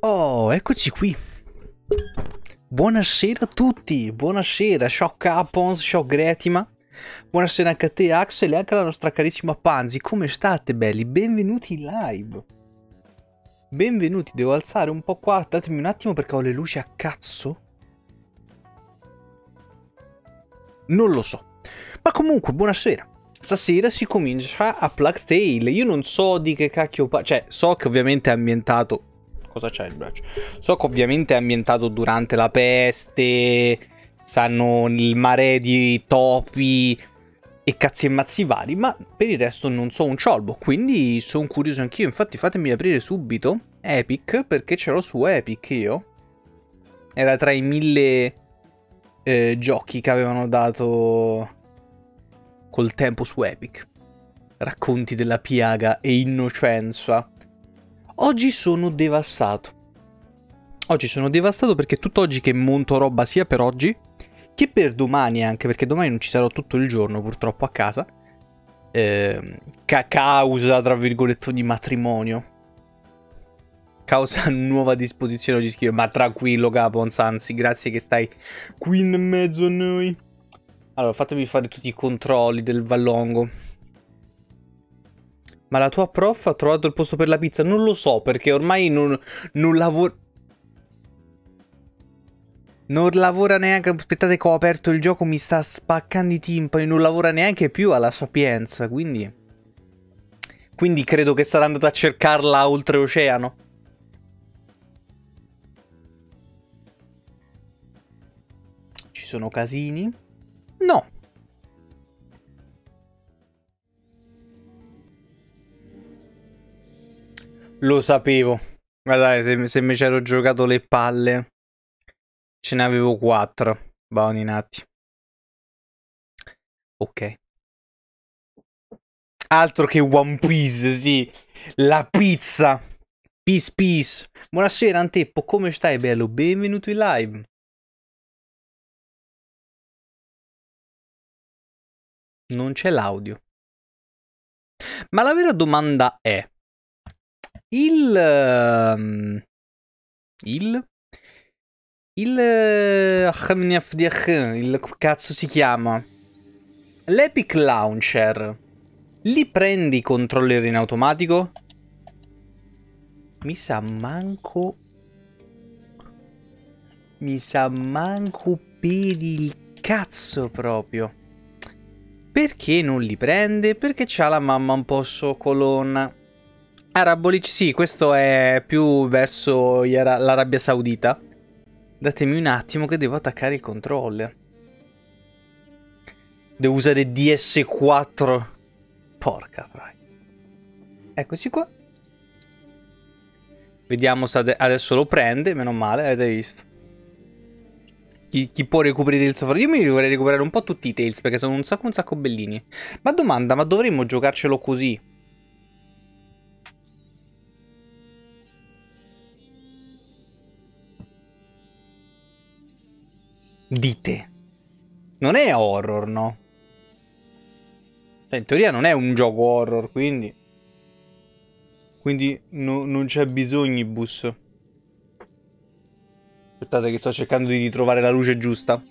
Oh, eccoci qui. Buonasera a tutti, buonasera, ciao Capons, ciao Gretima. Buonasera anche a te Axel e anche alla nostra carissima Panzi. Come state belli? Benvenuti in live. Benvenuti, devo alzare un po' qua, datemi un attimo perché ho le luci a cazzo. Non lo so. Ma comunque, buonasera. Stasera si comincia a Plague Tale. Io non so di che cacchio Cioè, so che ovviamente è ambientato... Cosa c'è il braccio? So che ovviamente è ambientato durante la peste. Sanno il mare di topi e cazzi e mazzi vari. Ma per il resto non so un ciolbo. Quindi sono curioso anch'io. Infatti fatemi aprire subito Epic. Perché ce l'ho su Epic io. Era tra i mille eh, giochi che avevano dato col tempo su Epic. Racconti della piaga e innocenza. Oggi sono devastato. Oggi sono devastato perché tutt'oggi che monto roba sia per oggi che per domani anche, perché domani non ci sarò tutto il giorno purtroppo a casa. Eh, ca- causa, tra virgolette, di matrimonio. Causa nuova disposizione oggi scrive, ma tranquillo Capons, anzi, grazie che stai qui in mezzo a noi. Allora, fatemi fare tutti i controlli del Vallongo. Ma la tua prof ha trovato il posto per la pizza? Non lo so, perché ormai non, non lavora... Non lavora neanche... Aspettate che ho aperto il gioco, mi sta spaccando i timpani. Non lavora neanche più alla Sapienza, quindi... Quindi credo che sarà andato a cercarla oltreoceano. Ci sono casini? No. Lo sapevo. Guardate, se, se mi c'ero giocato le palle, ce ne avevo quattro. Bauninati. Ok. Altro che One Piece, sì. La pizza. Peace, peace. Buonasera, Anteppo. Come stai, bello? Benvenuto in live. Non c'è l'audio. Ma la vera domanda è: il. Um, il. Il. Il cazzo si chiama? L'Epic Launcher. Li prendi i controller in automatico? Mi sa manco. Mi sa manco per il cazzo proprio. Perché non li prende? Perché c'ha la mamma un po' soccolona. Arabolic, sì, questo è più verso l'Arabia Saudita. Datemi un attimo che devo attaccare il controller. Devo usare DS4. Porca frai. Eccoci qua. Vediamo se ade adesso lo prende. Meno male, avete visto. Chi, chi, può recuperare il sofà? Io mi vorrei recuperare un po' tutti i Tales perché sono un sacco un sacco bellini. Ma domanda, ma dovremmo giocarcelo così? Dite. Non è horror, no? Cioè, in teoria non è un gioco horror, quindi... Quindi no, non c'è bisognibus. Aspettate che sto cercando di ritrovare la luce giusta.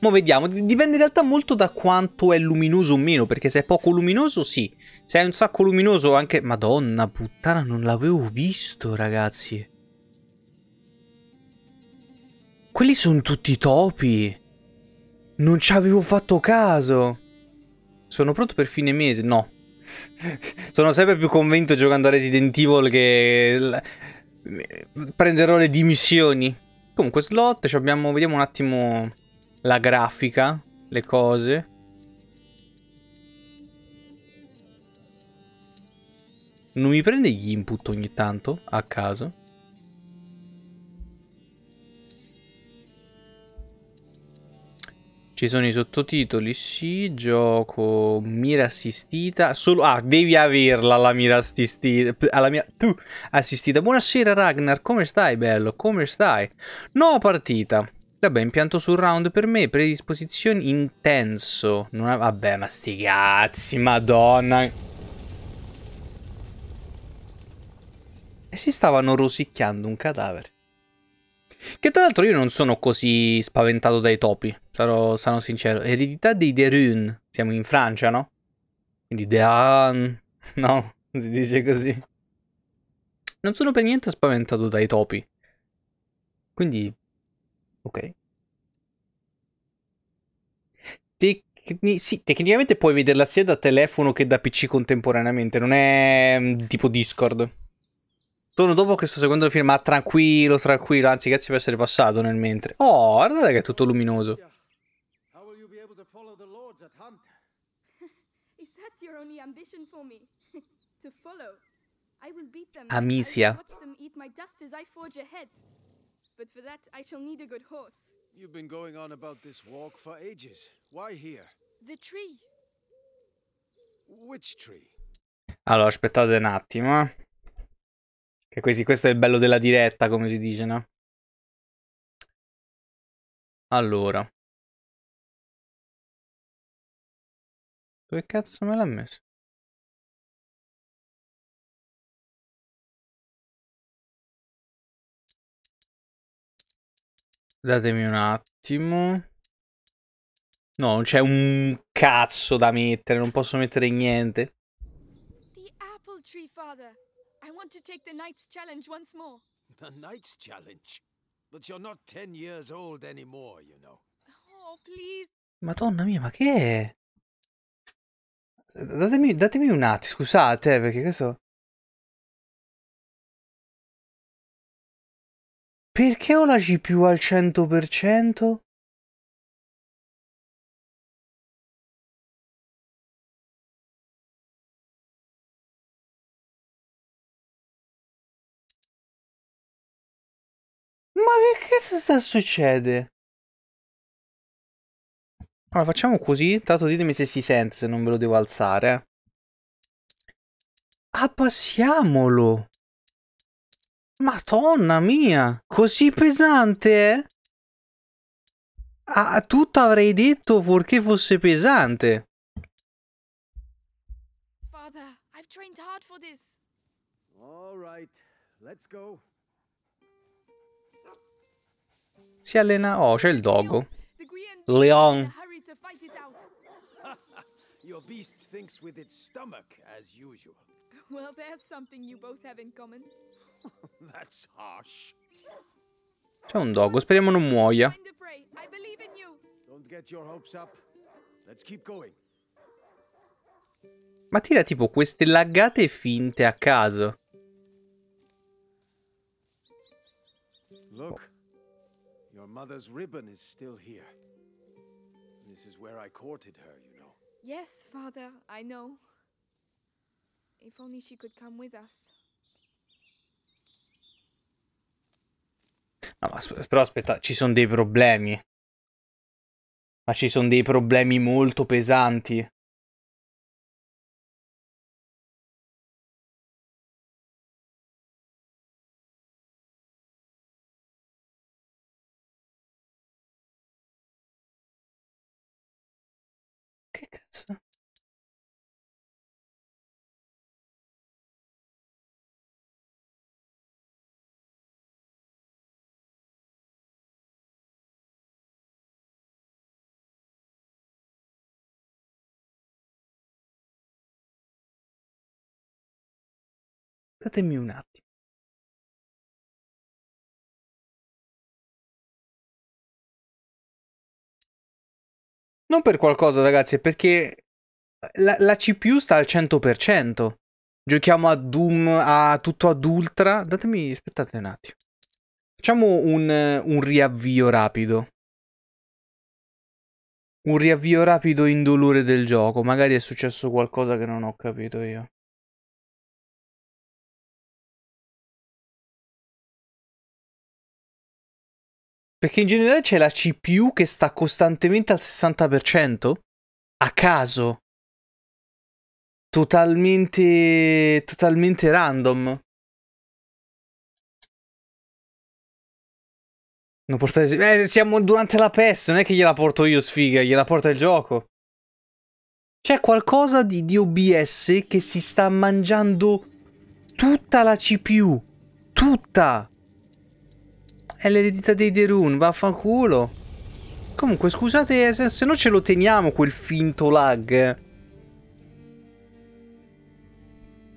Mo vediamo, dipende in realtà molto da quanto è luminoso o meno, perché se è poco luminoso sì, se è un sacco luminoso anche... Madonna puttana, non l'avevo visto ragazzi. Quelli sono tutti topi. Non ci avevo fatto caso. Sono pronto per fine mese? No. sono sempre più convinto giocando a Resident Evil che prenderò le dimissioni. Comunque, slot, abbiamo, vediamo un attimo la grafica, le cose. Non mi prende gli input ogni tanto, a caso. Ci sono i sottotitoli, sì, gioco, mira assistita, solo... Ah, devi averla la mira assistita, alla mia... Tu, assistita. Buonasera Ragnar, come stai bello, come stai? Nuova partita. Vabbè, impianto sul round per me, predisposizioni intenso. Non ha... Vabbè, ma sti cazzi, madonna. E si stavano rosicchiando un cadavere. Che tra l'altro io non sono così spaventato dai topi, sarò, sarò sincero. Eredità dei Derun. Siamo in Francia, no? Quindi Dean... No, si dice così. Non sono per niente spaventato dai topi. Quindi... Ok. Tecni sì, tecnicamente puoi vederla sia da telefono che da PC contemporaneamente. Non è mm, tipo Discord. Torno dopo che sto seguendo il film, ma tranquillo, tranquillo. Anzi, cazzo può essere passato nel mentre. Oh, guardate che è tutto luminoso. Amicia. But for that, I shall need a good horse. You've been going on about this walk for ages. Why here? The tree. Which tree? Allora, aspettate un attimo, eh. Che questi, questo è il bello della diretta, come si dice, no? Allora. Dove cazzo me l'ha messo? Datemi un attimo. No, non c'è un cazzo da mettere, non posso mettere niente. The apple tree, father. I want to take the Knight's Challenge once more. The Knight's Challenge? But you're not 10 years old anymore, you know. Oh, please. Madonna mia, ma che è? Datemi, datemi un attimo, scusate, eh, perché questo... Perché ho la GPU al 100%? Che cazzo sta succede? Allora facciamo così, tanto ditemi se si sente, se non ve lo devo alzare. Abbassiamolo! Madonna mia, così pesante è? Ah, tutto avrei detto fuorché fosse pesante. Father, I've trained hard for this. All right, let's go. Si allena... Oh, c'è il dogo. Leon. Your beast thinks with its stomach, as usual. Well, there's something you both have in common. That's harsh. C'è un dogo, speriamo non muoia. Ma tira tipo queste laggate finte a caso. Look, mother's ribbon is still here. This is where I courted her, you know. Yes, father, I know. If only she could come with us. No, però aspetta, ci sono dei problemi. Ma ci sono dei problemi molto pesanti. Datemi un attimo. Non per qualcosa, ragazzi, è perché la, la CPU sta al 100%. Giochiamo a Doom, a tutto ad ultra. Datemi, aspettate un attimo. Facciamo un, un riavvio rapido. Un riavvio rapido indolore del gioco. Magari è successo qualcosa che non ho capito io. Perché in generale c'è la CPU che sta costantemente al 60%? A caso. Totalmente... Totalmente random. Non portate... Eh, siamo durante la PES, non è che gliela porto io sfiga, gliela porta il gioco. C'è qualcosa di, di OBS che si sta mangiando tutta la CPU. tutta! È l'eredità dei Derun, vaffanculo. Comunque, scusate se, non ce lo teniamo quel finto lag.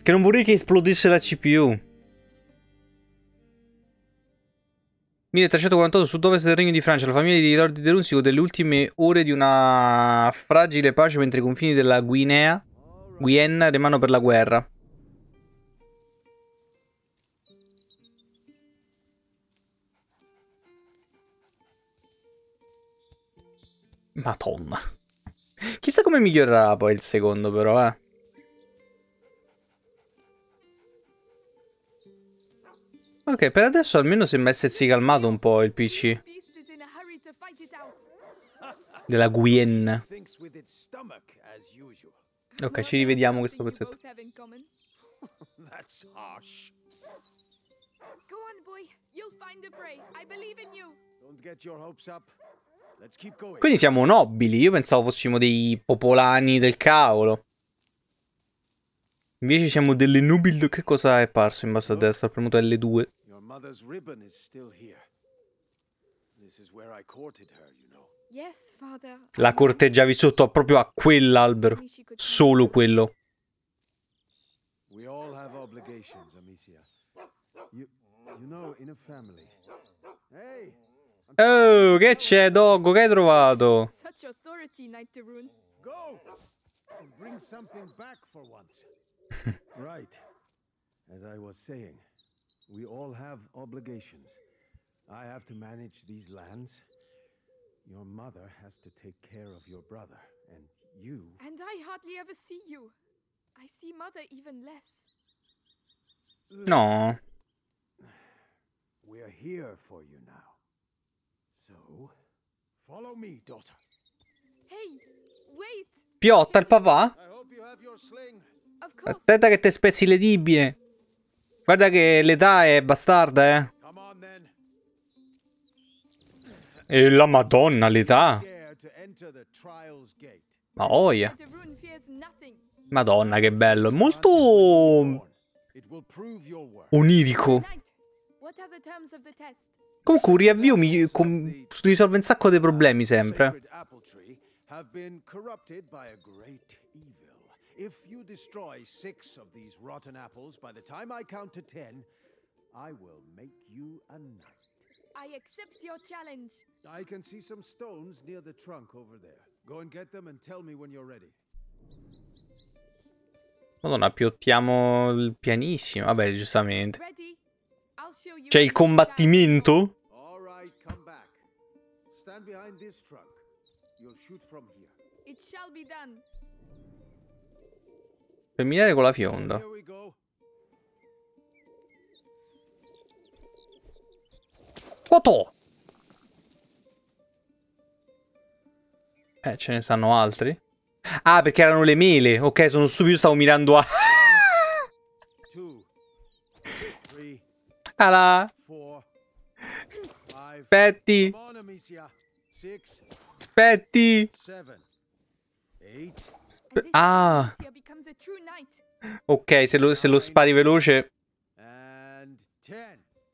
Che non vorrei che esplodesse la CPU. 1348 sud-ovest del Regno di Francia, la famiglia di Lord Derun si gode delle ultime ore di una fragile pace mentre i confini della Guinea, Guyenne rimangono per la guerra. Madonna. Chissà come migliorerà poi il secondo però, eh. Ok, per adesso almeno sembra essersi calmato un po' il PC. Della Guyenne. Ok, ci rivediamo questo pezzetto. Quindi siamo nobili, io pensavo fossimo dei popolani del cavolo. Invece siamo delle nubili. Che cosa è apparso in basso a destra? Ho premuto L2. La corteggiavi sotto proprio a quell'albero. Solo quello. We all have obligations, Amicia. You, you know, in a family. Hey, Oh, che c'è, Doggo? Che hai trovato? Go and bring something back for once. right. As I was saying, we all have obligations. I have to manage these lands. Your mother has to take care of your brother. And you... And I hardly ever see you. I see mother even less. No. We're here for you now. Piotta il papà? Aspetta che te spezzi le tibie. Guarda che l'età è bastarda, eh. E la madonna, l'età. Ma oia. Madonna, che bello. È molto... Onirico. Comunque un riavvio mi com, risolve un sacco di problemi sempre. If you destroy six of these rotten apples by the time I count to ten, I will make you a knight. I accept your challenge. I can see some stones near the trunk over there. Go and get them and tell me when you're ready. Madonna, piottiamo il pianissimo. Vabbè, giustamente. C'è il combattimento? Done. Terminare con la fionda. Foto! Eh, ce ne stanno altri? Ah, perché erano le mele. Ok, sono stupido, stavo mirando a... Ala! Aspetti! Aspetti! Spe ah! Ok, se lo, se lo spari veloce...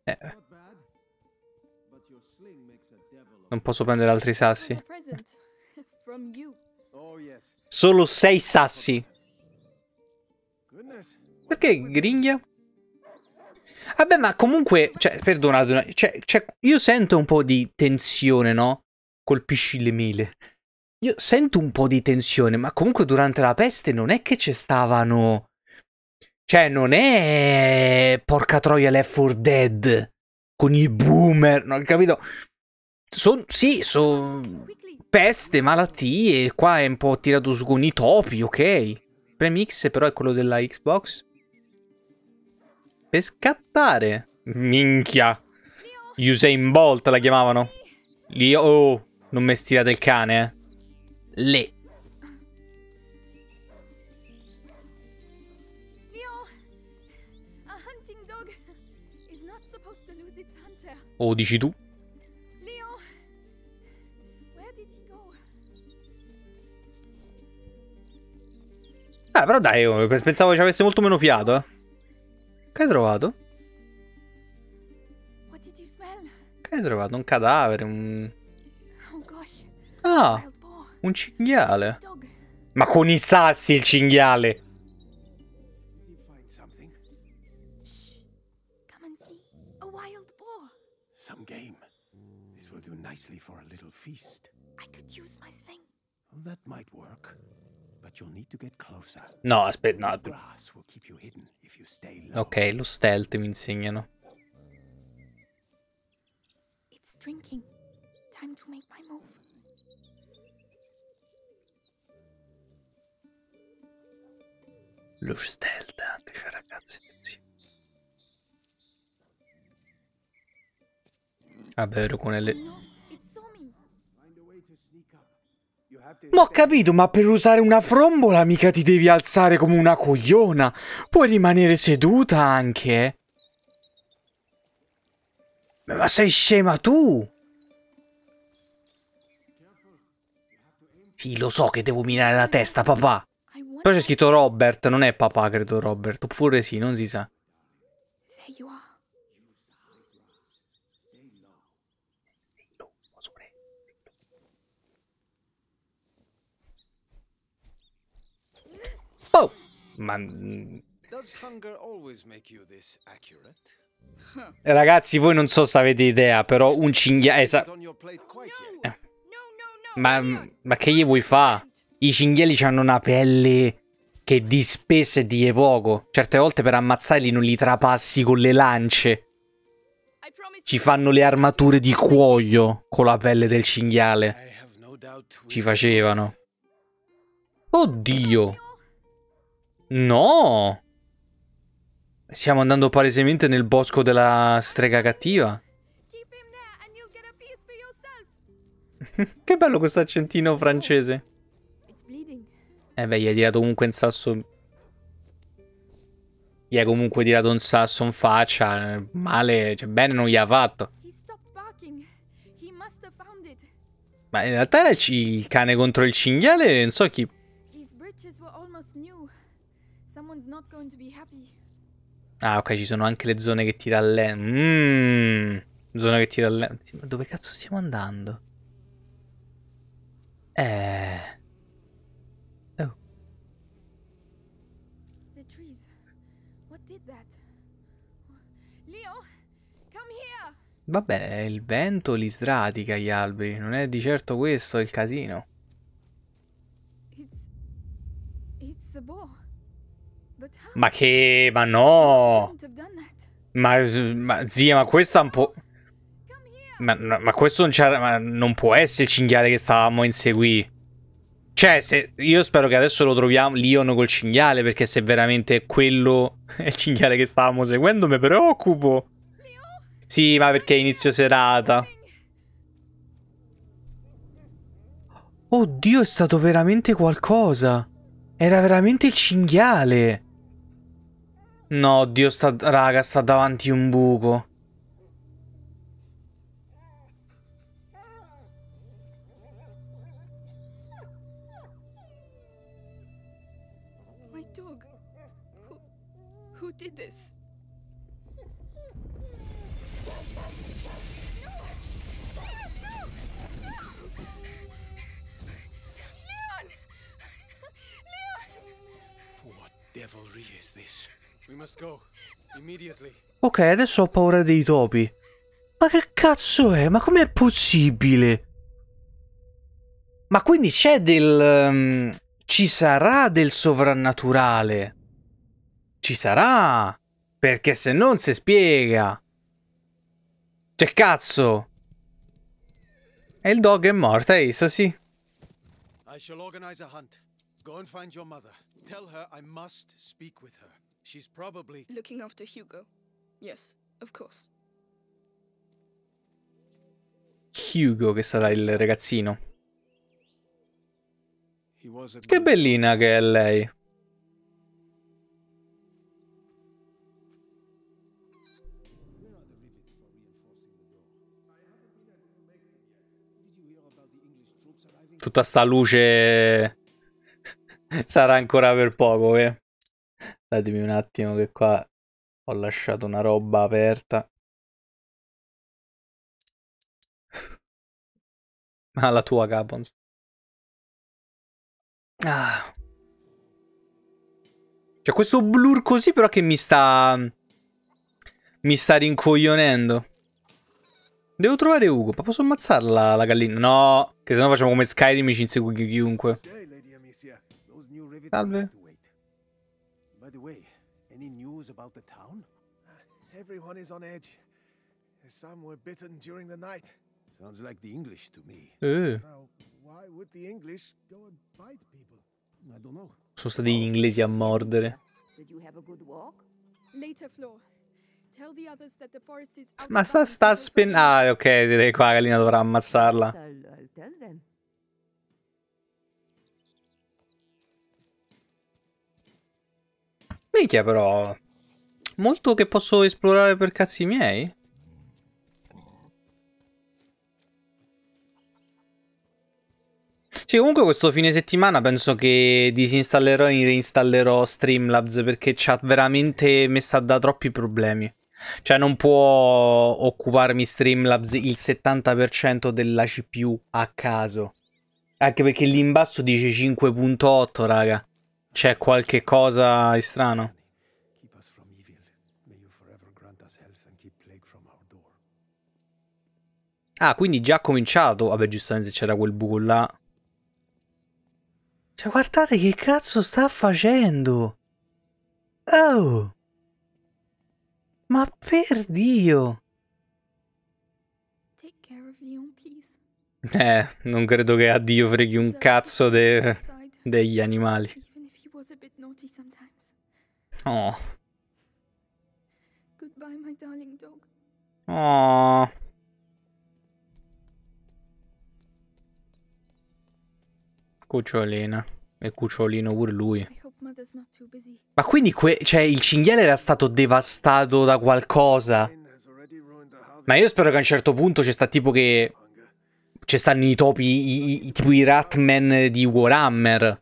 Eh. Non posso prendere altri sassi. Solo sei sassi. Perché griglia? Vabbè, ma comunque, cioè, perdonate, cioè, cioè, io sento un po' di tensione, no? Colpisci le mele. Io sento un po' di tensione, ma comunque durante la peste non è che ci stavano... Cioè, non è... Porca troia, Left 4 Dead. Con i boomer, non capito? Son... Sì, sono... Peste, malattie, qua è un po' tirato su con i topi, ok. Premix però è quello della Xbox. Per scattare. Minchia. Usain Bolt la chiamavano. Lì, oh, non mi stirate il cane, eh. Le. Oh, dici tu? Ah, però dai, oh, pensavo ci avesse molto meno fiato, eh. Che hai trovato? Che hai trovato? Un cadavere, un... Oh gosh. Ah, un cinghiale. Ma con i sassi il cinghiale! Did you find something? Shh. Come and see. A wild boar. Some game. This will do nicely for a little feast. I could use my thing. Well, that might work. But you'll need to get closer. No, aspetta, This no. grass will keep you hidden Ok, lo stealth mi insegnano. It's drinking. Time to make my move. Lo stealth anche, cioè ragazzi, attenzione. Vabbè, ero con le... No, it saw me. Find a way to sneak up. You have to Ma ho capito, ma per usare una frombola mica ti devi alzare come una cogliona. Puoi rimanere seduta anche. Ma sei scema tu? Sì, lo so che devo minare la testa, papà. Però c'è scritto Robert, non è papà, credo Robert. Oppure sì, non si sa. There you are. Oh! Ma... mm, Does hunger always make you this accurate? Ragazzi, voi non so se avete idea, però un cinghiale... No. Ma, ma che gli vuoi fa? I cinghiali hanno una pelle che di spesso e di poco. Certe volte per ammazzarli non li trapassi con le lance. Ci fanno le armature di cuoio con la pelle del cinghiale. Ci facevano. Oddio. No. Stiamo andando palesemente nel bosco della strega cattiva. Che bello questo accentino francese. Eh beh, gli hai tirato comunque un sasso. Gli hai comunque tirato un sasso in faccia. Male, cioè bene non gli ha fatto. Ma in realtà il cane contro il cinghiale, non so chi. These bridges were almost new. Someone's not going to be happy. Ah, ok, ci sono anche le zone che tira a lento. Mmm. Zone che lento. Sì, ma dove cazzo stiamo andando? Eh. Oh. The trees. What did that? Leo, come here. Vabbè, il vento li sradica gli alberi. Non è di certo questo il casino. It's. It's the boar. But how? Ma che. Ma no! Ma, ma zia, ma questo è un po'. Ma, ma questo non, c'era, non può essere il cinghiale che stavamo a inseguire. Cioè, se, io spero che adesso lo troviamo Leon col cinghiale, perché se veramente quello è il cinghiale che stavamo seguendo, mi preoccupo. Sì, ma perché è inizio serata. Oddio, è stato veramente qualcosa. Era veramente il cinghiale. No, Dio, sta, raga, sta davanti un buco. My dog. Who. Who did this? What devilry is this? Ok, adesso ho paura dei topi. Ma che cazzo è? Ma com'è possibile? Ma quindi c'è del... ehm, ci sarà del sovrannaturale. Ci sarà. Perché se non si spiega. Cioè, cazzo. E il dog è morto, hai visto? Sì. I shall organize a hunt. Go and find your mother. Tell her I must speak with her. She's probably. Looking after Hugo. Yes, of course. Hugo, che sarà il ragazzino. Che bellina che è lei. Tutta sta luce sarà ancora per poco, eh. Datemi un attimo che qua ho lasciato una roba aperta. Ma ah, la tua Capons. Ah. C'è questo blur così però che mi sta... Mi sta rincoglionendo. Devo trovare Ugo, ma posso ammazzarla la gallina? No, che sennò facciamo come Skyrim e ci insegue chiunque. Salve the way, any news about the town? Uh, Everyone is on edge. Some were bitten during the night. Sounds like the English to me. Eh, Now, why would the English go and bite people? I don't know. sono stati gli inglesi a mordere. Did you have a good walk? Later, Flo. Tell the others that the forest is out Ma sta, sta spin... Ah, ok, direi qua la gallina dovrà ammazzarla. I'll, Minchia però. Molto che posso esplorare per cazzi miei. Sì, comunque questo fine settimana penso che disinstallerò e reinstallerò Streamlabs perché ci ha veramente messo da troppi problemi. Cioè non può occuparmi Streamlabs il 70% della CPU a caso. Anche perché lì in basso dice 5.8, raga. C'è qualche cosa di strano. Ah, quindi già ha cominciato. Vabbè, giustamente c'era quel buco là. Cioè, guardate che cazzo sta facendo. Oh. Ma per Dio. Eh, non credo che a Dio freghi un cazzo de- degli animali. Even if he was a bit naughty sometimes. Oh. Goodbye, my darling dog. Oh. Cucciolina. E cucciolino pure lui. Ma quindi cioè, il cinghiale era stato devastato da qualcosa? Ma io spero che a un certo punto c'è sta tipo che... Ci stanno i topi, i, i- i- tipo i Ratman di Warhammer.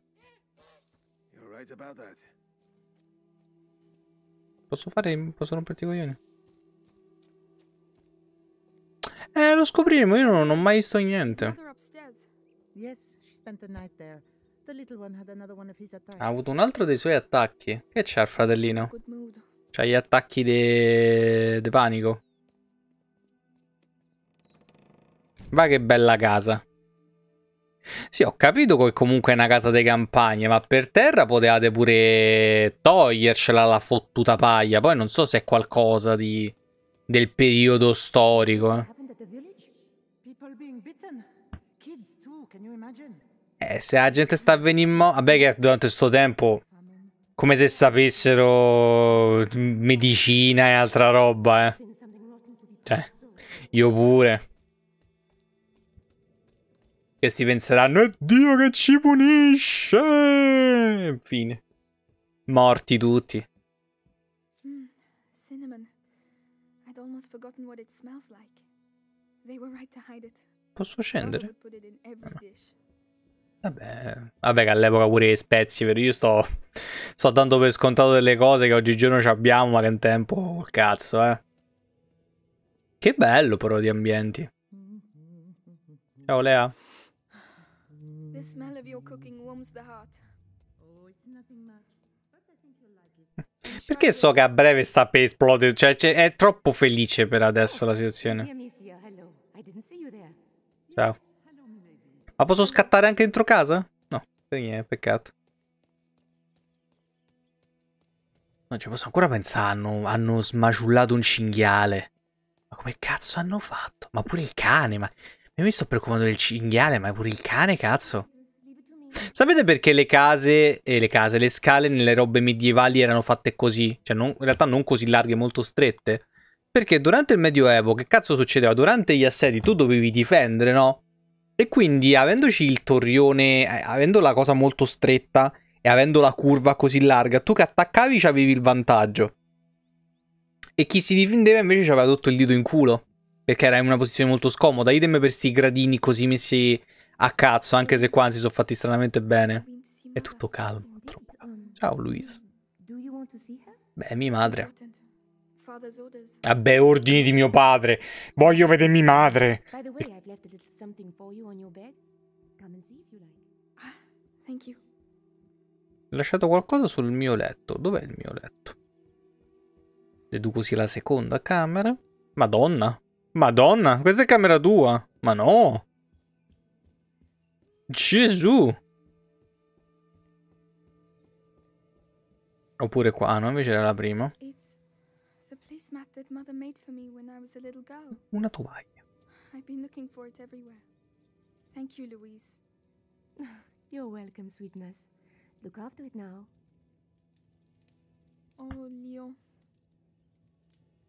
Posso fare... Posso romperti i coglioni? Eh, lo scopriremo, io non ho mai visto Is niente. Ha avuto un altro dei suoi attacchi. Che c'ha il fratellino? C'ha gli attacchi de... de panico. Va che bella casa. Sì, ho capito che comunque è una casa di campagna, ma per terra potevate pure togliercela la fottuta paglia. Poi non so se è qualcosa di... del periodo storico. eh. Eh, se la gente sta venendo... Vabbè che durante sto tempo... Come se sapessero medicina e altra roba, eh. Cioè, io pure. Che si penseranno, è Dio che ci punisce! Fine. Morti tutti. Hmm, cinnamon. I'd almost forgotten what it smells like. They were right to hide it. Posso scendere? Vabbè. Vabbè che all'epoca pure le spezie, vero? Io sto, sto dando per scontato delle cose che oggigiorno ci abbiamo, ma che in tempo, col cazzo, eh. Che bello però di ambienti. Ciao Lea. The smell of your cooking warms the heart. Oh, it's nothing much. But I think you'll like it. I'm sure Perché so che a breve sta per esplodere? Cioè, cioè, è troppo felice per adesso la situazione. Dear Amicia, hello. I didn't see you there. Ciao. Ma posso scattare anche dentro casa? No, per niente, peccato. Non ci posso ancora pensare, hanno, hanno smaciullato un cinghiale. Ma come cazzo hanno fatto? Ma pure il cane, ma... Io mi sto preoccupando del cinghiale, ma pure il cane, cazzo. Sapete perché le case, e le case, le scale nelle robe medievali erano fatte così? Cioè, non- in realtà non così larghe, molto strette? Perché durante il Medioevo, che cazzo succedeva? Durante gli assedi tu dovevi difendere, no? E quindi, avendoci il torrione, eh, avendo la cosa molto stretta e avendo la curva così larga, tu che attaccavi avevi il vantaggio. E chi si difendeva invece aveva tutto il dito in culo. Perché era in una posizione molto scomoda. Idem per sti gradini così messi a cazzo, anche se qua si sono fatti stranamente bene. È tutto calmo, troppo Ciao Luis. Beh, mia madre. Vabbè, ordini di mio padre. Voglio vedere mia madre. Ho lasciato qualcosa sul mio letto. Dov'è il mio letto? Deduco sia la seconda camera. Madonna. Madonna, questa è camera tua. Ma no. Gesù. Oppure qua, no? Invece era la prima. Una tovaglia. I've been looking for it everywhere. Thank you, Louise. You're welcome, sweetness. Look after it now. Oh, Leon.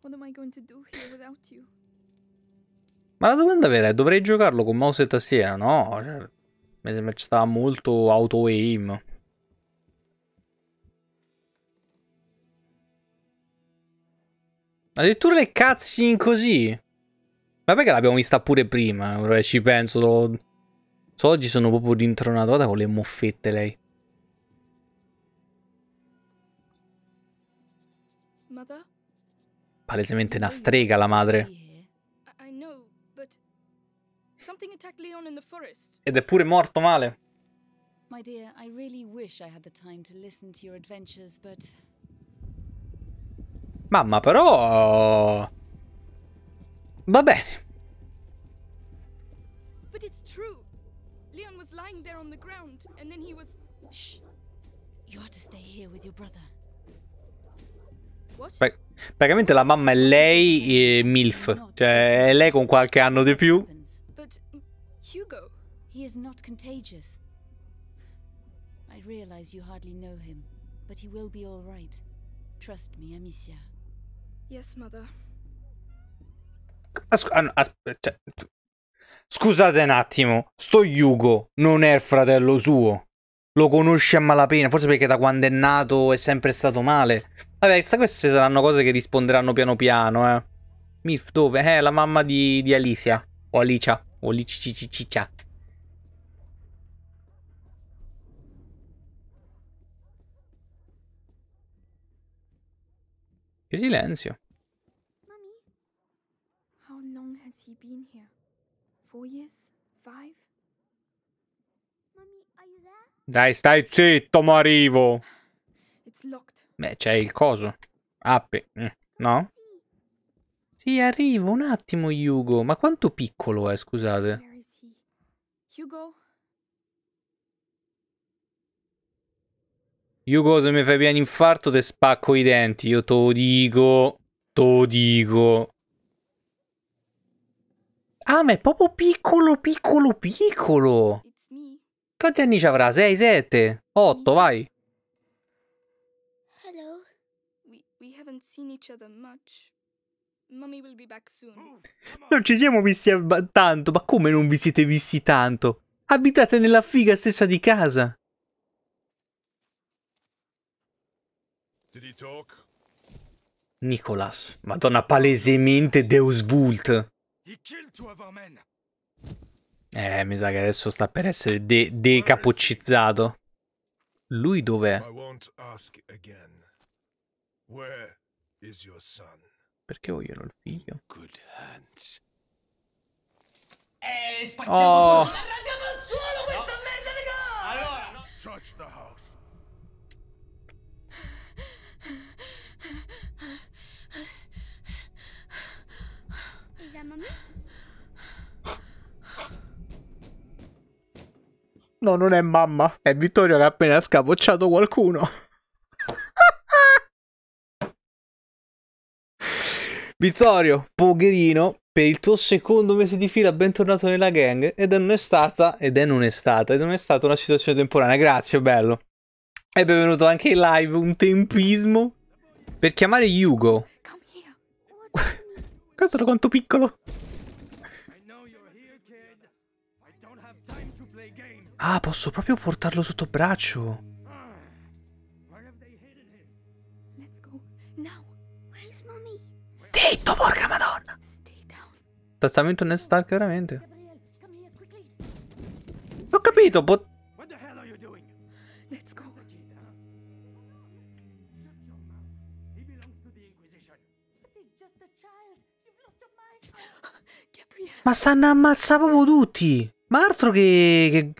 What am I going to do here without you? Ma la domanda vera è, dovrei giocarlo con mouse e tastiera? No, cioè, mi sembra ci stava molto auto-aim. Addirittura le cutscene così. Vabbè che l'abbiamo vista pure prima, ora ci penso. So, oggi sono proprio rintronato guarda con le moffette lei. Palesemente una strega la madre. Ed è pure morto male. My dear, I really wish I had the time to listen to your adventures, but Mamma, però... Va bene. But it's true. Leon was lying there on the ground, and then he was. shh. You are to stay here with your brother. What? Beh, praticamente la mamma è lei e MILF. Cioè, è lei con qualche anno di più. Hugo. He is not contagious. I realize you hardly know him, but he will be all right. Trust me, Amicia. Yes, Mother. As- ah, no, aspetta. Scusate un attimo. Sto Hugo non è il fratello suo. Lo conosce a malapena. Forse perché da quando è nato è sempre stato male. Vabbè, queste saranno cose che risponderanno piano piano, eh. Milf, dove? Eh, la mamma di, di Alicia. O Alicia. O Liciciciciccia. Che silenzio. How long has he been here? Four years? Five? Dai, stai zitto, ma arrivo. Beh, c'è il coso. Apri. Mm, No? Sì, arrivo. Un attimo, Hugo. Ma quanto piccolo è, scusate? Hugo? Hugo, se mi fai piano infarto, te spacco i denti. Io te lo dico. Te lo dico. Ah, ma è proprio piccolo, piccolo, piccolo. Quanti anni ci avrà? 6, 7, 8, vai. Hello. We we haven't seen each other much. Non ci siamo visti abba- tanto, ma come non vi siete visti tanto? Abitate nella figa stessa di casa. Did he talk? Nicolas, madonna palesemente Deus Vult. Eh, mi sa che adesso sta per essere de- decapoccizzato. Lui dov'è? I won't ask again. Where is your son? Perché vogliono il figlio? Good hands. Oh, Touch the house. Is that mommy? no, non è mamma. È Vittorio che ha appena scapocciato qualcuno. Vittorio, poverino, per il tuo secondo mese di fila bentornato nella gang ed è non è stata, ed è non è stata, ed non è stata una situazione temporanea. Grazie, bello. E benvenuto anche in live, un tempismo per chiamare here. Guardalo quanto piccolo. Ah, posso proprio portarlo sotto braccio. Zitto, porca madonna. Trattamento nel Stark, veramente. Ho capito, po- What the hell are you doing? Let's go. The kid, huh? Shut your mouth. He belongs to the Inquisition. But he's just a child. You've lost your mind. Ma stanno a ammazzare proprio tutti. Ma altro che... che...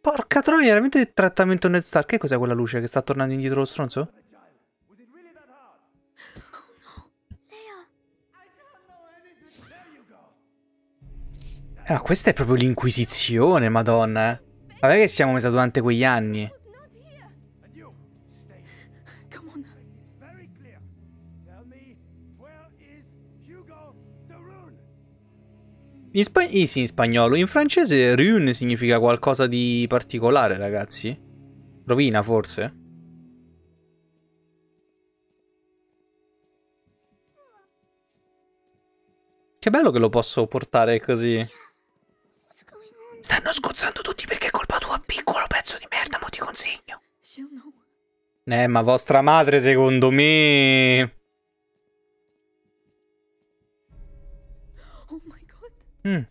Porca troia, veramente il trattamento Ned Stark. Che cos'è quella luce che sta tornando indietro lo stronzo? Ah, questa è proprio l'inquisizione, madonna. Vabbè che siamo messa durante quegli anni. In, spa- eh, sì, in spagnolo. In francese rune significa qualcosa di particolare, ragazzi. Rovina, forse? Che bello che lo posso portare così. Stanno sgozzando tutti perché è colpa tua, piccolo pezzo di merda, mo ti consegno. Eh, ma vostra madre, secondo me... Oh my god. Mm.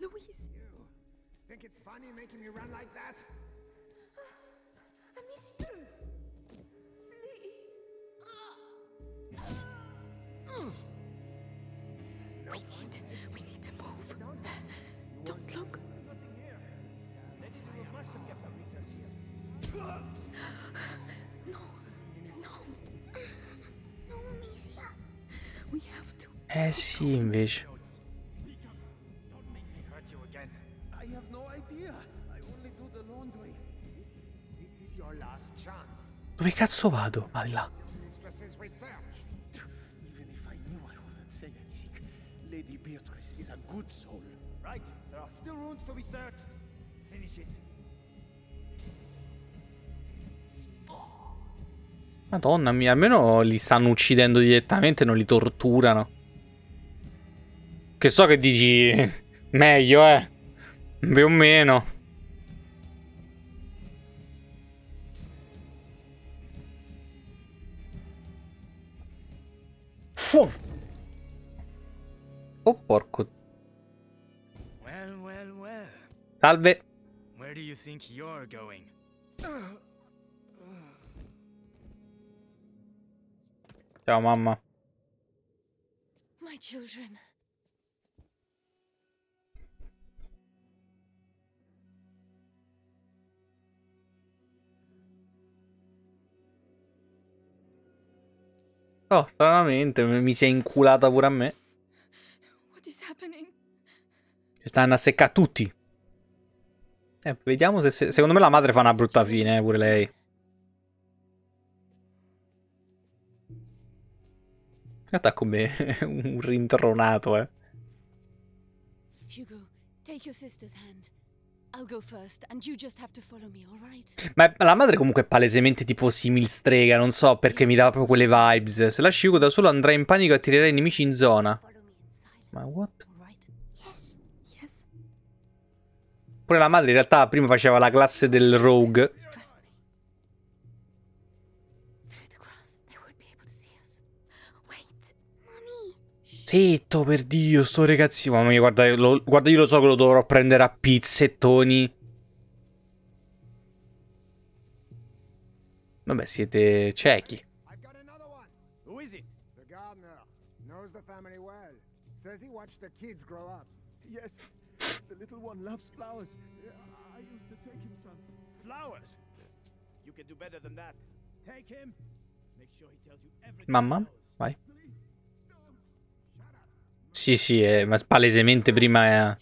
Your last chance. Dove cazzo vado? Va di là. Lady Beatrice is a good soul. Right. There are still runes to be searched. Finish it. Madonna mia, almeno li stanno uccidendo direttamente, non li torturano. Che so che dici meglio, eh. Più o meno. Oh porco. Well, well, well. Salve. Where do you think you're going? Ciao mamma. My children. Oh, stranamente mi si è inculata pure a me. Ci stanno a seccare tutti. Eh, vediamo se, se- Secondo me la madre fa una brutta fine, eh, pure lei. Guarda come un rintronato, eh. Hugo, take your sister's hand. First, me? Ma la madre comunque è palesemente tipo simil strega, non so perché mi dava proprio quelle vibes. Se lasci Hugo da solo andrà in panico e attirerà i nemici in zona. Ma what? Pure la madre in realtà prima faceva la classe del rogue. Zitto, per Dio, sto ragazzino. Mamma mia, guarda, io lo, guarda, io lo so che lo dovrò prendere a pizzettoni. Vabbè, siete ciechi. Says he watched the kids grow up. Yes, the little one loves flowers. I used to take him some. Flowers. You can do better than that. Take him. Make sure he tells you everything. Mamma, vai. Sì, sì, eh, ma palesemente prima, eh,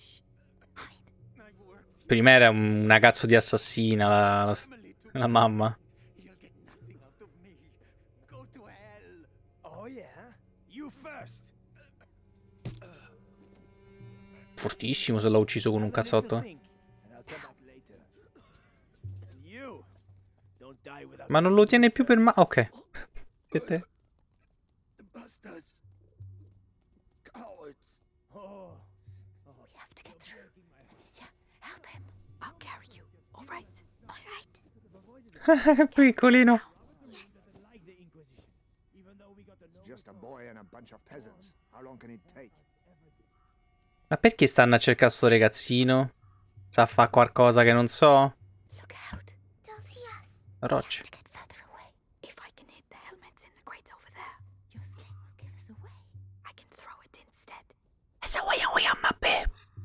prima era un- una cazzo di assassina la, la- la mamma. Fortissimo se l'ha ucciso con un cazzotto. eh. Ma non lo tiene più per ma... Ok. Che te? take? Ma perché stanno a cercare sto ragazzino? Sa fa qualcosa che non so? Rocce.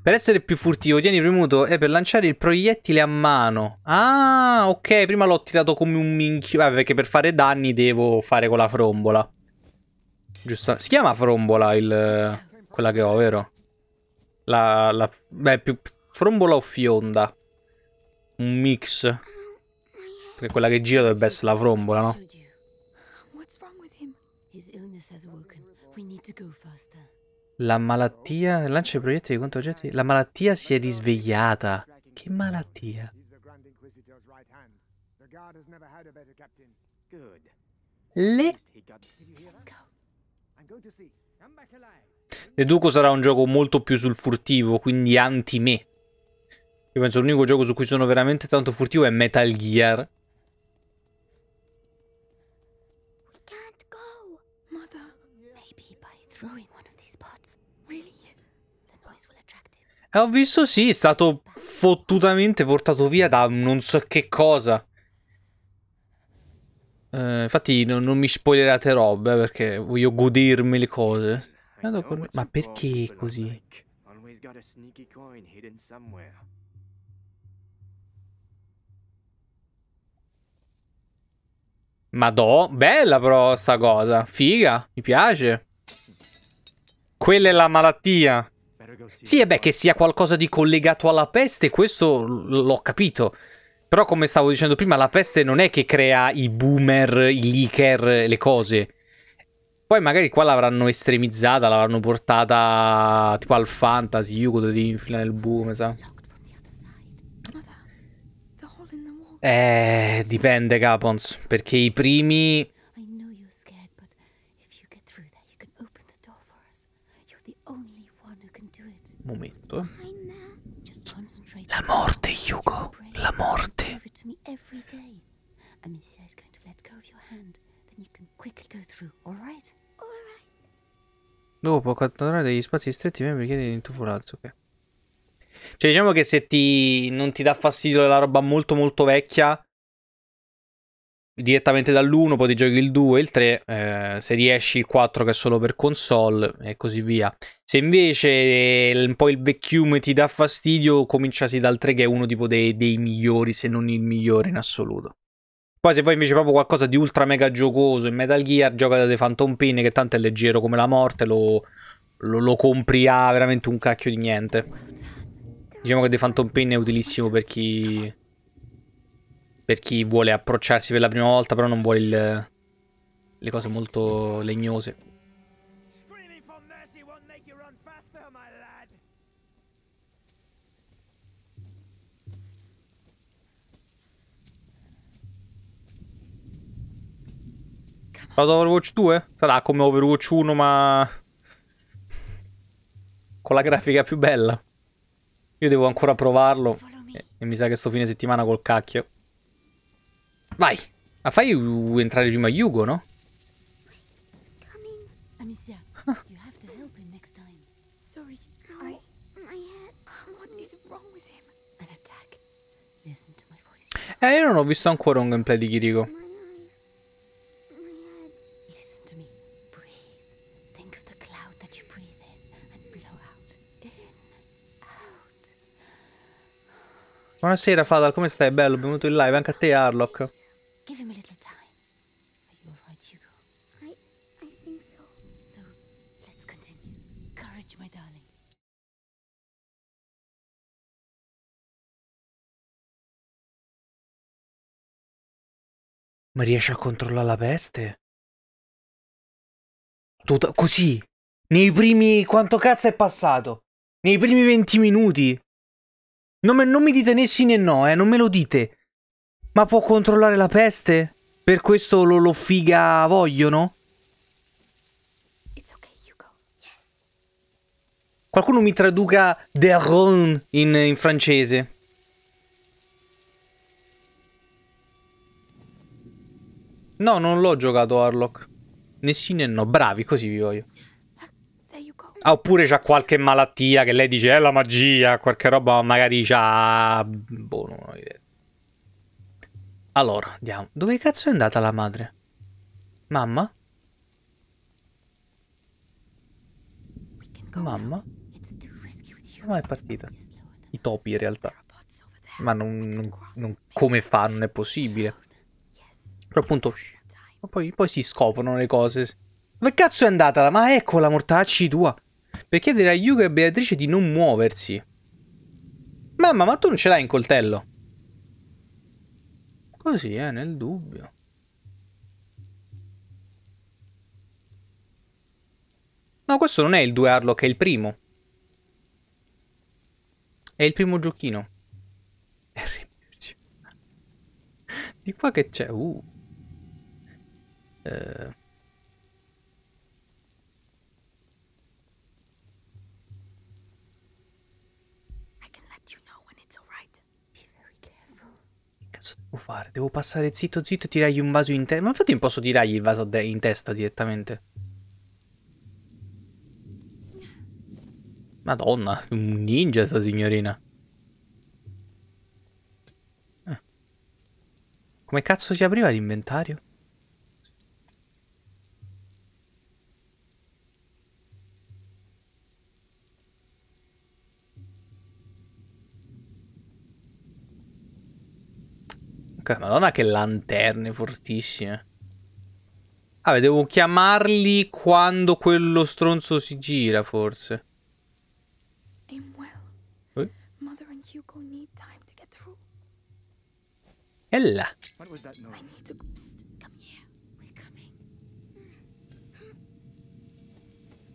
Per essere più furtivo, tieni premuto E per lanciare il proiettile a mano. Ah, ok. Prima l'ho tirato come un minchio. Vabbè, perché per fare danni devo fare con la frombola. Giusto. Si chiama frombola il... quella che ho, vero? La... la... Beh, più... Frombola o fionda? Un mix. Perché quella che gira dovrebbe essere la frombola, no? What's wrong with him? His illness has awoken. We need to. La malattia... Lancia i proiettili contro oggetti... La malattia si è risvegliata. Che malattia? Le... Deduco sarà un gioco molto più sul furtivo, quindi anti-me. Io penso l'unico gioco su cui sono veramente tanto furtivo è Metal Gear. We can't go. Mother, Maybe by throwing one of these pots, really? the noise will attract him. E ho visto sì, è stato fottutamente portato via da non so che cosa. Eh, infatti non, non mi spoilerate robe eh, perché voglio godermi le cose. What Ma perché così? Madò, bella però sta cosa. Figa, mi piace. Quella è la malattia. Sì, e beh, che sia qualcosa di collegato alla peste, questo l- l'ho capito. Però, come stavo dicendo prima, la peste non è che crea i boomer, i leaker, le cose. Poi magari qua l'avranno estremizzata, l'avranno portata tipo al fantasy, io quello di infilare il boom, sa. Eh, dipende, Capons, perché i primi... go through, all right? All right. Dopo può catturare degli spazi stretti membri chiedi in tuffolazzo, ok. Cioè, diciamo che se ti non ti dà fastidio la roba molto molto vecchia, direttamente dall'1, poi ti giochi il 2, il 3, eh, se riesci il 4 che è solo per console e così via. Se invece eh, un po' il vecchiume ti dà fastidio, cominciasi dal 3 che è uno tipo dei, dei migliori, se non il migliore in assoluto. Poi se vuoi invece proprio qualcosa di ultra mega giocoso in Metal Gear, gioca da The Phantom Pain che tanto è leggero come la morte, lo, lo, lo compri a veramente un cacchio di niente. Diciamo che The Phantom Pain è utilissimo per chi per chi vuole approcciarsi per la prima volta, però non vuole il- le cose molto legnose. Provato Overwatch 2? Sarà come Overwatch 1 ma con la grafica più bella. Io devo ancora provarlo e, e mi sa che sto fine settimana col cacchio. Vai, ma fai entrare prima Yugo, no? Amicia, you have to help him next time. Sorry, Ow. I. My head. What is wrong with him? An attack. Listen to my voice. Eh, io non ho visto ancora un gameplay di Kiriko. Out. Buonasera Fadal, come stai? Bello, benvenuto in live anche a te Harlock. Give him a little time. Are you alright, Hugo? I. I think so. So, let's continue. Courage, my darling. Ma riesci a controllare la peste? Tutta- così, nei primi... quanto cazzo è passato? Nei primi 20 minuti? Non, me- non mi dite né sì né no, eh, non me lo dite. Ma può controllare la peste? Per questo lo, lo figa vogliono? Okay. Yes. Qualcuno mi traduca The Ron in, in francese. No, non l'ho giocato Harlock. Né no, bravi, così vi voglio. Ah, oppure c'ha qualche malattia che lei dice è la magia, qualche roba magari c'ha... Boh, non ho idea. Allora, andiamo. Dove cazzo è andata la madre? Mamma? Mamma? Ma è partita. I topi in realtà. Ma non, non- non- come fa? Non è possibile. Però appunto... Poi, poi si scoprono le cose. Dove cazzo è andata? Ma ecco la mortacci tua. Per chiedere a Yuga e Beatrice di non muoversi. Mamma, ma tu non ce l'hai in coltello? Così, eh, nel dubbio. No, questo non è il 2 Harlock, è il primo. È il primo giochino. Di qua che c'è? Uh. Eh. I can let you know when it's alright. Be very careful. Che cazzo devo fare? Devo passare zitto zitto e tirargli un vaso in testa. Ma infatti non posso tirargli il vaso in testa direttamente. Madonna, un ninja sta signorina. Eh. Come cazzo si apriva l'inventario? Madonna che lanterne fortissime. Vabbè, devo chiamarli quando quello stronzo si gira, forse. Well. Eh? Là. To. Psst, come here. We're coming.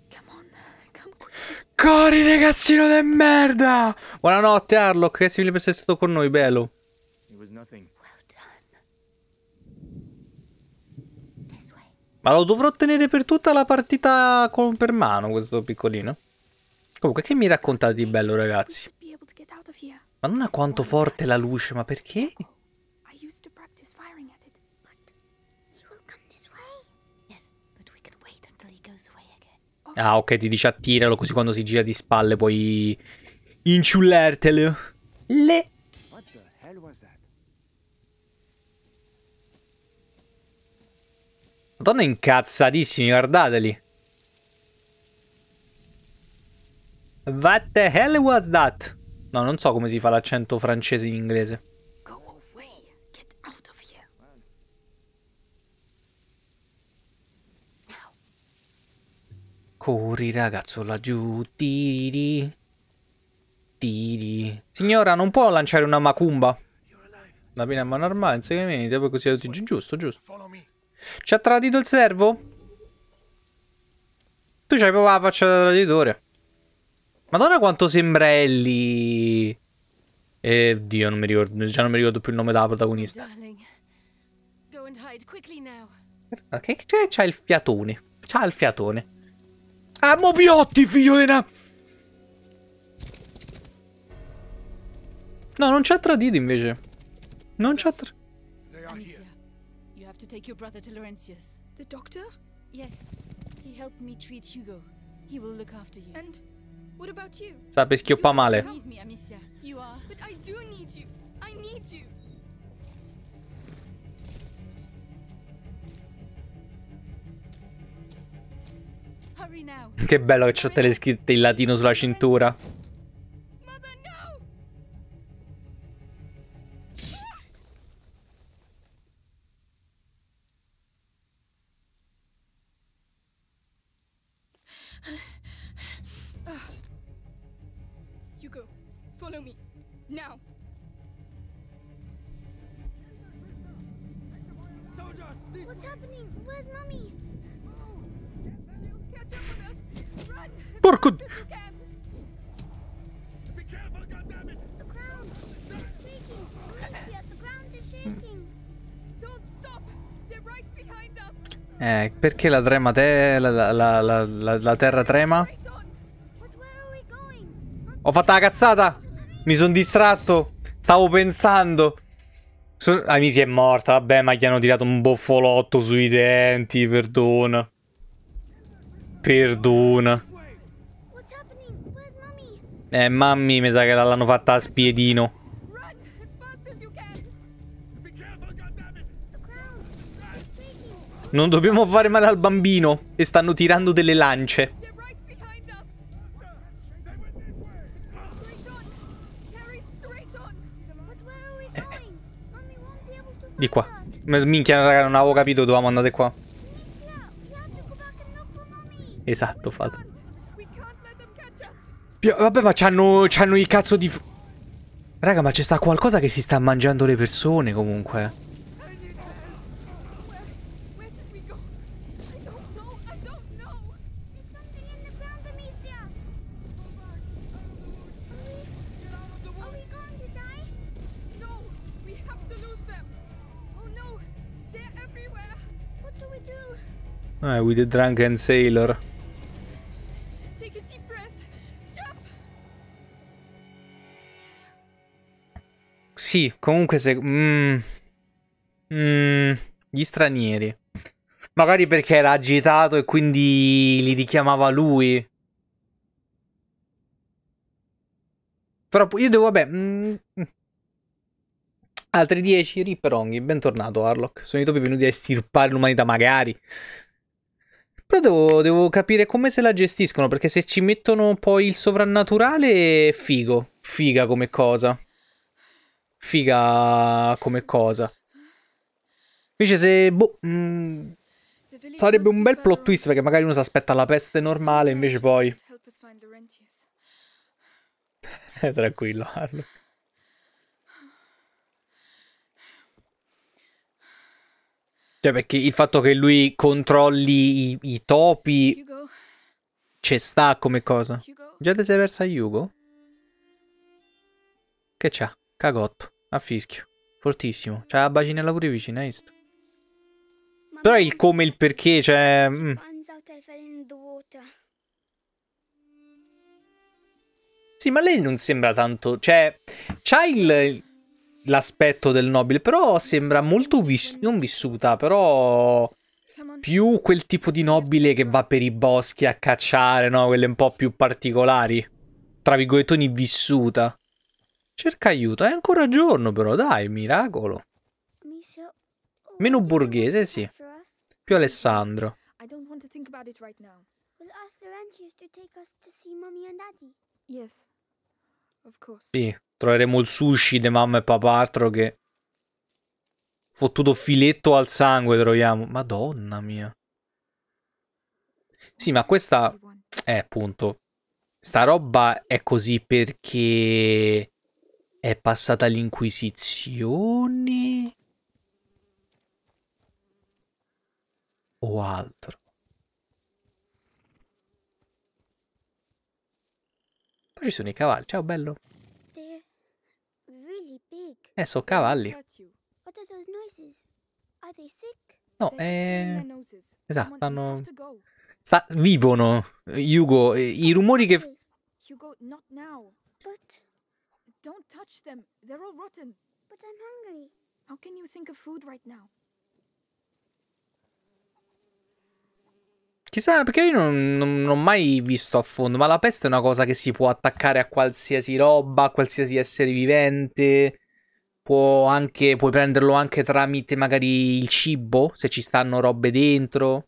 Come on, come quick. Corri, ragazzino de merda! Buonanotte, Harlock. Grazie mille per essere stato con noi, bello. It was nothing. Well done. This way. Ma lo dovrò tenere per tutta la partita con per mano, questo piccolino. Comunque, che mi raccontate di bello, ragazzi? of here. Madonna quanto forte la luce, ma perché? Ah, ok, ti dice attiralo, così quando si gira di spalle puoi inciullartelo. Le... What the hell was that? Madonna incazzatissimi, guardateli. What the hell was that? No, non so come si fa l'accento francese in inglese. Go away. Get out of here. Now. Corri ragazzo laggiù, tiri. Tiri. Signora, non può lanciare una macumba? Va bene, ma normale, insegnamenti, poi così tutti giù, giusto, giusto. Ci ha tradito il servo? Tu c'hai proprio la faccia da traditore. Madonna quanto sembra Ellie. Eh, Dio, non mi ricordo, già non mi ricordo più il nome della protagonista. Ma che c'è? C'ha il fiatone. C'ha il fiatone. Ah, mo piotti, figlio di una... No, non ci ha tradito invece. Non ci ha tradito. Take your brother to Laurentius. The doctor? Yes, he helped me treat Hugo. He will look after you. And what about you? Sa per schioppa male. You need me, Amicia. You are. But I do need you. I need you. Hurry now. Che bello che c'ho tutte le scritte in latino sulla cintura. Eh, perché la trema te... La, la, la, la, terra trema? Ho fatto la cazzata! Mi sono distratto! Stavo pensando... So... Amisi è morta, vabbè, ma gli hanno tirato un boffolotto sui denti, perdona. Perdona. Eh, mammi, mi sa che l'hanno fatta a spiedino. Non dobbiamo fare male al bambino. E stanno tirando delle lance. Eh, eh. Di qua. Minchia, raga, non avevo capito, dovevamo andare qua. Esatto, fatto. Vabbè, ma c'hanno, il cazzo di... Raga, ma c'è sta qualcosa che si sta mangiando le persone, comunque. Eh, with the drunken sailor. Take a deep breath. Jump. Sì, comunque se... Mm, mm, gli stranieri. Magari perché era agitato e quindi li richiamava lui. Però io devo, vabbè... mm. Altri 10, Ripperonghi, bentornato Harlock. Sono i topi venuti a estirpare l'umanità, magari. Però devo, devo capire come se la gestiscono, perché se ci mettono poi il sovrannaturale, figo. Figa come cosa. Figa come cosa. Invece se... Boh, mm, The village sarebbe un be bel plot twist, perché magari uno si aspetta la peste normale, invece poi... Tranquillo, Harlock. Cioè, perché il fatto che lui controlli i, i topi ci sta come cosa. Già ti sei persa Yugo? Che c'ha? Cagotto. A fischio. Fortissimo. C'ha la bacinella pure vicina, hai visto? Però il come e il perché, cioè... mm. Sì, ma lei non sembra tanto... Cioè, c'ha il... L'aspetto del nobile, però sembra molto vis- non vissuta, però più quel tipo di nobile che va per i boschi a cacciare, no? Quelle un po' più particolari. Tra virgolettoni vissuta. Cerca aiuto, è ancora giorno però, dai, miracolo. Meno borghese, sì. Più Alessandro. We'll ask Laurentius to take us to see Mommy and Daddy. Yes. Sì, troveremo il sushi di mamma e papà, altro che... Fottuto filetto al sangue troviamo. Madonna mia. Sì, ma questa... Eh, appunto. Sta roba è così perché... È passata l'Inquisizione? O altro? Poi ci sono i cavalli. Ciao, bello. They're really big. Eh, so They won't cavalli. hurt you. What are those noises? Are they sick? No, eh... esatto, hanno-. Sta... Vivono. Hugo, eh, i rumori che... Hugo, not now. But, Don't touch them. They're all rotten. but I'm hungry. How can you think of food right now? Chissà, perché io non, non- non ho mai visto a fondo, ma la peste è una cosa che si può attaccare a qualsiasi roba, a qualsiasi essere vivente. Può anche, puoi prenderlo anche tramite magari il cibo, se ci stanno robe dentro.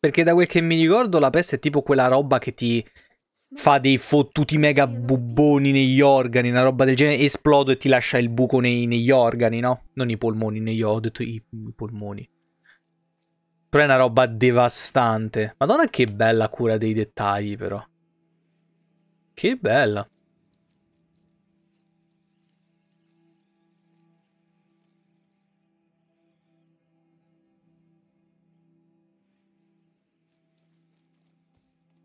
Perché da quel che mi ricordo la peste è tipo quella roba che ti fa dei fottuti mega bubboni negli organi, una roba del genere, esplodo e ti lascia il buco nei- negli organi, no? Non i polmoni, negli ho detto i, i polmoni. Però è una roba devastante. Madonna che bella cura dei dettagli, però. Che bella.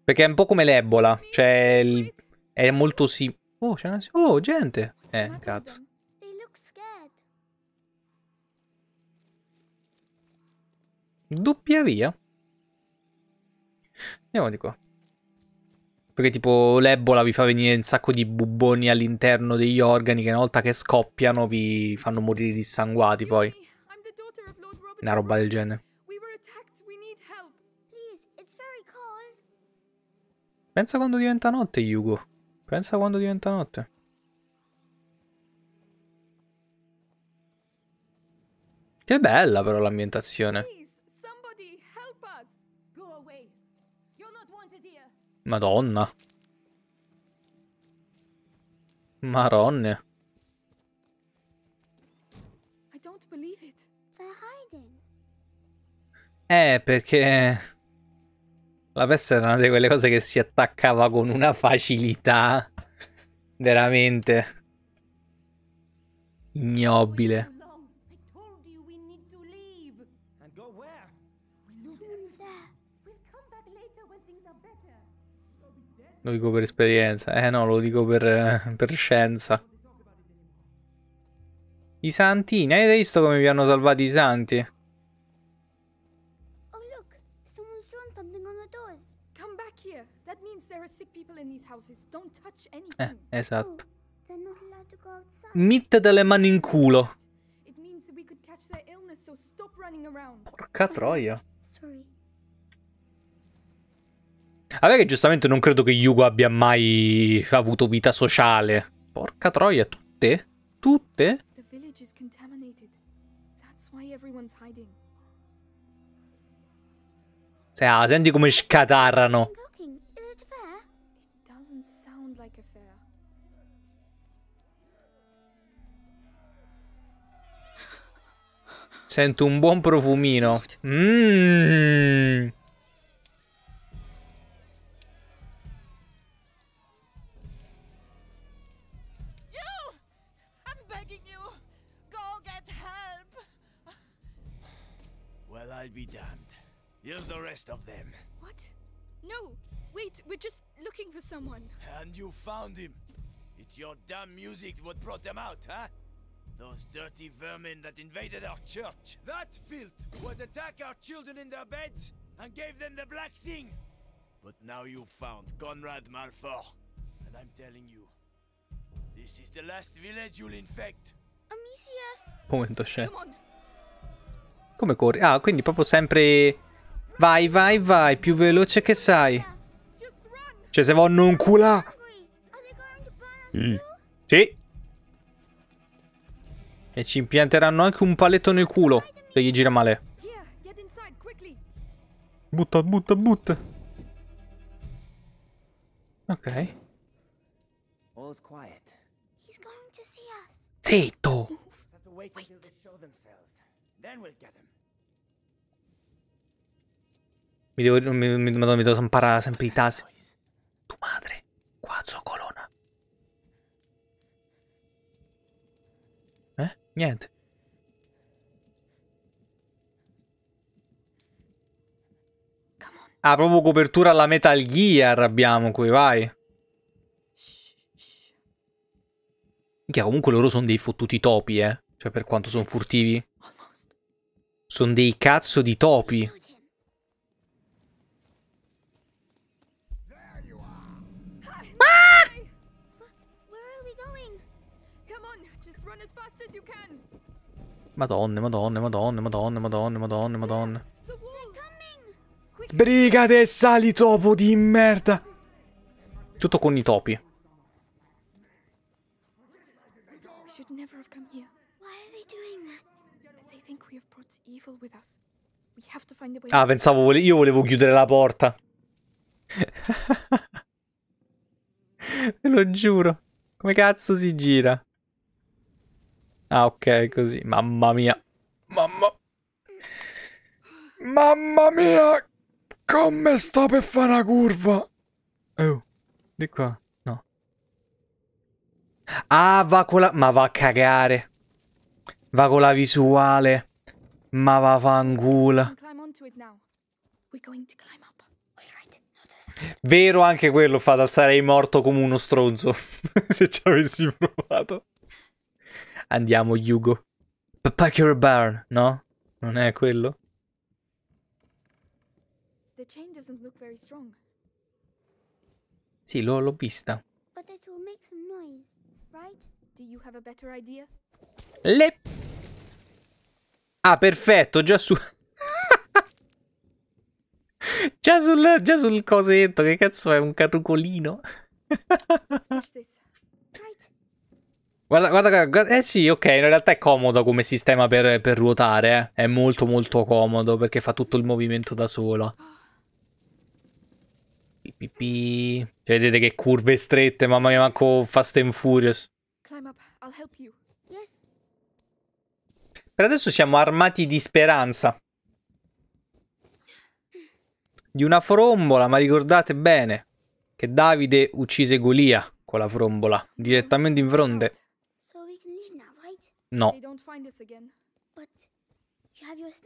Perché è un po' come l'Ebola. Cioè, è molto sì. Oh, c'è una... Oh, gente. Eh, cazzo. Doppia via. Andiamo di qua. Perché tipo l'Ebola vi fa venire un sacco di bubboni all'interno degli organi che una volta che scoppiano vi fanno morire dissanguati poi. Una roba del genere. Pensa quando diventa notte, Yugo. Pensa quando diventa notte. Che bella però l'ambientazione. Madonna. Maronne. I don't don't believe it. They're hiding. Eh, perché la peste era una di quelle cose che si attaccava con una facilità veramente ignobile. Lo dico per esperienza. Eh no, lo dico per, per scienza. I santini, avete visto come vi hanno salvati i santi? Oh, look. Someone's drawn something on the doors. Come back here. That means there are sick people in these houses. Don't touch Eh, anything. esatto. They're not allowed to go outside. Mitte le mani in culo. It means Vabbè che giustamente non credo che Yugo abbia mai avuto vita sociale. Porca troia, tutte? Tutte? The village is contaminated. That's why everyone's hiding. Se, ah, senti come scatarrano. Sento un buon profumino. Mmm. Here's the rest of them. What? No! Wait, we're just looking for someone. And you found him. It's your damn music what brought them out, huh? Those dirty vermin that invaded our church. That filth would attack our children in their beds and gave them the black thing. But now you've found Conrad Malfour. And I'm telling you, this is the last village you'll infect. Amicia. Momento scena. Come on. Come corri? Ah, quindi proprio sempre... Vai, vai, vai, più veloce che sai. Cioè, se vanno un culo. Too? Sì. E ci impianteranno anche un paletto nel culo. Se gli gira male. Butta, butta, butta. Ok. Zitto. Wait, Mi devo, mi, mi, madonna, mi devo imparare sempre i tasti. Tu madre. Qua zoccolona. Eh? Niente. Ah, proprio copertura alla Metal Gear abbiamo qui, vai. Minchia, comunque loro sono dei fottuti topi, eh. Cioè, per quanto sono furtivi. Sono dei cazzo di topi. They doing that? They think we have brought evil with us. We have to find a way. Ah, pensavo vole- io volevo chiudere la porta. Ve lo giuro. Come cazzo si gira? Ah, ok, così. Mamma mia. Mamma. Mamma mia. Come sto per fare una curva? Oh, di qua. No. Ah, va con la... Ma va a cagare. Va con la visuale. Ma va fangula. a sound. Vero anche quello, Fatal, sarei morto come uno stronzo se ci avessi provato. Andiamo, Hugo. Packer Barn, no? Non è quello? Sì, l'ho, l'ho vista. Noise, right? Le... Ah, perfetto, già su... già, sul, già sul cosetto, che cazzo è? Un carrucolino? Let's push this. Right. Guarda, guarda, guarda, eh sì, ok, in realtà è comodo come sistema per, per ruotare, eh. È molto molto comodo perché fa tutto il movimento da solo. Pipì. Cioè, vedete che curve strette, mamma mia, manco Fast and Furious. Per adesso siamo armati di speranza. Di una frombola, ma ricordate bene che Davide uccise Golia con la frombola, direttamente in fronte. Us.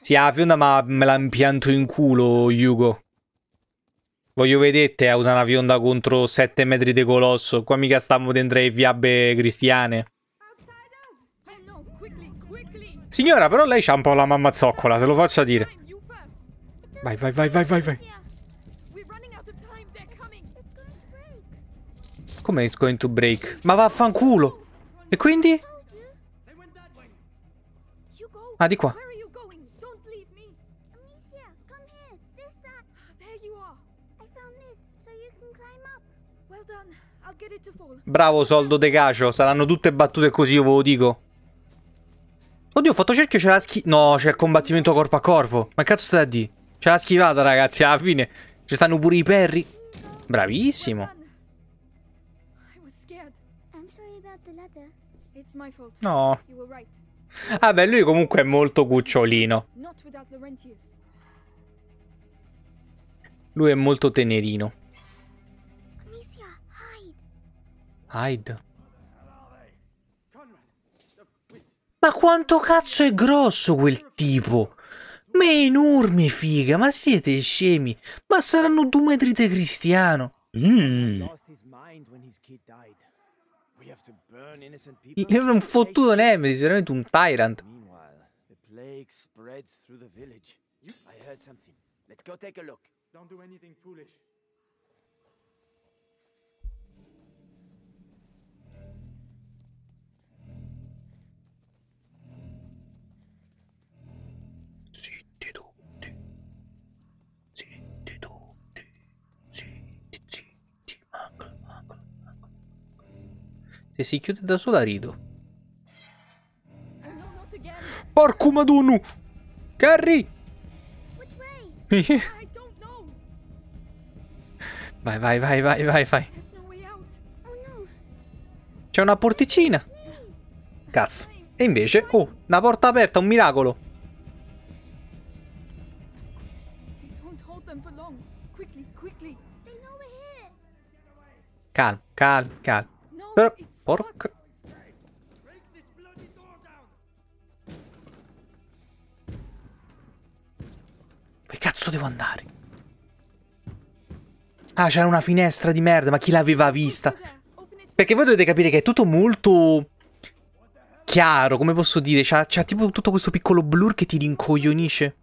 Sì, la fionda ma me l'ha impianto in culo, Hugo. Voglio vedete a usare una fionda contro 7 metri di colosso. Qua mica stiamo dentro le fiabe cristiane. No, quickly! Signora, però lei c'ha un po' la mamma zoccola, se lo faccia dire. Vai, vai, vai, vai, vai, vai. Come it's going to break? Ma vaffanculo. E quindi? Ah, di qua. Fall. Bravo, soldo de cacio. Saranno tutte battute così, io ve lo dico. Oddio, fotocerchio c'è la schi... No, c'è il combattimento corpo a corpo. Ma cazzo stai a di? C'è la schivata, ragazzi, alla fine. Ci stanno pure i perri. Bravissimo. No. Vabbè, lui comunque è molto cucciolino. Lui è molto tenerino. Hyde. Ma quanto cazzo è grosso quel tipo? Ma è enorme, figa. Ma siete scemi? Ma saranno due metri di cristiano. Mm. People. È un fottuto Nemesis, veramente un tyrant. Plague spreads through the village. I heard something. Let's go take a look. Don't do anything foolish. Se si chiude da sola rido. Porco madonna! Carry! Which way? I don't know! vai, vai, vai, vai, vai, vai. C'è una porticina. Cazzo. E invece, oh, una porta aperta, un miracolo. Calma, calma, calma. Però, porca... Dove cazzo devo andare? Ah, c'era una finestra di merda, ma chi l'aveva vista? Perché voi dovete capire che è tutto molto chiaro, come posso dire? C'ha, tipo tutto questo piccolo blur che ti rincoglionisce.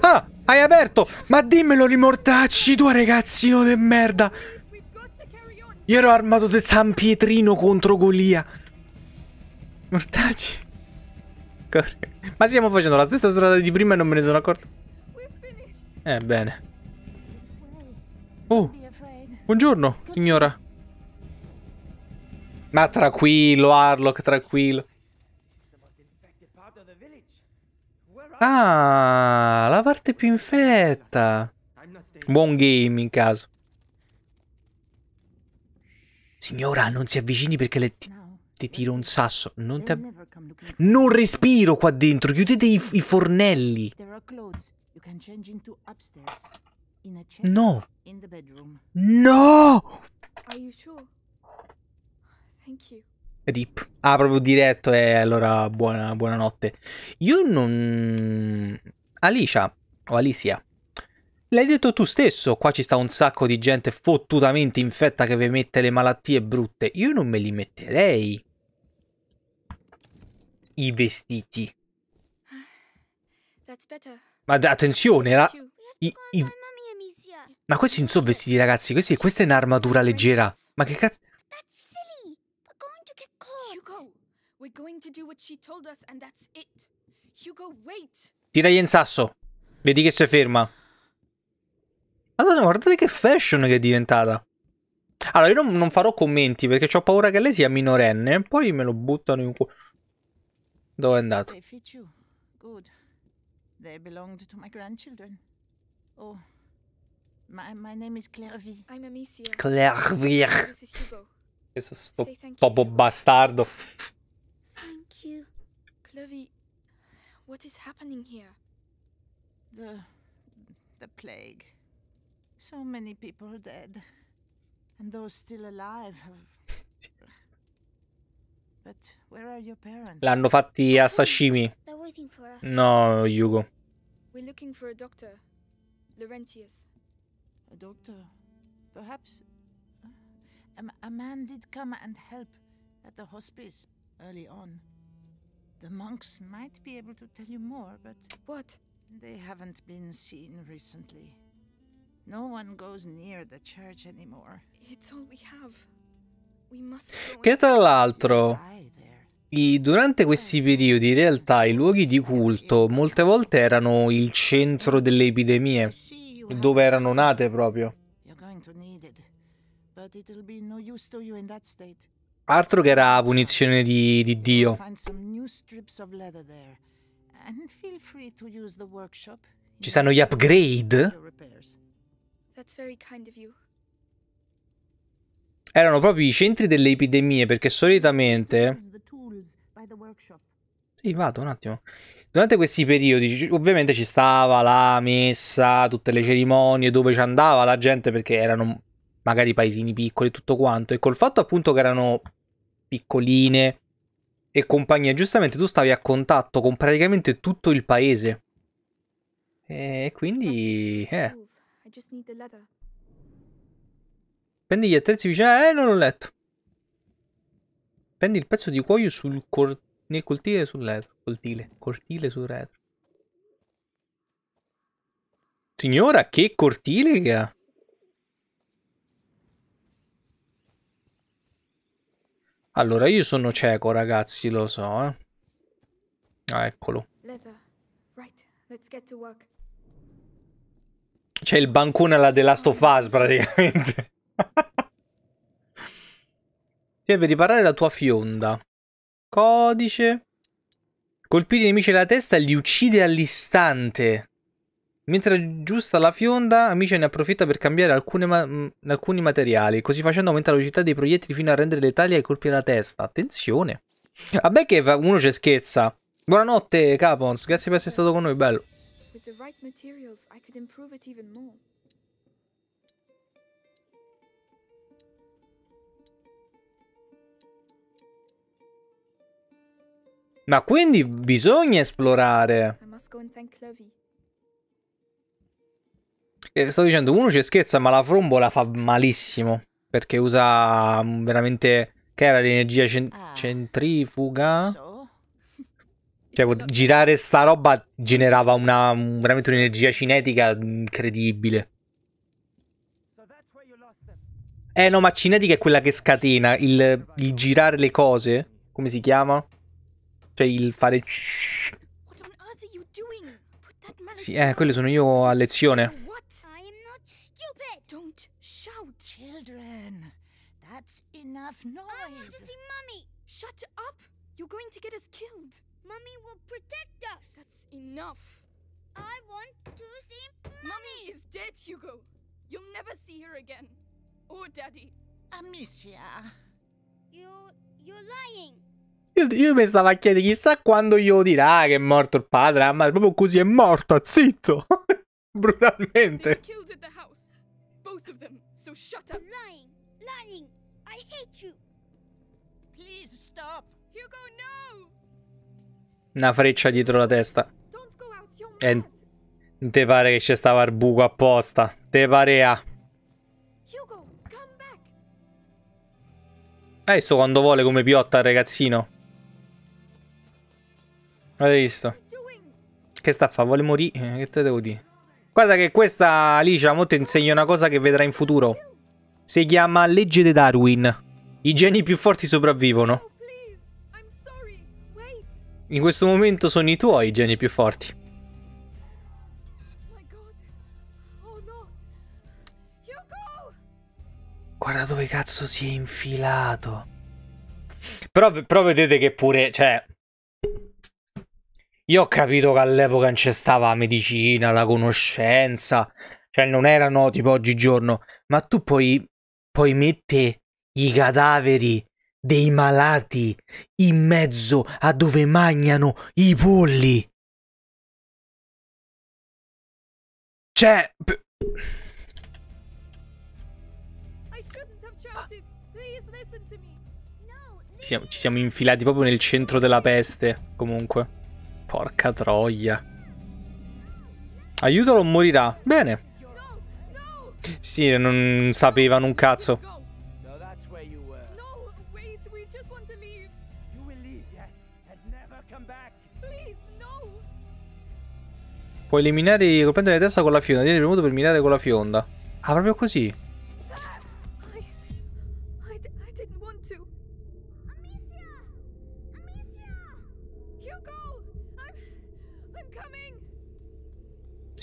Ah, hai aperto! Ma dimmelo, rimortacci, tu ragazzino de merda! Io ero armato di San Pietrino contro Golia. Mortacci. Ma stiamo facendo la stessa strada di prima e non me ne sono accorto. Eh, bene. Oh, buongiorno, signora. Ma tranquillo, Harlock, tranquillo. Ah, la parte più infetta. Buon game in caso. Signora, non si avvicini perché le ti, ti tiro un sasso. Non, ti non respiro qua dentro. Chiudete i, i fornelli. No. No! Are you sure? Thank you. Rip. Ah, proprio diretto. E allora buona, buonanotte. Io non. Alicia. O Alicia. L'hai detto tu stesso. Qua ci sta un sacco di gente fottutamente infetta che vi mette le malattie brutte. Io non me li metterei. I vestiti. Ma attenzione, la- i- i- ma questi non sono vestiti, ragazzi. Questi- questa è un'armatura leggera. Ma che cazzo. Silly. We're going to get caught. Hugo, we're going to do what she told us and that's it. Hugo, wait. Tiragli in sasso. Vedi che si ferma. Madonna, guardate che fashion che è diventata. Allora, io non, non farò commenti perché ho paura che lei sia minorenne. E poi me lo buttano in culo. Dove è andato? They fit you. Good. They belonged to my grandchildren. Oh, my, my name is Clairvy. I'm Amicia. Clairvier. This is Hugo. Questo sto topo bastardo. Thank what is happening here? The, the plague. So many people dead. And those still alive have... But where are your parents? L'hanno fatti a sashimi. They're waiting for us. No, Hugo. We're looking for a doctor. Laurentius. A doctor. Perhaps. Uh, a man did come and help at the hospice early on. The monks might be able to tell you more, but What? they haven't been seen recently. No one goes near the church anymore. It's all we have. We must go Che tra l'altro, i- durante questi periodi, in realtà, i luoghi di culto molte volte erano il centro delle epidemie, dove erano nate proprio. You're going to need it. But it'll be no use to you in that state. Altro che era punizione di, di Dio. Ci stanno gli upgrade? Erano proprio i centri delle epidemie, perché solitamente... Sì, vado un attimo. Durante questi periodi, ovviamente ci stava la messa, tutte le cerimonie dove ci andava la gente perché erano magari paesini piccoli e tutto quanto. E col fatto appunto che erano piccoline e compagnia, giustamente tu stavi a contatto con praticamente tutto il paese. E quindi, eh, prendi gli attrezzi vicini. Eh, non l'ho letto. Prendi il pezzo di cuoio sul cor- nel coltile sul retro. Coltile, cortile sul retro. Signora, che cortile che ha? Allora, io sono cieco, ragazzi, lo so, eh. Ah, eccolo. C'è il bancone alla The Last of Us, praticamente. Deve riparare la tua fionda. Codice. Colpire i nemici alla testa e li uccide all'istante. Mentre aggiusta la fionda, Amicia ne approfitta per cambiare ma- mh, alcuni materiali. Così facendo aumenta la velocità dei proiettili fino a rendere letali ai colpi alla testa. Attenzione. Vabbè che uno ci scherza. Buonanotte, Capons. Grazie per essere stato con noi, bello. With the right materials, I could improve it even more. Ma quindi bisogna esplorare. I must go and thank Clovey. Eh, sto dicendo, uno ci scherza, ma la frombola fa malissimo. Perché usa mm, veramente. Che era l'energia cen- Ah. centrifuga? Cioè, girare sta roba generava una, un- veramente un'energia cinetica incredibile. Eh no, ma cinetica è quella che scatena il, il girare le cose. Come si chiama? Cioè il fare. Sì, eh, down. quelle sono io a lezione. What? I am not stupid. Don't shout. children, that's enough I want noise. to see Mummy. Shut up. You're going to get us killed. Mummy will protect us. That's enough. I want to see Mummy is dead, Hugo. You'll never see her again. Or Daddy. Amicia. you. You're lying. Io, io mi stavo a chiedere chissà quando glielo dirà che è morto il padre, ah, ma proprio così è morto, zitto. They were Brutalmente. killed at the house. Both of them. So shut up. Lying. Lying. I hate you. Please stop. Hugo, no! Una freccia dietro la testa. Don't go out. You're Eh, mad. Te pare che c'è stava il buco apposta? Te parea. Hugo, come back. Hai visto quando vuole come piotta il ragazzino? Avete visto? Che sta a fa? Vuole morire? Eh, Che te devo dire? Guarda che questa Alicia mo ti insegna una cosa che vedrai in futuro. Si chiama legge di Darwin. I geni più forti sopravvivono. Oh. In questo momento sono i tuoi i geni più forti. Oh. Hugo! Guarda dove cazzo si è infilato. Però, però vedete che pure, cioè... Io ho capito che all'epoca non c'è stava la medicina, la conoscenza, cioè non erano tipo oggigiorno, ma tu puoi, puoi mettere i cadaveri dei malati in mezzo a dove mangiano i polli. Cioè... Ci siamo, ci siamo infilati proprio nel centro della peste. Comunque. Porca troia. Aiutalo o morirà. Bene. Sì, non sapevano un cazzo. Puoi eliminare colpendo la testa con la fionda. Tieni premuto per eliminare con la fionda. Ah, proprio così.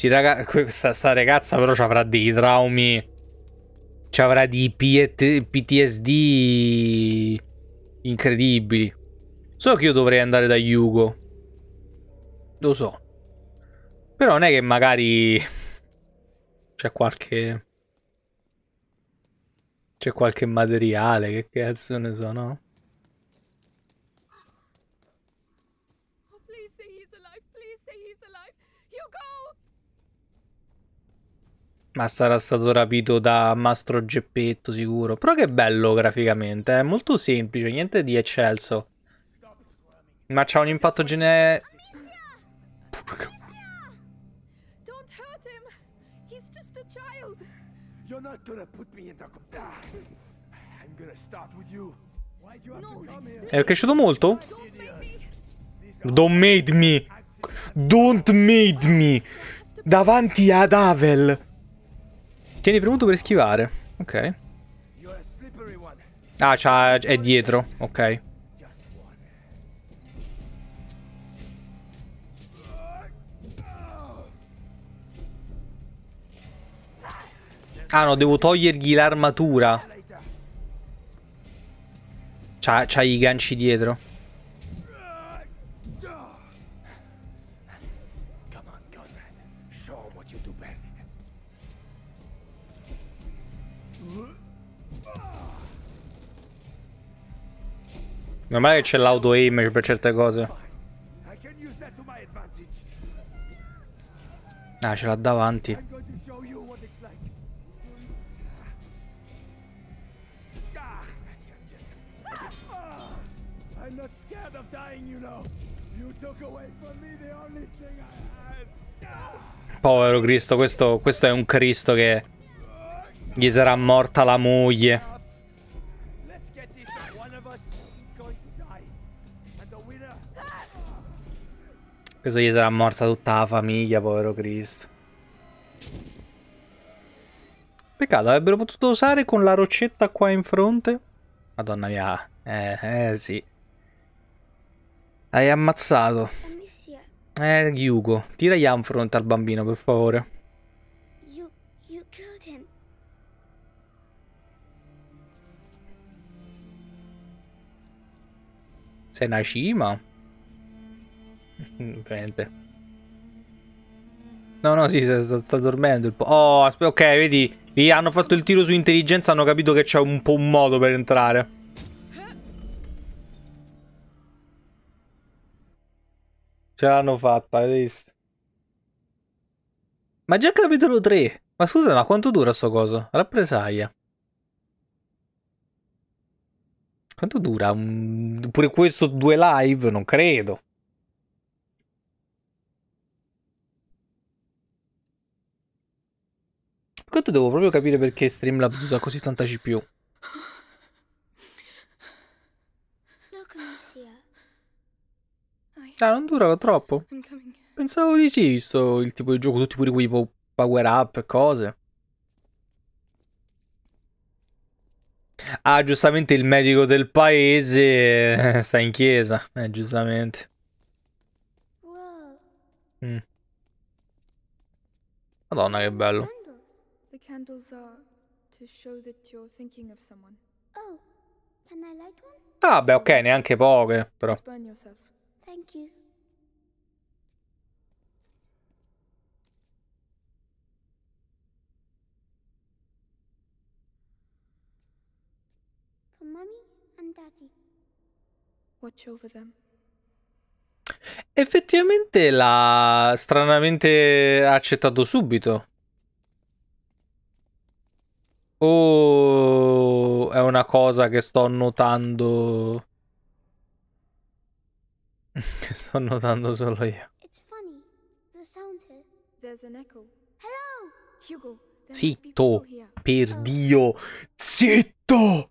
Sì, raga, questa sta ragazza però ci avrà dei traumi. Ci avrà di PTSD incredibili. So che io dovrei andare da Yugo. Lo so. Però non è che magari c'è qualche c'è qualche materiale, che cazzo ne so, no? Oh, please say he's alive. Please say he's alive. Hugo! Ma sarà stato rapito da Mastro Geppetto sicuro. Però che bello graficamente, è molto semplice, niente di eccelso. Ma c'ha un impatto gene... Don't hurt him. He's just a child. You're not gonna put me in the. Ah. I'm gonna start with you. Why'd you have to come here? È cresciuto molto? Don't make me. Don't made me. Don't made me. Davanti ad Avel. Tieni premuto per schivare. Ok. Ah, c'ha... è dietro. Ok. Ah no, devo togliergli l'armatura. C'ha i ganci dietro. Non male che c'è l'auto aim per certe cose. Ah, ce l'ha davanti. Ah. Ah. Povero Cristo, questo, questo è un Cristo che gli sarà morta la moglie. Questo gli sarà morta tutta la famiglia, povero Cristo. Peccato, avrebbero potuto usare con la roccetta qua in fronte. Madonna mia. Eh, eh sì. Hai ammazzato. Eh, Hugo, tira in fronte al bambino, per favore. you you. Sei una cima? Veramente. No, no, sì, sta, sta- dormendo il po'. Oh, aspetta, ok, vedi. Lì hanno fatto il tiro su intelligenza, hanno capito che c'è un po' un modo per entrare. Ce l'hanno fatta, hai visto? Ma già capitolo 3. Ma scusa, ma quanto dura sto coso? Rappresaglia. Quanto dura? Un- Pure questo due live? Non credo. Quanto devo proprio capire perché Streamlabs usa così tanta CPU? Ah, non dura troppo. Pensavo di sì, visto il tipo di gioco, tutti pure quei po- power up e cose. Ah, giustamente il medico del paese eh, sta in chiesa. Eh, giustamente. Mm. Madonna, che bello candles are to show that you're thinking of someone. Oh, can I light one? Ah, beh, ok, neanche poche, però. Burn yourself. Thank you. For mommy and daddy. Watch over them. Effettivamente l'ha stranamente accettato subito. O è una cosa che sto notando. Che sto notando solo io. It's funny. The sound here. There's an echo. Hello! Hugo, there might be Zitto, per Dio. Zitto!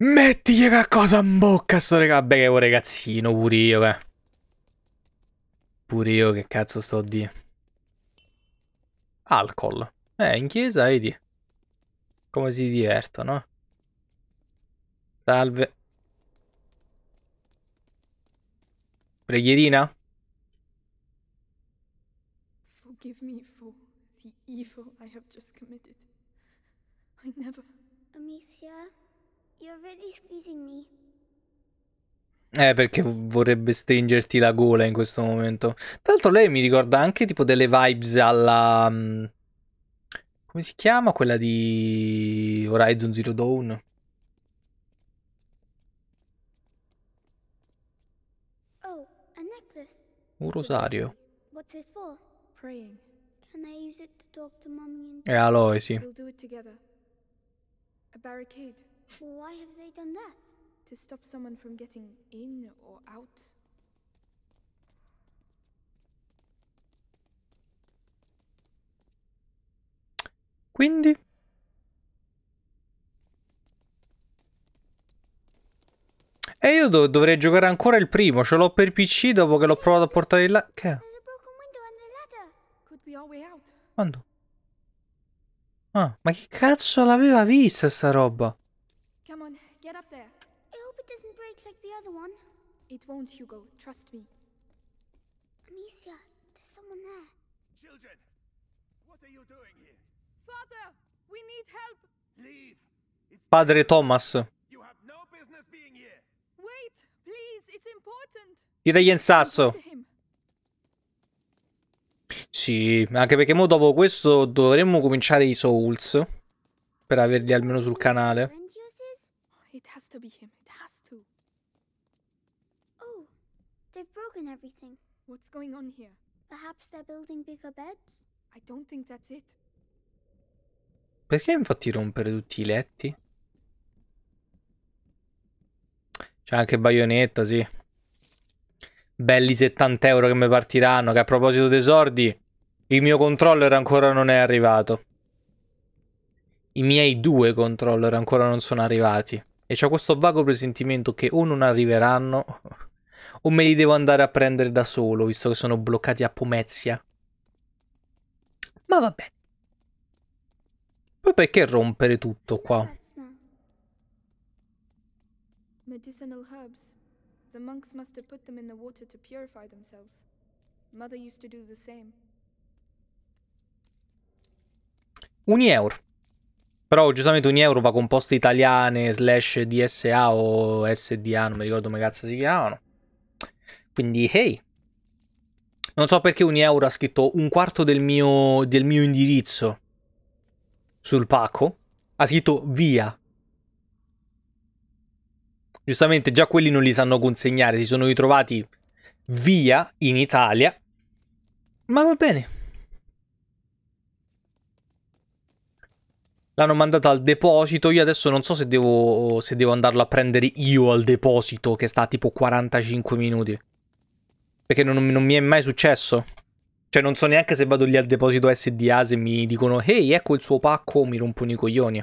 Mettigli qualcosa in bocca sto ragazzo. Vabbè che è un ragazzino, pure io, eh. Pure io, che cazzo sto a dire. Alcol. Eh, in chiesa, vedi. Come si divertono. Salve. Preghierina? Forgive me for the evil I have just committed. I never. Amicia, you're really squeezing me. Eh, perché vorrebbe stringerti la gola in questo momento. Tra l'altro lei mi ricorda anche tipo delle vibes alla... mm, Come si chiama? Quella di Horizon Zero Dawn. Oh, a necklace. Un rosario. What's it for? Praying. Can I use it to talk to mommy and E Aloy, sì. We'll do it together. A barricade why have they done that? to stop someone from getting in or out. Quindi? E io dov- dovrei giocare ancora il primo. Ce l'ho per PC dopo che l'ho provato a portare in là. Che? Quando? Ah, ma che cazzo l'aveva vista sta roba? Come on, get up there. I hope it doesn't break like the other one. It won't, Hugo. Trust me. Amicia, there's someone there. Children, what are you doing here? Padre Thomas. Tiragli in sasso. Sì, anche perché mo dopo questo dovremmo cominciare i Souls. Per averli almeno sul canale. Oh, they've broken everything. What's going on here? Perhaps they're building bigger beds? I don't think that's it. Perché infatti rompere tutti i letti? C'è anche Bayonetta, sì. Belli 70 euro che mi partiranno. Che a proposito dei sordi, il mio controller ancora non è arrivato. I miei due controller ancora non sono arrivati. E c'ho questo vago presentimento che o non arriveranno o me li devo andare a prendere da solo, visto che sono bloccati a Pomezia. Ma va bene. Poi perché rompere tutto qua? Medicinal herbs. The monks must have put them in the water to purify themselves. Mother used to do the same. Un euro. Però giustamente un euro va con poste italiane slash DSA o SDA, non mi ricordo come cazzo si chiamano. Quindi, hey. Non so perché un euro ha scritto un quarto del mio, del mio indirizzo sul pacco. Ha scritto via. Giustamente già quelli non li sanno consegnare, si sono ritrovati via in Italia. Ma va bene. L'hanno mandata al deposito. Io adesso non so se devo, se devo andarlo a prendere io al deposito, che sta a tipo 45 minuti. Perché non, non mi è mai successo. Cioè, non so neanche se vado lì al deposito SDA se mi dicono, ehi, ecco il suo pacco, mi rompono i coglioni.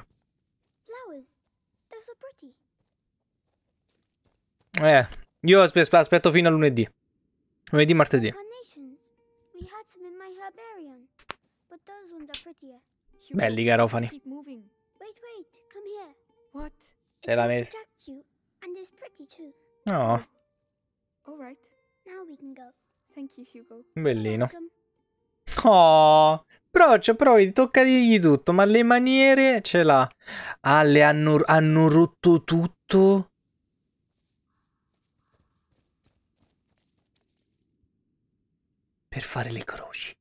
Eh, io aspe- aspe- aspetto fino a lunedì. Lunedì, martedì. Belli garofani. C'è la too. No, All right. Now we can go. Bellino. Oh, però, cioè, però gli tocca dirgli tutto, ma le maniere ce l'ha. Ah, le hanno, hanno rotto tutto? Per fare le croci.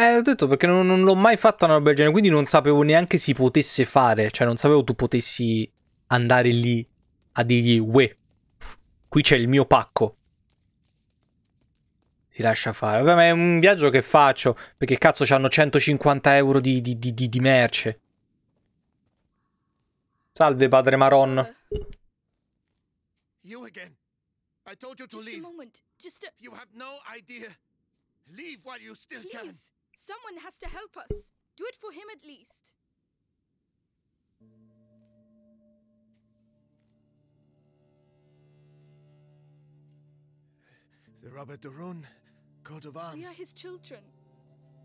Ho detto perché non, non l'ho mai fatta una roba del genere, quindi non sapevo neanche si potesse fare. Cioè, non sapevo tu potessi andare lì a dirgli, uè, qui c'è il mio pacco. Si lascia fare. Vabbè, ma è un viaggio che faccio, perché cazzo c'hanno 150 euro di, di, di, di- di merce. Salve, padre Maron. Father, You again. I told you to just a leave. moment. Just a. You have no idea. Leave while you still can. Please, someone has to help us. Do it for him at least. The Robert de Rune, coat of arms. We are his children.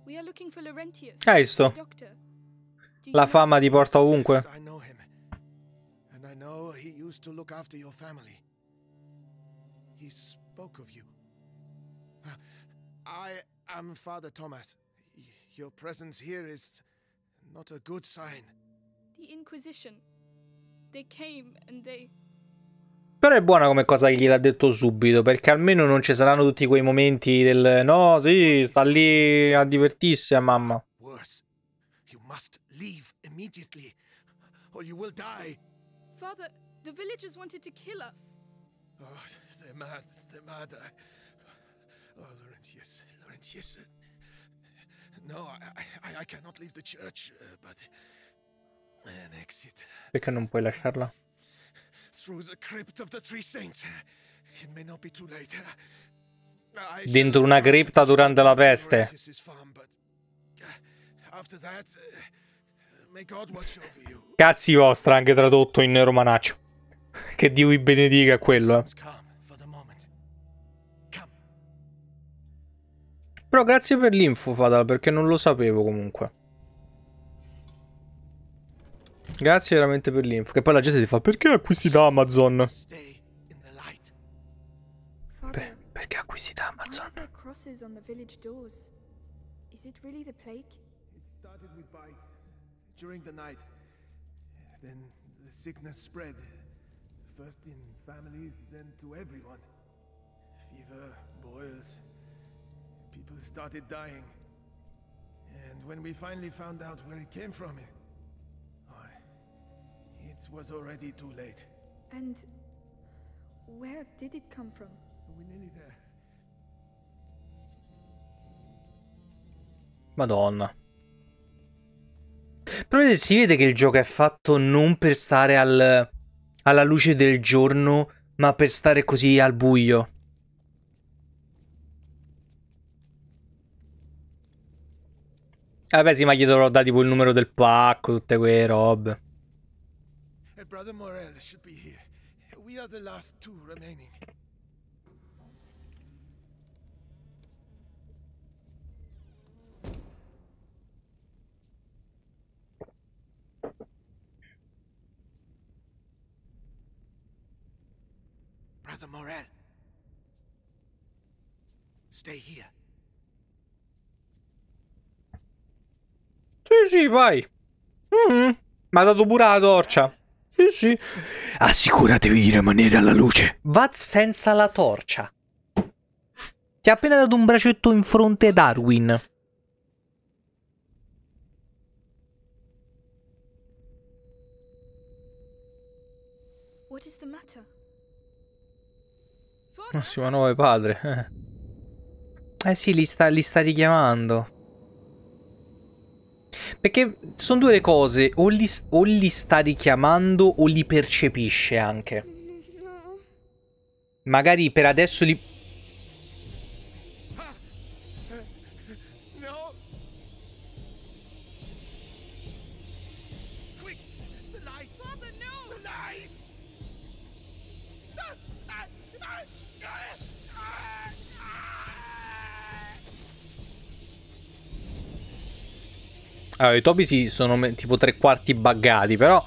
We are looking for Laurentius. Hai visto? the Doctor. La fama him? ti porta ovunque. Yes, I know him. And I know he used to look after your family. He spoke of you. I am Father Thomas. Your presence here is not a good sign. The Inquisition. They came and they. Però è buona come cosa che gliel'ha detto subito, perché almeno non ci saranno tutti quei momenti del no, sì, sta lì a divertirsi a mamma. Worse, you must leave immediately, or you will die. Father, the villagers wanted to kill us. Oh, they're mad. They're mad. I... Oh, Laurentius. Laurentius. Perché non puoi lasciarla? through the crypt of the Three Saints. It may not be too late. I Dentro una cripta durante la peste. Uh, uh. Cazzi vostra, anche tradotto in romanaccio. Che Dio vi benedica quello, eh. Però grazie per l'info, Fatal, perché non lo sapevo comunque. Grazie veramente per l'info. Che poi la gente ti fa, perché acquisti da Amazon? Beh, perché acquisti da Amazon? Is it really the plague? It started with bites during the night. Then the sickness spread. First in families, then to everyone. Fever, boils. People started dying. And when we finally found out where it came from, oh, it was already too late. And where did it come from? We're nearly there. Madonna. Però si vede che il gioco è fatto non per stare al- alla luce del giorno, ma per stare così al buio. Vabbè, sì, ma gli dovrò dare tipo il numero del pacco, tutte quelle robe. And Brother Morel should be here. We are the last two remaining. Brother Morel. Stay here. Sì, vai. Mm, Mi ha dato pure la torcia. Sì, sì. Assicuratevi di rimanere alla luce. Va senza la torcia. Ti ha appena dato un bracetto in fronte Darwin. What is the matter? Prossimo nove padre. Eh, eh sì, li sta, li sta richiamando. Perché sono due le cose. O li, o li sta richiamando o li percepisce anche. Magari per adesso li... Allora, i topi si sono tipo tre quarti buggati, però...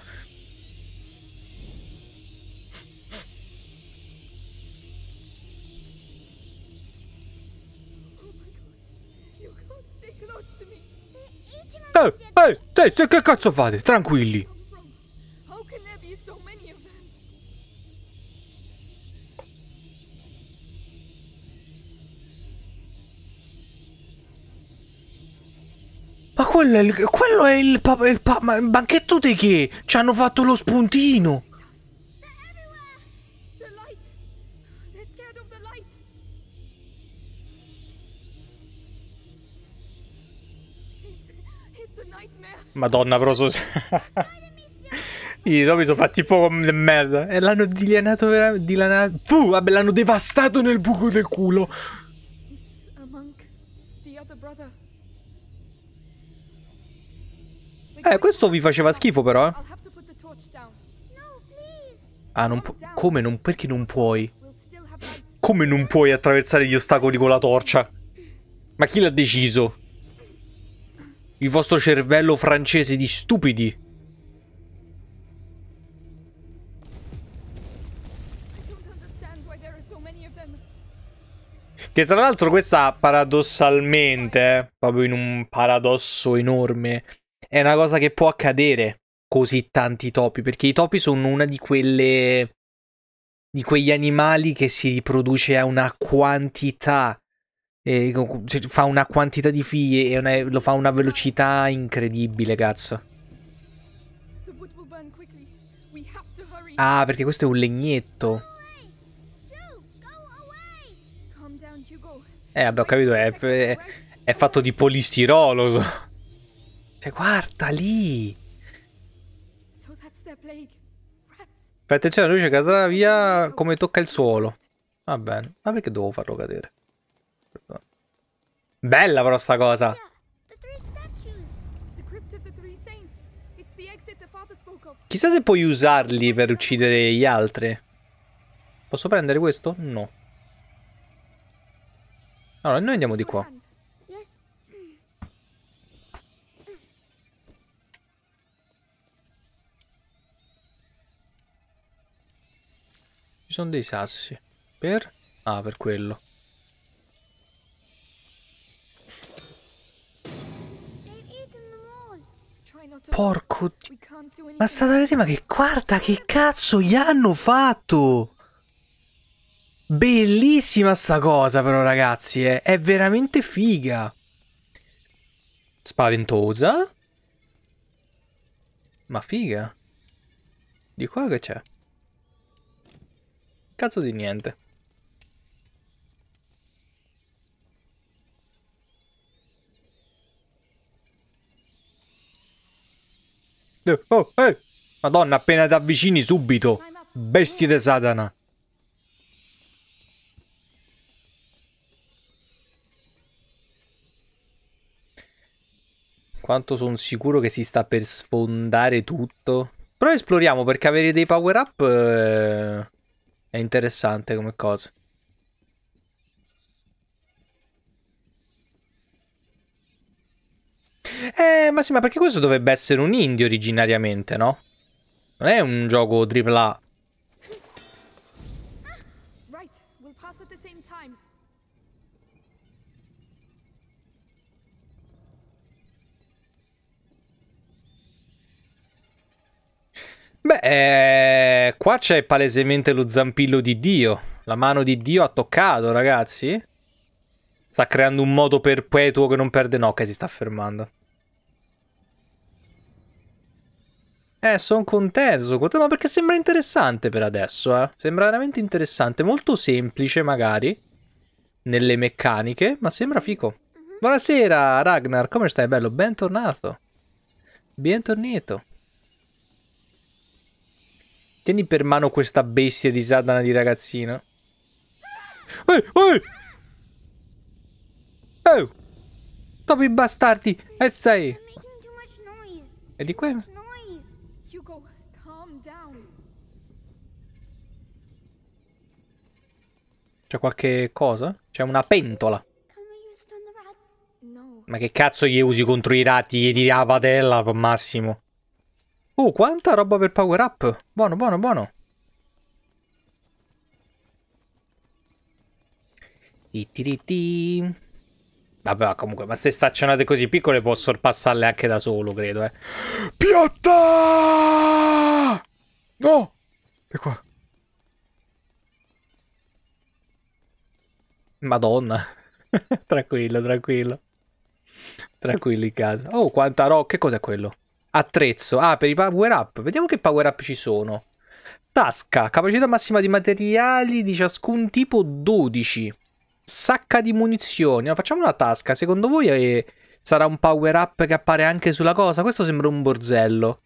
To me. Eh, eh, che cazzo fate? Tranquilli. Ma quello è il, quello è il, pa- il pa- ma il banchetto di che? Ci hanno fatto lo spuntino. Madonna, però so... I topi sono fatti poco di merda. E l'hanno dilanato veramente... Dilanato... Puh, vabbè, l'hanno devastato nel buco del culo. It's a monk. The other brother. Eh, questo vi faceva schifo però, eh. Ah, non pu- Come non... Perché non puoi? Come non puoi attraversare gli ostacoli con la torcia? Ma chi l'ha deciso? Il vostro cervello francese di stupidi. Che tra l'altro questa paradossalmente, eh, proprio in un paradosso enorme, è una cosa che può accadere così tanti topi, perché i topi sono una di quelle di quegli animali che si riproduce a una quantità eh, fa una quantità di figli e una- lo fa a una velocità incredibile, cazzo. Ah, perché questo è un legnetto. Eh, vabbè, ho capito, è, è- è fatto di polistirolo. so. Cioè, guarda lì. Fai attenzione, la luce cadrà via come tocca il suolo. Va bene. Ma perché devo farlo cadere? Bella però sta cosa. Chissà se puoi usarli per uccidere gli altri. Posso prendere questo? No. Allora, noi andiamo di qua. Sono dei sassi. Per? Ah, per quello. Porco. Ma state a vedere, ma che guarda che cazzo gli hanno fatto! Bellissima sta cosa però ragazzi, eh. è veramente figa. Spaventosa. Ma figa. Di qua che c'è? Cazzo di niente. Eh, Oh, eh! Madonna, appena ti avvicini subito. Bestie di Satana. Quanto sono sicuro che si sta per sfondare tutto. Però esploriamo perché avere dei power up eh, è interessante come cosa. Eh, ma sì, ma perché questo dovrebbe essere un indie originariamente, no? Non è un gioco AAA. Right. We'll pass at the same time. Beh, eh, qua c'è palesemente lo zampillo di Dio. La mano di Dio ha toccato, ragazzi. Sta creando un modo perpetuo che non perde. No, che si sta fermando. Eh, sono contento, sono contento, ma perché sembra interessante per adesso, eh. Sembra veramente interessante, molto semplice magari, nelle meccaniche, ma sembra fico. Buonasera, Ragnar, come stai? Bello, bentornato. Bentornato. Tieni per mano questa bestia di Satana di ragazzino. Ehi, ehi! Oh! Topi bastardi! E sei! E di qua? C'è qualche cosa? C'è una pentola. Ma che cazzo gli usi contro i ratti? Gli tiri la patella, Massimo. Oh, quanta roba per power up. Buono, buono, buono. Titiriti. Vabbè, comunque, ma se staccionate così piccole può sorpassarle anche da solo, credo, eh. Piotta! No! E qua. Madonna. tranquillo, tranquillo. Tranquillo in casa. Oh, quanta roba. Che cos'è quello? Attrezzo. Ah, per i power up. Vediamo che power up ci sono. Tasca. Capacità massima di materiali di ciascun tipo 12. Sacca di munizioni. No, facciamo una tasca. Secondo voi eh, sarà un power up che appare anche sulla cosa? Questo sembra un borzello.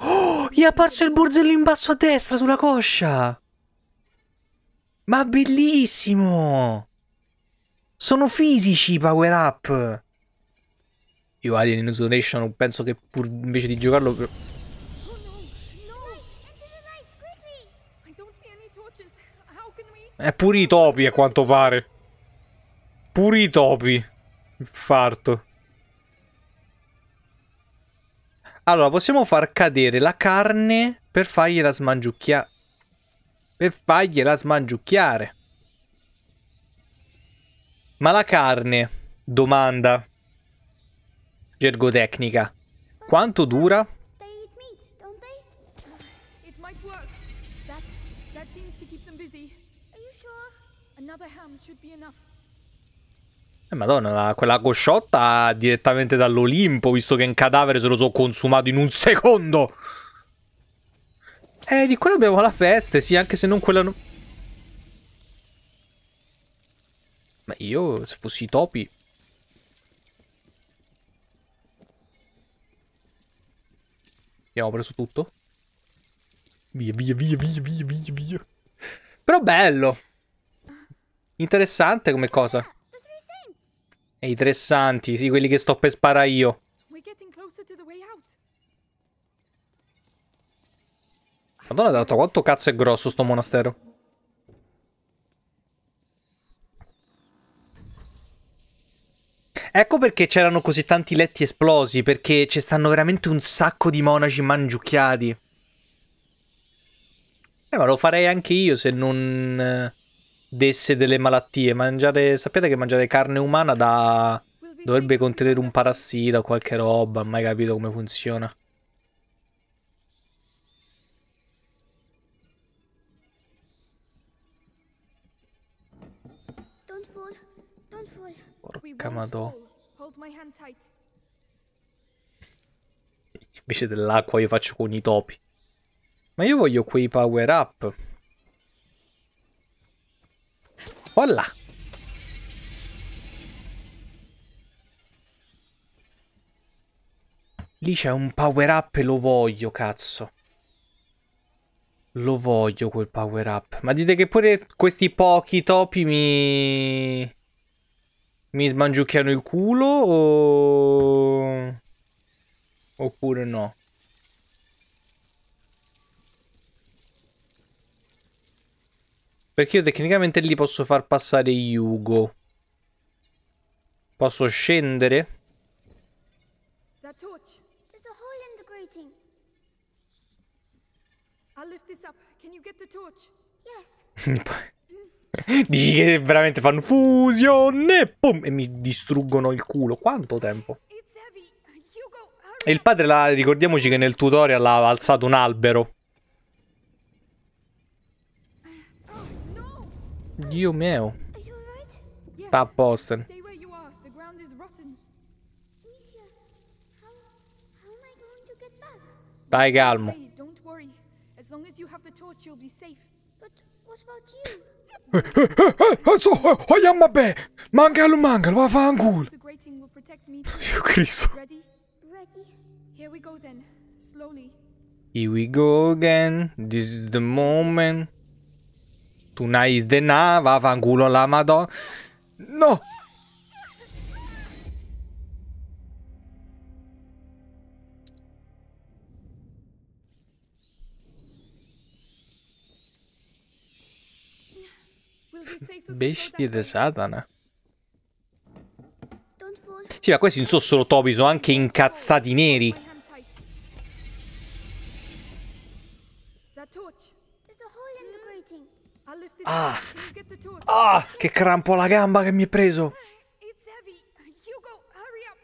Oh, gli è apparso il borzello in basso a destra sulla coscia. Ma bellissimo! Sono fisici i power up. Io Alien Isolation penso che pur invece di giocarlo... per- Oh? È pure i topi a quanto pare. Pure i topi. Infarto. Allora, possiamo far cadere la carne per fargliela smangiucchiare. Per fargliela smangiucchiare. Ma la carne, domanda. Gergotecnica. Quanto dura? Eh, madonna, la- quella cosciotta direttamente dall'Olimpo, visto che è un cadavere se lo so consumato in un secondo. Eh, di qua abbiamo la peste, sì, anche se non quella... no- Ma io, se fossi i topi... Abbiamo preso tutto? Via, via, via, via, via, via, via. Però bello. Interessante come cosa. E i tre santi, sì, quelli che sto per sparare io. Madonna, dato quanto cazzo è grosso sto monastero. Ecco perché c'erano così tanti letti esplosi, perché ci stanno veramente un sacco di monaci mangiucchiati. Eh, ma lo farei anche io se non eh, desse delle malattie. Mangiare, sapete che mangiare carne umana da... Dovrebbe contenere un parassita o qualche roba, mai capito come funziona. Tight. Invece dell'acqua io faccio con i topi. Ma io voglio quei power up. Voilà. Lì c'è un power up e lo voglio, cazzo. Lo voglio quel power up. Ma dite che pure questi pochi topi mi... Mi smangiucchiano il culo o... Oppure no? Perché io tecnicamente lì posso far passare Yugo. Posso scendere? That torch. There's a hole in the grating. I'll lift this up. Can you get the torch? Yes. Dici che veramente fanno fusione pum, e mi distruggono il culo. Quanto tempo? E il padre, là, ricordiamoci che nel tutorial ha alzato un albero. Dio mio. Sta a posto. Stay where you are. The ground is rotten. Amicia, how, how am I going to get back? Stai calmo. As long as you have the torch, you'll be safe. But what about you? Vabbè, mancalo, mancalo, va fanculo. The grating will protect me. too. Dio Cristo. Ready? Ready? Here we go then. Slowly. Here we go again. This is the moment. Tonight is the night. Va fanculo la madonna. No. Bestie di. Satana. Sì, ma questi non sono solo topi, sono anche incazzati neri. Ah. Ah, che crampo alla gamba che mi è preso. It's heavy. Hugo, hurry up.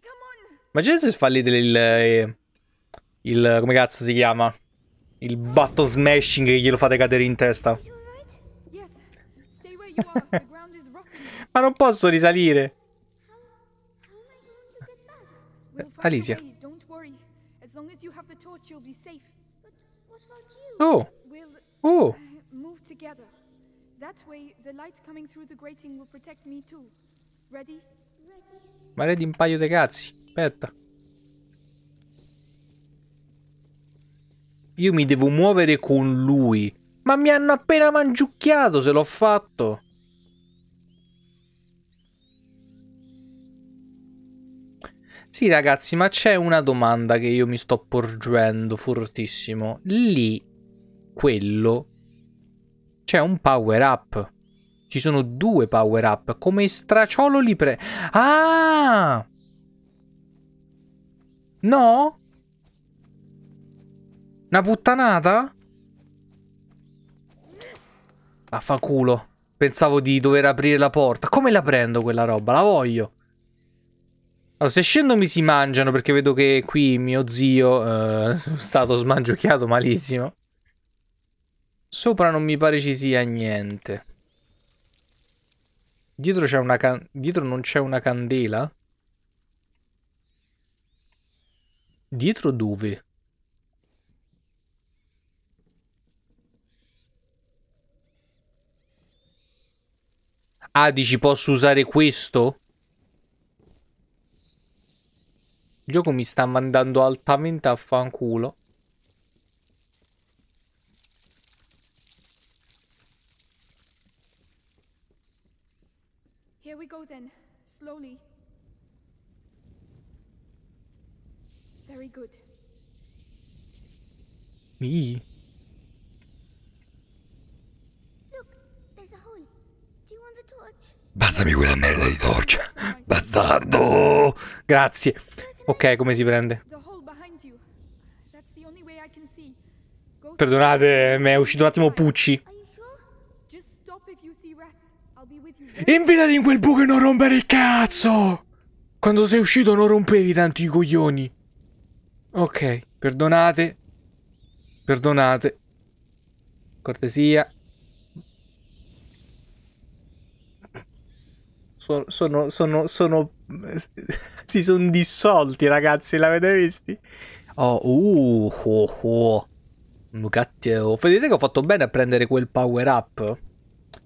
Come on. Immagina se fallite il, eh, il... come cazzo si chiama? Il button smashing che glielo fate cadere in testa. Are you alright? Yes. Stay where you are. the ground is rotten. Ma non posso risalire. Alicia. Oh, oh. move together. That way, the light coming through the grating will protect me too. Ready? Ma vedi un paio di cazzi. Aspetta. Io mi devo muovere con lui. Ma mi hanno appena mangiucchiato se l'ho fatto. Sì, ragazzi, ma c'è una domanda che io mi sto porgendo fortissimo. Lì, quello, c'è un power up. Ci sono due power up. Come straciolo li pre... Ah! No? Una puttanata? Vaffanculo. Pensavo di dover aprire la porta. Come la prendo quella roba? La voglio. Allora, se scendo mi si mangiano perché vedo che qui mio zio eh, è stato smangiucchiato malissimo. Sopra non mi pare ci sia niente. Dietro c'è una can... Dietro non c'è una candela? Dietro dove? Ah, dici posso usare questo? Il gioco mi sta mandando altamente a fanculo. Here we go then. Slowly. Very good. Ih. Look, there's a hole. Do you want the torch? Passami quella merda di torcia. Bastardo! Grazie. Ok, come si prende? Perdonate, mi è uscito un attimo Pucci. Infilati in quel buco e non rompere il cazzo! Quando sei uscito non rompevi tanto i coglioni. Ok, perdonate. Perdonate. Cortesia. Sono, sono, sono, sono... si sono dissolti ragazzi, l'avete visti? Oh, uh, oh, oh. Mucateo. Vedete che ho fatto bene a prendere quel power up?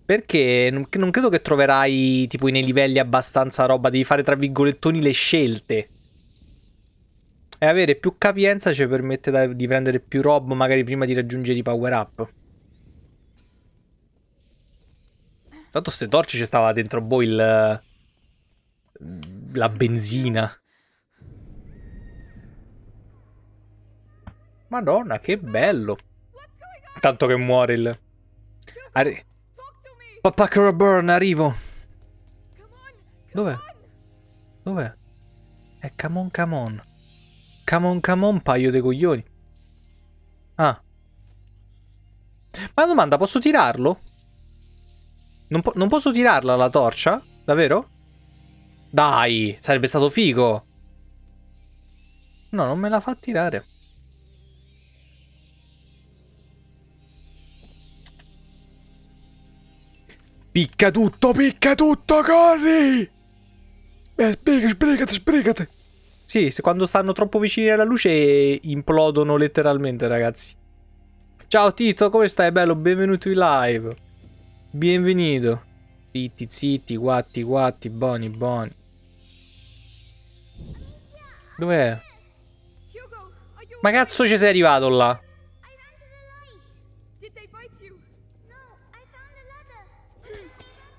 Perché non, credo che troverai tipo nei livelli abbastanza roba, devi fare tra virgolettoni le scelte. E avere più capienza ci permette di prendere più roba magari prima di raggiungere i power up. Tanto ste torce ci stava dentro boh il... La benzina. Madonna, che bello. Tanto che muore il... Arri- Papà Caraburn, arrivo. Dov'è? Dov'è? È come on, come on. Come on, come on, paio di coglioni. Ah. Ma domanda, posso tirarlo? Non, po- non posso tirarla la torcia? Davvero? Dai, sarebbe stato figo. No, non me la fa tirare. Picca tutto, picca tutto, corri! Eh, sbrigati, sbrigati, sbrigati. Sì, se quando stanno troppo vicini alla luce implodono letteralmente, ragazzi. Ciao Tito, come stai? Bello, benvenuto in live. Benvenuto. Zitti, zitti, guatti, guatti, buoni, buoni. Dov'è? Ma cazzo ci sei arrivato là?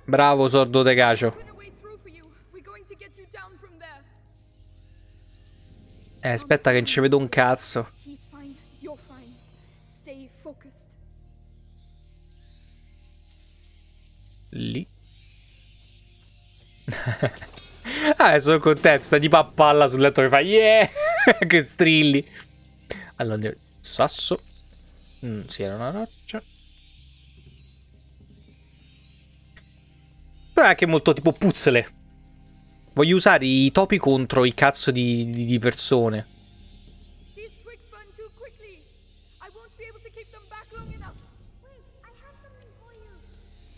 Bravo, sordo de cacio. Eh, aspetta che non ci vedo un cazzo. Lì. ah, sono contento. Sta tipo a palla sul letto che fa yeah! che strilli. Allora. Sasso. Mm, sì, era una roccia. Però è anche molto tipo puzzle. Voglio usare i topi contro i cazzo di, di- di persone.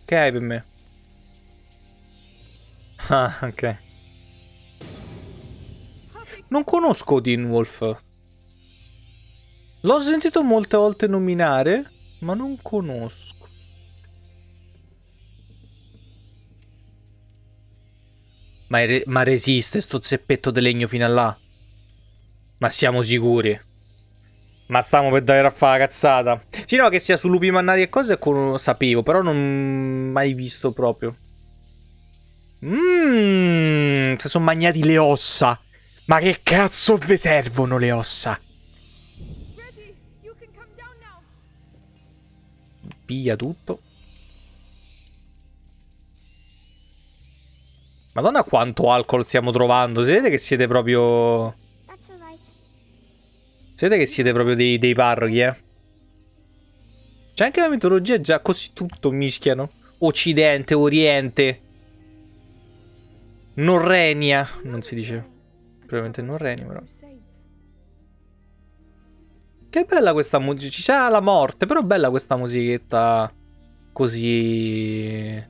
Che hai per me? Ah, ok. Non conosco Teen Wolf. L'ho sentito molte volte nominare, ma non conosco. Ma, re- ma resiste sto zeppetto di legno fino a là? Ma siamo sicuri? Ma stiamo per davvero a fare la cazzata. Sì, no, che sia su lupi mannari e cose con- sapevo, però non mai visto proprio. Mmm, si sono mangiati le ossa. Ma che cazzo vi servono le ossa? Piglia tutto. Madonna quanto alcol stiamo trovando. Vedete che siete proprio... Vedete che siete proprio dei, dei parrochi, eh? C'è anche la mitologia già così tutto mischiano. Occidente, Oriente. Norrenia. Non si dice. Probabilmente però. Crusades. Che bella questa musica. C'è la morte, però bella questa musichetta così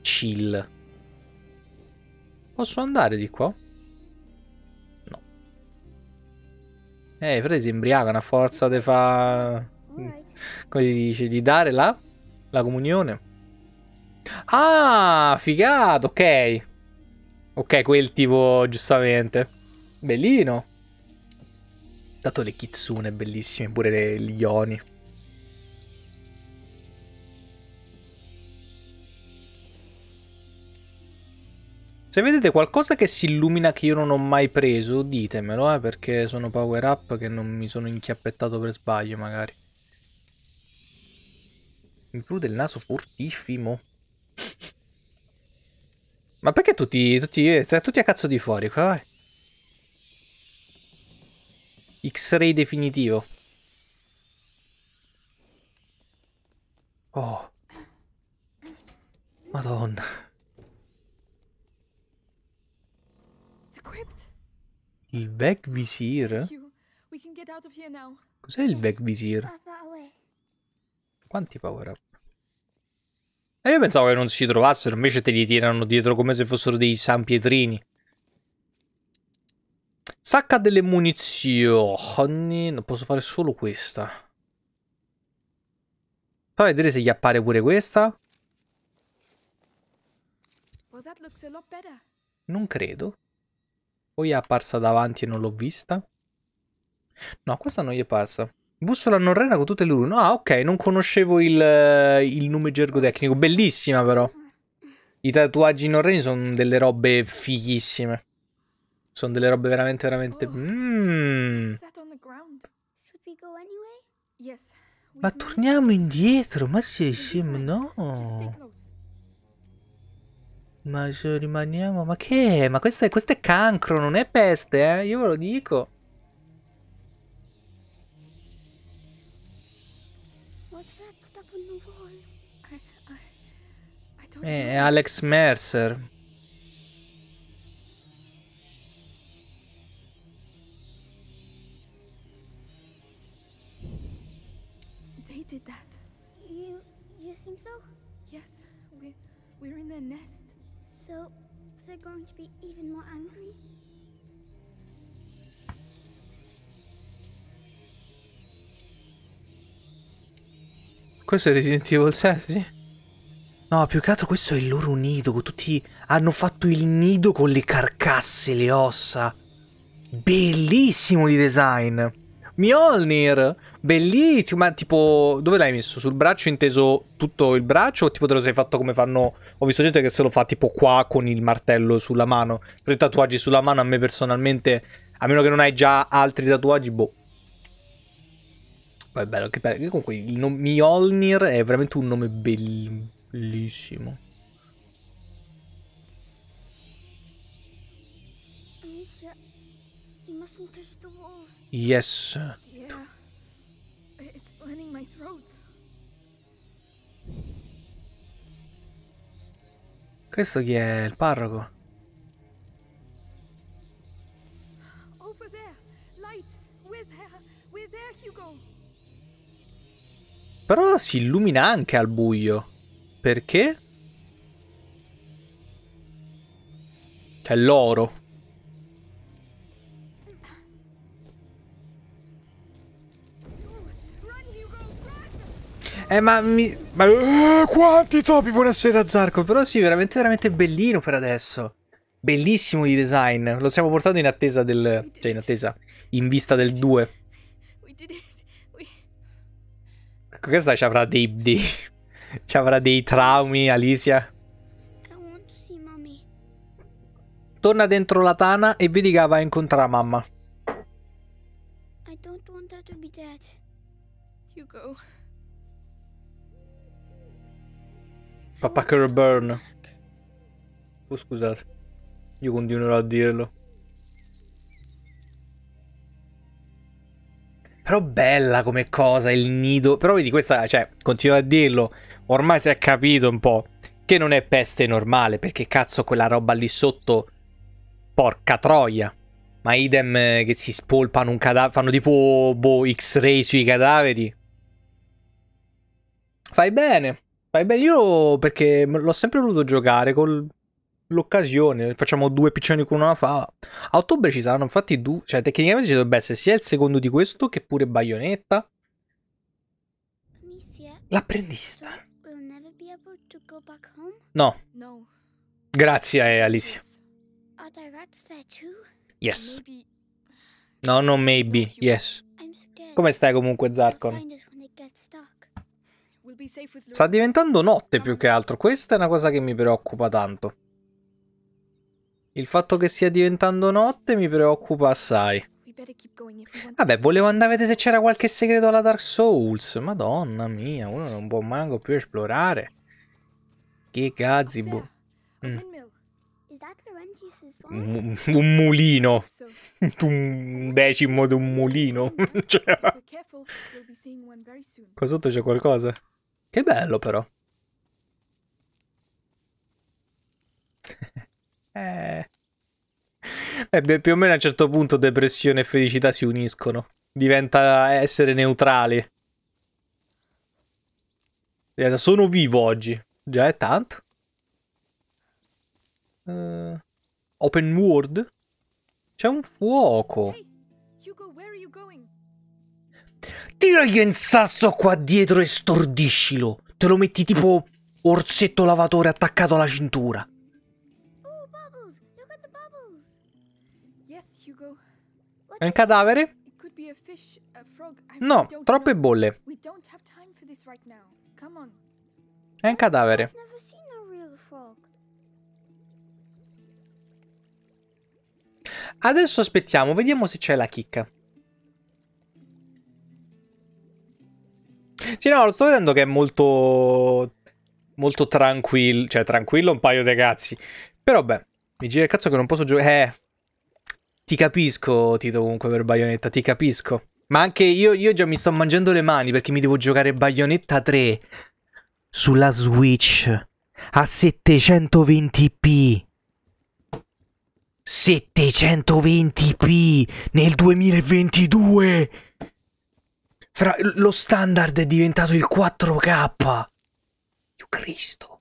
chill. Posso andare di qua? No. Eh, però si imbriacano a forza di fa... Come si dice? Di dare la... La comunione. Ah, figato, ok. Ok, quel tipo, giustamente. Bellino. Dato le kitsune bellissime, pure le, gli oni. Se vedete qualcosa che si illumina che io non ho mai preso, ditemelo, eh, perché sono power up che non mi sono inchiappettato per sbaglio, magari. Include il naso fortissimo. Ma perché tutti, tutti, eh, tutti a cazzo di fuori qua, vai. X-ray definitivo. Oh. Madonna. The crypt. Il Back Visir? Cos'è il. Back Visir? Quanti power up? E io pensavo che non si trovassero, invece te li tirano dietro come se fossero dei San Pietrini. Sacca delle munizioni. Non posso fare solo questa. Fai vedere se gli appare pure questa. Non credo. O gli è apparsa davanti e non l'ho vista? No, questa non gli è apparsa. Bussola norrena con tutte le rune. Ah, ok, non conoscevo il, il nome gergotecnico. Bellissima, però. I tatuaggi norreni sono delle robe fighissime. Sono delle robe veramente, veramente. Oh. Mm. Yes. Ma torniamo indietro. Ma sì, sì, ma no. Ma rimaniamo. Ma che è? Ma questo è, questo è cancro, non è peste, eh? Io ve lo dico. È know. Alex Mercer. They did that. You you think so? Yes, we we're in their nest. So they're going to be even more angry? Questo è Resident Evil 7, sì. No, più che altro questo è il loro nido. Tutti hanno fatto il nido con le carcasse, le ossa. Bellissimo di design. Mjolnir, bellissimo. Ma tipo, dove l'hai messo? Sul braccio inteso tutto il braccio? O tipo te lo sei fatto come fanno? Ho visto gente che se lo fa tipo qua con il martello sulla mano. Per i tatuaggi sulla mano, a me personalmente, a meno che non hai già altri tatuaggi, boh. Poi è bello, che bello. Comunque il nome Mjolnir è veramente un nome bellissimo. Walls. Yes. Yeah. It's burning my throat. Questo chi è? Il parroco? Over there. Light. We're there. We're there, Hugo. Però si illumina anche al buio. Perché? C'è l'oro. Eh ma mi... Ma... Uh, quanti topi! Buonasera Zarco! Però sì, veramente, veramente bellino per adesso. Bellissimo di design. Lo stiamo portando in attesa del... Cioè in attesa. In vista del 2. Ecco, questa ci avrà dei... dei ci avrà dei traumi, Alicia. Torna dentro la tana e vedi che va a incontrare la mamma. I don't want her to be dead. Hugo. Papà Curl Burn. Oh, scusate. Io continuerò a dirlo. Però bella come cosa il nido. Però vedi questa, cioè, continuo a dirlo. Ormai si è capito un po' che non è peste normale. Perché cazzo quella roba lì sotto. Porca troia. Ma idem eh, che si spolpano un cadavere. Fanno tipo boh, X-ray sui cadaveri. Fai bene. Fai bene. Io perché l'ho sempre voluto giocare con l'occasione. Facciamo due piccioni con una fava. A ottobre ci saranno infatti due. Cioè, tecnicamente ci dovrebbe essere sia il secondo di questo che pure Bayonetta. Amicia, L'apprendista. we'll never be able to go back home? No, No. grazie eh, Alicia. Yes. Are there rats there too? Yes. Maybe. No, non maybe. Yes. I'm scared. Come stai comunque, Zarkon? find us when it gets stuck. We'll be safe with Sta diventando notte più che altro. Questa è una cosa che mi preoccupa tanto. Il fatto che stia diventando notte mi preoccupa assai. Vabbè, volevo andare a vedere se c'era qualche segreto alla Dark Souls. Madonna mia, uno non può manco più esplorare. Che a Mm. Un, un mulino. Un decimo di un mulino. Cioè, qua sotto c'è qualcosa. Che bello però. eh. Eh, beh, più o meno a un certo punto depressione e felicità si uniscono. Diventa essere neutrali. Diventa, Sono vivo oggi. Già è tanto. Eh, open world? C'è un fuoco. Hey, Hugo, where are you going? Tiragli un sasso qua dietro e stordiscilo. Te lo metti tipo orsetto lavatore attaccato alla cintura. Oh, bubbles! Look at the bubbles! Yes, Hugo. È un cadavere? No, troppe bolle. We don't have time for this right now. Come on. È un cadavere. Adesso aspettiamo, vediamo se c'è la chicca. Sì, no, lo sto vedendo che è molto. Molto tranquillo. Cioè, tranquillo un paio di cazzi. Però, beh, mi gira il cazzo che non posso giocare. Eh. Ti capisco, Tito, comunque per Bayonetta, ti capisco. Ma anche io, io già mi sto mangiando le mani perché mi devo giocare Bayonetta 3 sulla Switch a 720p. 720p nel 2022. Fra, lo standard è diventato il 4K. Dio Cristo.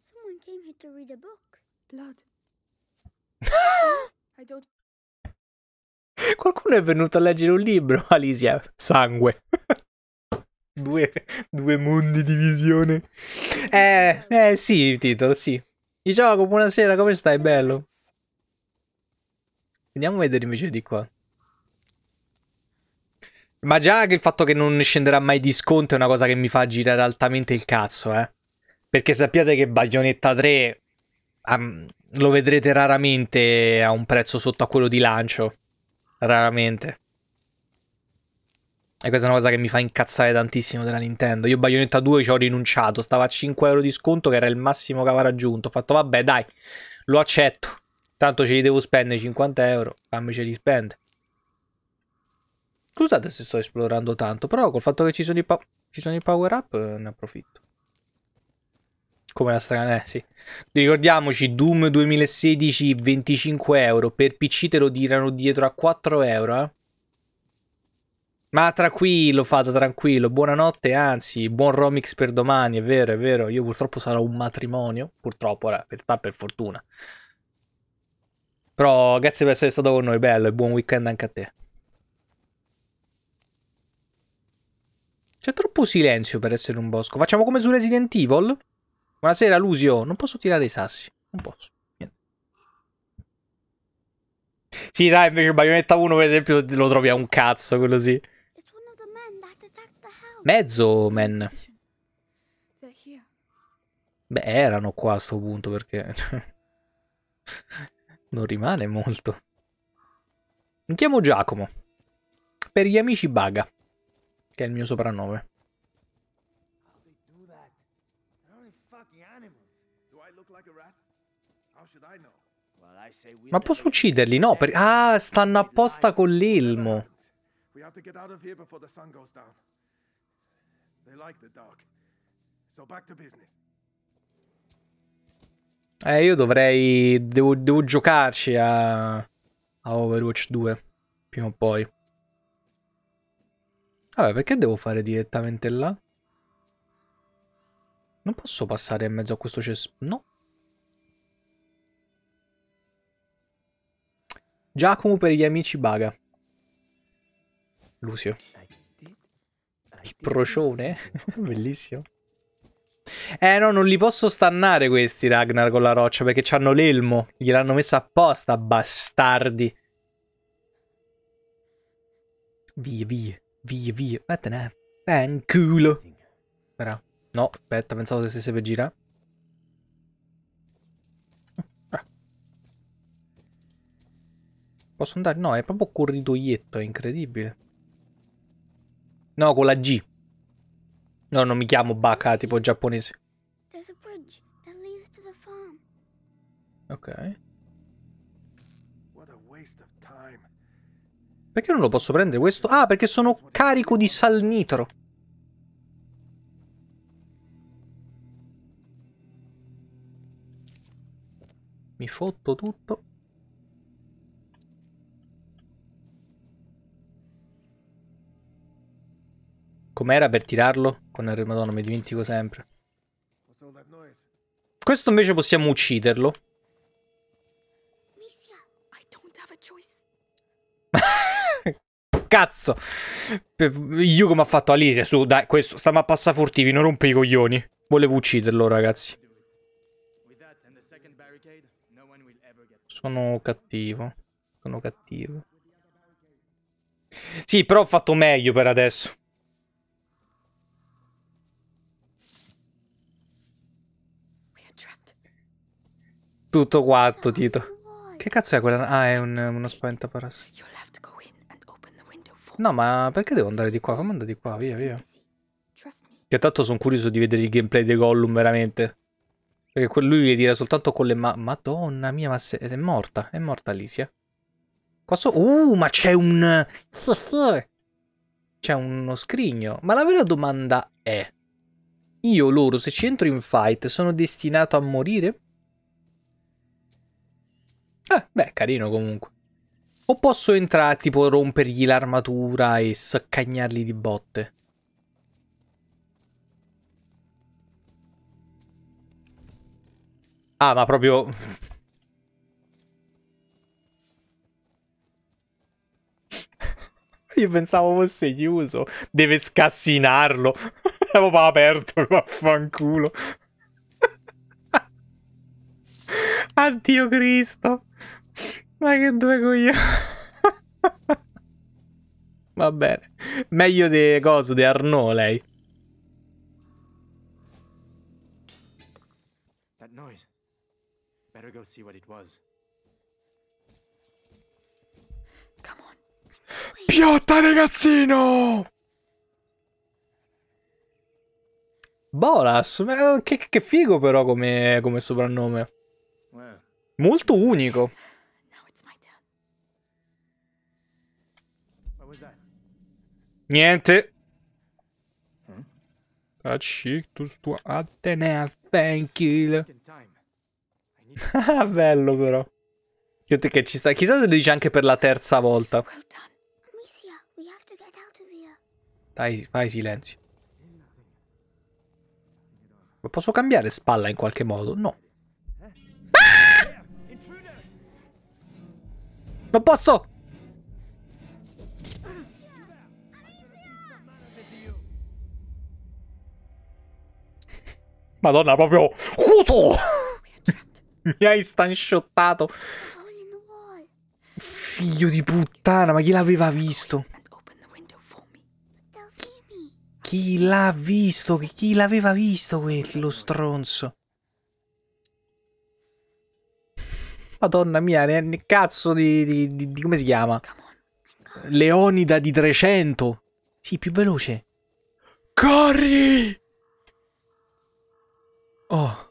Someone came here to read a book. Blood. I don't. Qualcuno è venuto a leggere un libro, Alicia. Sangue. due, due mondi di visione. Eh, eh sì, il titolo, sì. Di gioco, buonasera, come stai? Bello. Andiamo a vedere invece di qua. Ma già che il fatto che non scenderà mai di sconto è una cosa che mi fa girare altamente il cazzo, eh. Perché sappiate che Bayonetta 3 um, lo vedrete raramente a un prezzo sotto a quello di lancio. Raramente. E questa è una cosa che mi fa incazzare tantissimo della Nintendo. Io Bayonetta 2 ci ho rinunciato, stava a 5 euro di sconto che era il massimo che aveva raggiunto. Ho fatto vabbè dai, lo accetto. Tanto ce li devo spendere 50 euro, fammi ce li spende. Scusate se sto esplorando tanto, però col fatto che ci sono i, ci sono i power up eh, ne approfitto. Come la strana, eh, sì. Ricordiamoci, Doom 2016 25 euro, per PC te lo tirano dietro a 4 euro, eh. Ma tranquillo, fate tranquillo, buonanotte, anzi, buon Romix per domani, è vero, è vero, io purtroppo sarò un matrimonio, purtroppo, ora, per, per fortuna. Però grazie per essere stato con noi, bello, e buon weekend anche a te. C'è troppo silenzio per essere un bosco. Facciamo come su Resident Evil? Buonasera, Lusio. Non posso tirare i sassi. Non posso. Niente. Sì, dai, invece Bayonetta 1, per esempio, lo trovi a un cazzo, quello sì. Men. Mezzo, here. Beh, erano qua a sto punto perché... non rimane molto. Mi chiamo Giacomo. Per gli amici Baga. Che è il mio soprannome. Ma posso ucciderli? No, per... Ah, stanno apposta con l'elmo. Eh, io dovrei... Devo, devo giocarci a... a Overwatch 2. Prima o poi. Vabbè, perché devo fare direttamente là? Non posso passare in mezzo a questo cespuglio. No. Giacomo per gli amici Baga. Lucio. Il procione? Bellissimo. Eh no, non li posso stannare questi Ragnar con la roccia perché c'hanno l'elmo. Gliel'hanno messa apposta, bastardi. Via, via, via, via. Vattene. Eh, in culo. Però. No, aspetta, pensavo se stesse per girare. Posso andare? No, è proprio corridoietto, è incredibile. No, con la G. No, non mi chiamo Baka, tipo giapponese. Ok. Perché non lo posso prendere questo? Ah, perché sono carico di sal nitro. Mi fotto tutto. Com'era per tirarlo? Con il Madonna, mi dimentico sempre. Questo invece possiamo ucciderlo. Cazzo! Io come ha fatto Alicia su, dai, questo, stiamo a passafurtivi, non rompe i coglioni. Volevo ucciderlo, ragazzi. Sono cattivo. Sono cattivo. Sì, però ho fatto meglio per adesso. We are trapped. Tutto quanto, Tito. Che cazzo è quella? Ah, è un- uno for No, ma perché devo andare di qua? Fammi andare di qua, via, via. Che tanto sono curioso di vedere il gameplay di Gollum, veramente. Perché lui li tira soltanto con le ma... Madonna mia, ma se- è morta. È morta Alicia. Qua so... Uh, ma c'è un... C'è uno scrigno. Ma la vera domanda è... Io loro, se ci entro in fight, sono destinato a morire? Eh, beh, carino comunque. O posso entrare, tipo, rompergli l'armatura e saccagnarli di botte? Ah, ma proprio... Io pensavo fosse chiuso. Deve scassinarlo. L'avevo aperto, vaffanculo. Addio Cristo. Ma che due coglioni. Va bene. Meglio di coso, di Arnaud lei. That noise. Better go see what it was. Come on. Piotta ragazzino! Bolas, che, che figo però come, come soprannome. Molto unico. Niente. Huh? Accictus tua Atene thank you. Ah, bello però. Che, che ci sta. Chissà se lo dice anche per la terza volta. Dai, fai silenzio. Ma posso cambiare spalla in qualche modo? No. Non posso! Madonna, proprio... Cuto! Mi hai stanciottato. Figlio di puttana, ma chi l'aveva visto? Chi l'ha visto? Chi l'aveva visto quello stronzo? Madonna mia, ne, ne cazzo di, di, di- di- come si chiama? Leonida di 300. Sì, più veloce. Corri! Oh.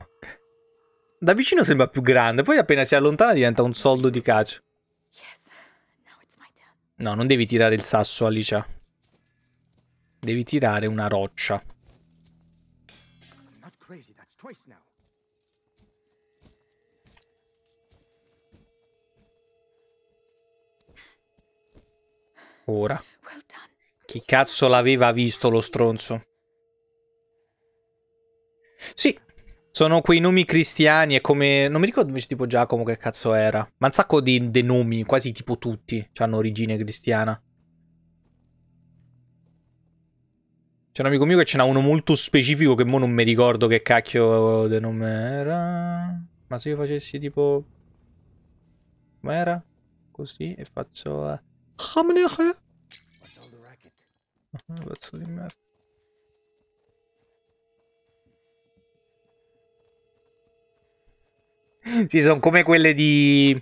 Da vicino sembra più grande, poi appena si allontana diventa un soldo di calcio. No, non devi tirare il sasso, Alicia. Devi tirare una roccia. Not crazy, that's twice now. Ora. Chi cazzo l'aveva visto lo stronzo? Sì, sono quei nomi cristiani. È come. Non mi ricordo invece tipo Giacomo che cazzo era. Ma un sacco di, di nomi, quasi tipo tutti, hanno origine cristiana. C'è un amico mio che ce n'ha uno molto specifico che mo non mi ricordo che cacchio di nome era. Ma se io facessi tipo. Com'era? Così e faccio. Eh, Pezzo di merda. Sì, sono come quelle di.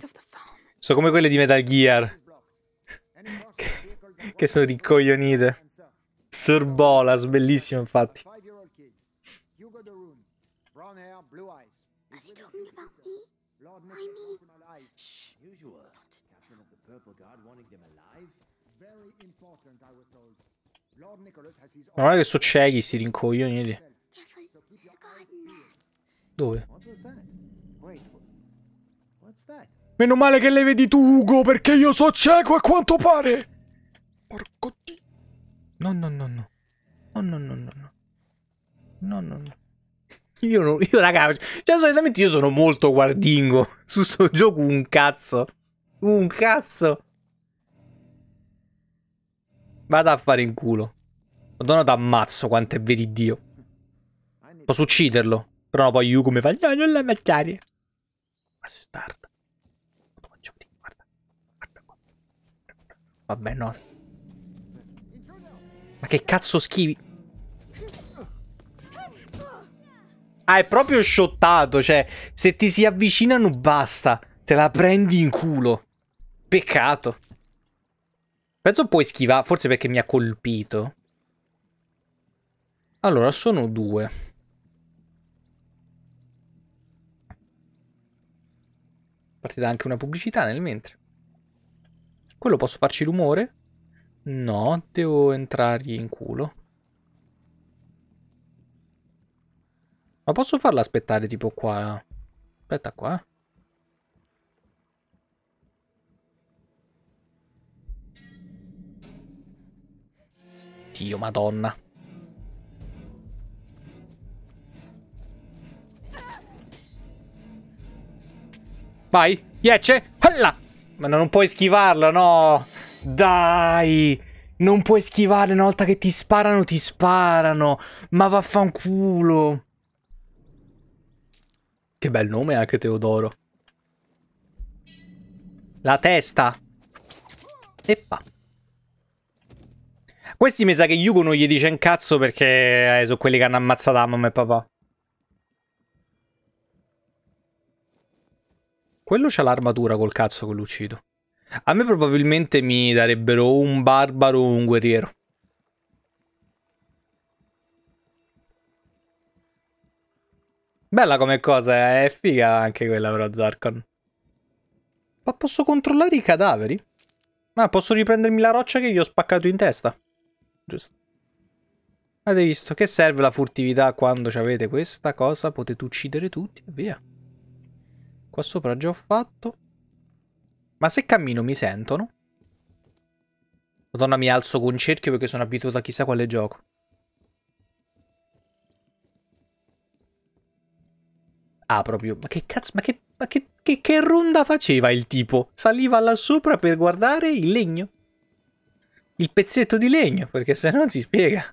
Sono come quelle di Metal Gear. che, che sono ricoglionite. Sir Bolas, bellissimo infatti. Ma è che sono ciechi sti garden there. Dove? Meno male che le vedi tu, Ugo, perché io so cieco a quanto pare. Porco di... No, no, no, no. No, no, no, no, no. No, no, no. Io, non, io raga, cioè solitamente io sono molto guardingo. Su sto gioco un cazzo. Un cazzo. Vado a fare in culo. Madonna t'ammazzo quanto è veridio. Posso ucciderlo. Però poi Ugo mi fa... No, non la. Bastardo. Guarda. Vabbè, no. Ma che cazzo schivi? Ah, è proprio shottato. Cioè, se ti si avvicinano, basta. Te la prendi in culo. Peccato. Penso puoi schivare. Forse perché mi ha colpito. Allora, sono due. Partita anche una pubblicità nel mentre. Quello posso farci rumore? No, devo entrargli in culo. Ma posso farla aspettare tipo qua? Aspetta qua. Dio, madonna. Vai, Yece, Halla! Ma non puoi schivarlo, no! Dai! Non puoi schivare una volta che ti sparano, ti sparano! Ma vaffanculo! Che bel nome anche Teodoro. La testa. Eppa. Questi mi sa che Yugo non gli dice un cazzo perché eh, sono quelli che hanno ammazzato a mamma e papà. Quello c'ha l'armatura col cazzo che lo uccido. A me probabilmente mi darebbero un barbaro o un guerriero. Bella come cosa, è figa anche quella però Zarkon. Ma posso controllare i cadaveri? Ah, posso riprendermi la roccia che gli ho spaccato in testa. Giusto. Avete visto? Che serve la furtività quando avete questa cosa? Potete uccidere tutti e via. Qua sopra già ho fatto. Ma se cammino mi sentono? Madonna mi alzo con cerchio perché sono abituato a chissà quale gioco. Ah, proprio. Ma che cazzo. Ma che. Ma che, che, che ronda faceva il tipo? Saliva là sopra per guardare il legno. Il pezzetto di legno, perché se no non si spiega.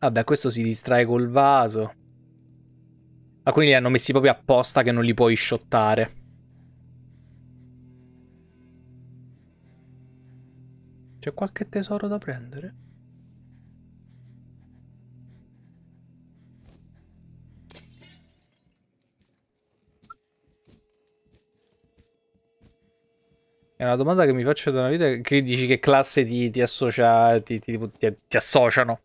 Vabbè, questo si distrae col vaso. Alcuni li hanno messi proprio apposta che non li puoi shottare. C'è qualche tesoro da prendere? È una domanda che mi faccio da una vita che dici che classe ti, ti associa, ti, ti, ti, associano.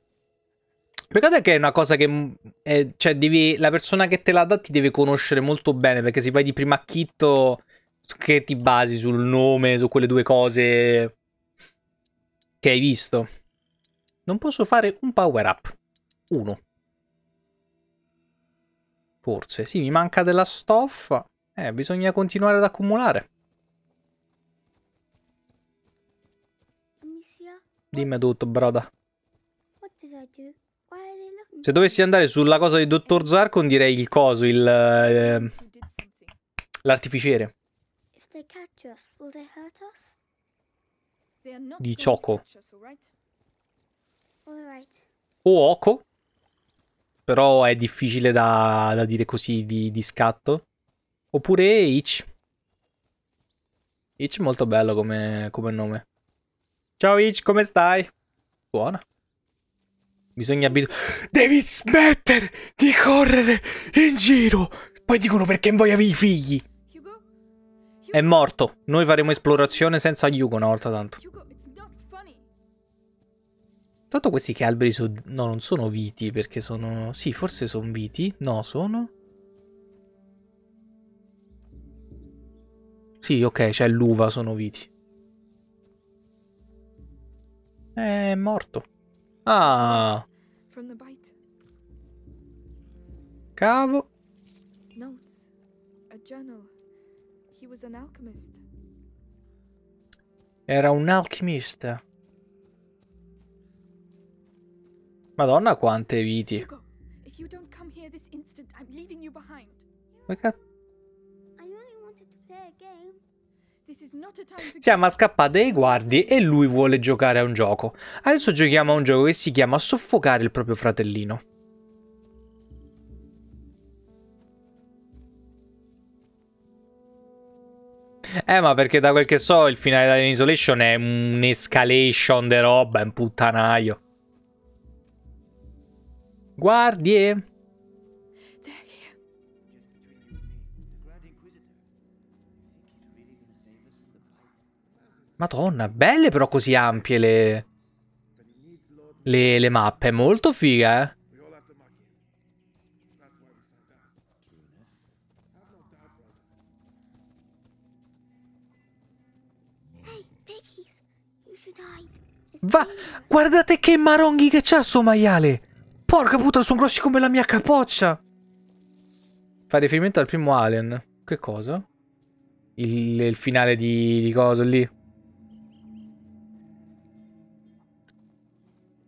Peccato è che è una cosa che è, cioè devi, la persona che te la dà ti deve conoscere molto bene perché se vai di primo acchitto che ti basi sul nome, su quelle due cose che hai visto. Non posso fare un power up. Uno. Forse. Sì, mi manca della stoffa. Eh, bisogna continuare ad accumulare. Dimmi tutto, broda. Se dovessi andare sulla cosa di Dottor Zarkon direi il coso, il... eh, l'artificiere. Di Choco. O Oko. Però è difficile da, da dire così di, di scatto. Oppure Itch. Itch è molto bello come, come nome. Ciao Itch, come stai? Buona. Bisogna abituare... Devi smettere di correre in giro! Poi dicono perché non voglio i figli. Hugo? È morto. Noi faremo esplorazione senza Yugo una volta tanto. Hugo. Tanto questi che alberi sono... No, non sono viti perché sono... Sì, forse sono viti. No, sono... Sì, ok, c'è l'uva, sono viti. È morto. Ah, cavo. Notes. A journal. He was an alchemist. Era un alchimista. Madonna, quante viti. Hugo, if you don't come here this instant, I'm leaving you behind. Ma ca- Siamo a scappare dai guardie e lui vuole giocare a un gioco. Adesso giochiamo a un gioco che si chiama Soffocare il proprio fratellino. Eh, ma perché da quel che so il finale di Isolation è un'escalation de roba, è un puttanaio. Guardie! Madonna, belle però così ampie le... Le, le mappe, molto figa, eh. Va, guardate che maronghi che c'ha sto maiale. Porca puttana, sono grossi come la mia capoccia. Fa riferimento al primo Alien. Che cosa? Il, il finale di, di cosa lì?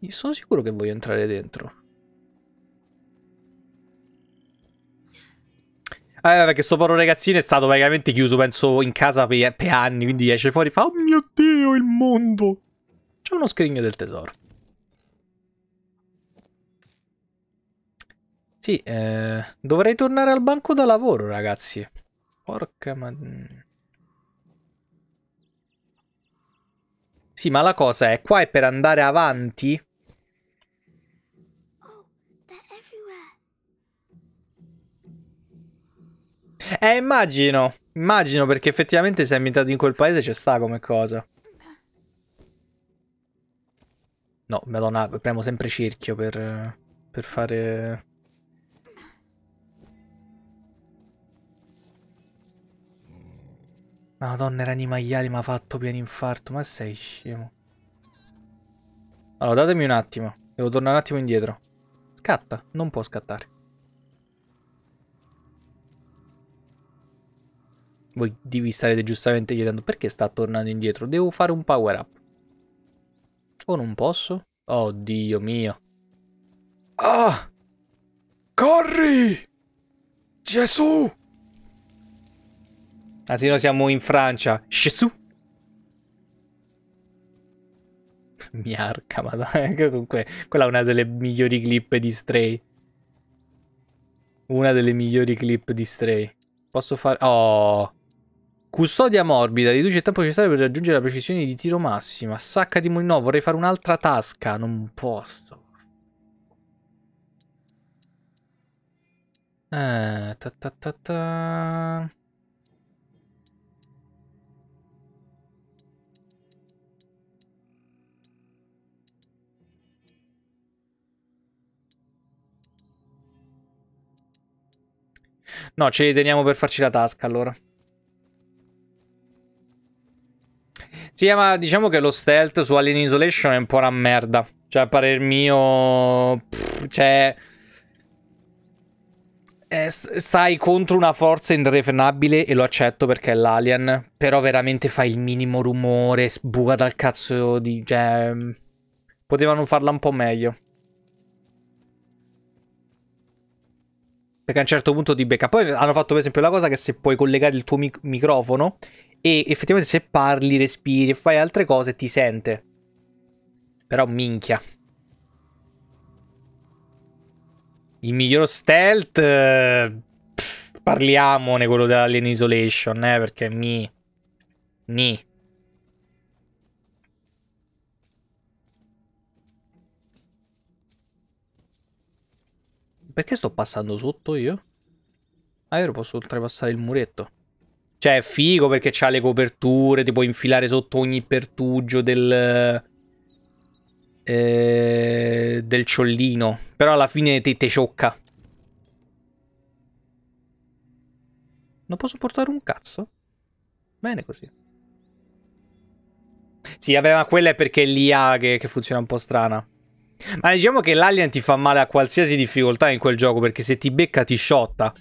Sono sicuro che voglio entrare dentro. Ah, Eh, perché sto povero ragazzino è stato praticamente chiuso, penso, in casa per, per anni. Quindi esce fuori e fa: Oh mio dio, il mondo! C'è uno scrigno del tesoro. Sì, eh, dovrei tornare al banco da lavoro, ragazzi. Porca ma... Sì, ma la cosa è, qua è per andare avanti. Eh, immagino. Immagino perché effettivamente se è ambientato in quel paese c'è sta come cosa. No, madonna, premo sempre cerchio per, per fare... Madonna, erano maiali, mi ha fatto pieno infarto. Ma sei scemo. Allora, datemi un attimo. Devo tornare un attimo indietro. Scatta, non può scattare. Voi vi starete giustamente chiedendo perché sta tornando indietro. Devo fare un power up. O non posso? Oh Dio mio. Ah! Corri! Gesù! Anzi, noi siamo in Francia. Gesù! Miarca, ma dai, comunque quella è una delle migliori clip di Stray. Una delle migliori clip di Stray. Posso fare... Oh! Custodia morbida, riduce il tempo necessario per raggiungere la precisione di tiro massima. Sacca di mulino, vorrei fare un'altra tasca, non posso. Eh, ta ta ta ta. No, ce li teniamo per farci la tasca allora. Sì, ma diciamo che lo stealth su Alien Isolation è un po' una merda. Cioè, a parer mio... Pff, cioè... Eh, stai contro una forza indefenabile e lo accetto perché è l'alien. Però veramente fai il minimo rumore, sbuca dal cazzo di... Cioè... Potevano farla un po' meglio. Perché a un certo punto ti becca. Poi hanno fatto per esempio la cosa che se puoi collegare il tuo mic microfono e effettivamente se parli, respiri e fai altre cose ti sente. Però minchia. Il miglior stealth... Parliamone quello dell'Alien Isolation, eh, perché mi... Ni. Perché sto passando sotto io? Ah, io posso oltrepassare il muretto. Cioè, è figo perché c'ha le coperture, ti puoi infilare sotto ogni pertugio del... Eh, del ciollino. Però alla fine te ciocca. Non posso portare un cazzo? Bene così. Sì, vabbè, ma quella è perché l'IA che, che funziona un po' strana. Ma diciamo che l'alien ti fa male a qualsiasi difficoltà in quel gioco perché se ti becca ti sciotta.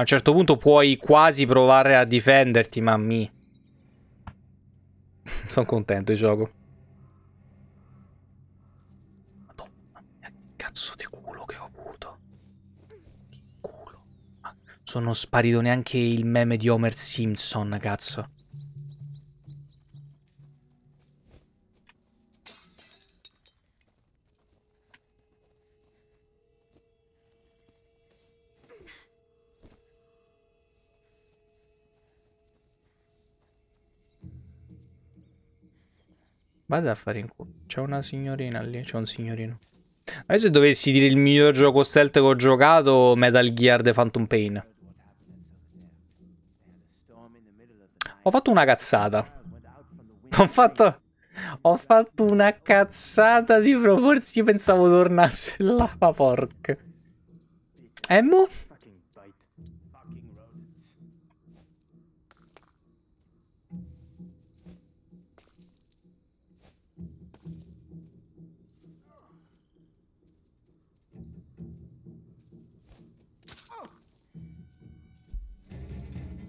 A un certo punto puoi quasi provare a difenderti, ma mi... Sono contento di gioco. Madonna mia, cazzo di culo che ho avuto. Che culo. Ma sono sparito neanche il meme di Homer Simpson, cazzo. Vada a fare in culo. C'è una signorina lì, c'è un signorino. Adesso se dovessi dire il miglior gioco stealth che ho giocato, Metal Gear The Phantom Pain. Ho fatto una cazzata. Ho fatto... Ho fatto una cazzata di proporzioni. Pensavo tornasse là, ma porca. E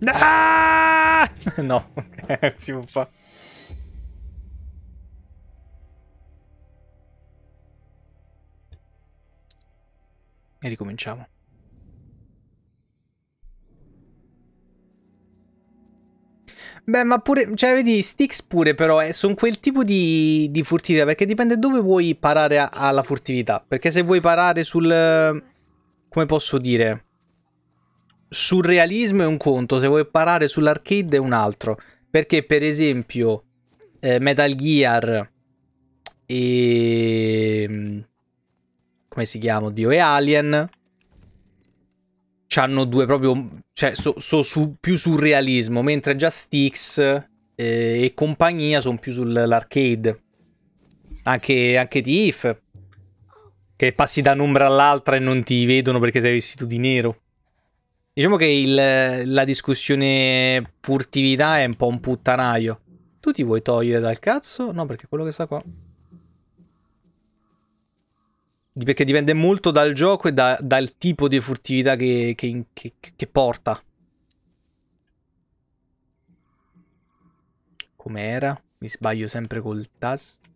Ah! No, si può fare. E ricominciamo. Beh, ma pure, cioè, vedi, Sticks pure, però, eh, sono quel tipo di, di furtività, perché dipende dove vuoi parare a, alla furtività. Perché se vuoi parare sul... come posso dire sul realismo è un conto, se vuoi parare sull'arcade è un altro. Perché, per esempio, eh, Metal Gear e. come si chiama? Oddio, e Alien. Hanno due proprio. cioè, sono so su, più sul realismo, mentre già Styx eh, e compagnia sono più sull'arcade. Anche, anche Thief. Che passi da un'ombra all'altra e non ti vedono perché sei vestito di nero. Diciamo che il, la discussione furtività è un po' un puttanaio. Tu ti vuoi togliere dal cazzo? No, perché quello che sta qua. Perché dipende molto dal gioco e da, dal tipo di furtività che, che, che, che porta. Com'era? Mi sbaglio sempre col tasto.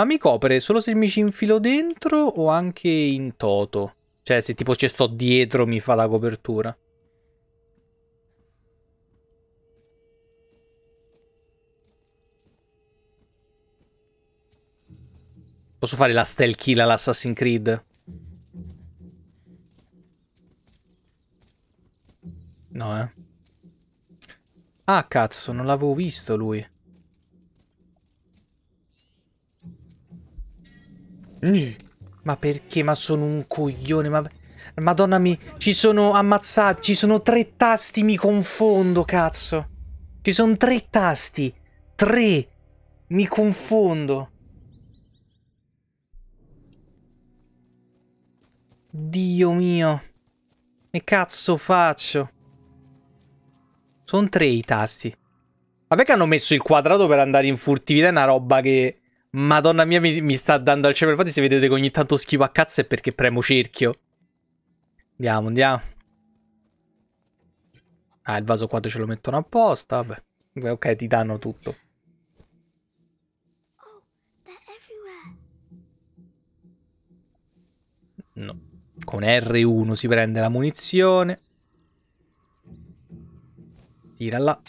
Ma mi copre solo se mi ci infilo dentro o anche in toto? Cioè, se tipo ci sto dietro mi fa la copertura. Posso fare la stealth kill all'Assassin's Creed? No, eh. Ah, cazzo, non l'avevo visto lui. Ma perché? Ma sono un coglione, ma... Madonna mi... Ci sono ammazzati, ci sono tre tasti, mi confondo, cazzo. Ci sono tre tasti. Tre. Mi confondo. Dio mio. Che cazzo faccio? Sono tre i tasti. Vabbè che hanno messo il quadrato per andare in furtività, è una roba che... Madonna mia, mi, mi sta dando al cervello. Infatti, se vedete che ogni tanto schivo a cazzo è perché premo cerchio. Andiamo, andiamo. Ah, il vaso qua ce lo mettono apposta. Vabbè. Ok, ti danno tutto. No. Con R1 si prende la munizione. Tira là.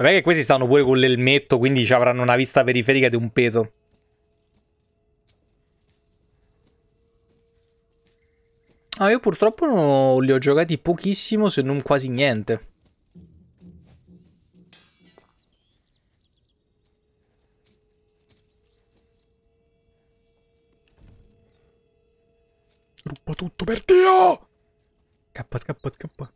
Vabbè che questi stanno pure con l'elmetto, quindi ci avranno una vista periferica di un peto. Ah, io purtroppo no, li ho giocati pochissimo, se non quasi niente. Ruba tutto per Dio! Scappa, scappa, scappa.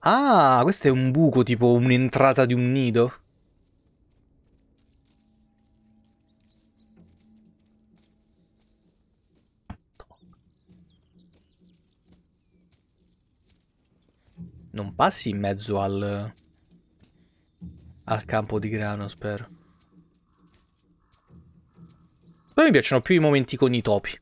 Ah, questo è un buco, tipo un'entrata di un nido. Non passi in mezzo al... al campo di grano, spero. Poi mi piacciono più i momenti con i topi.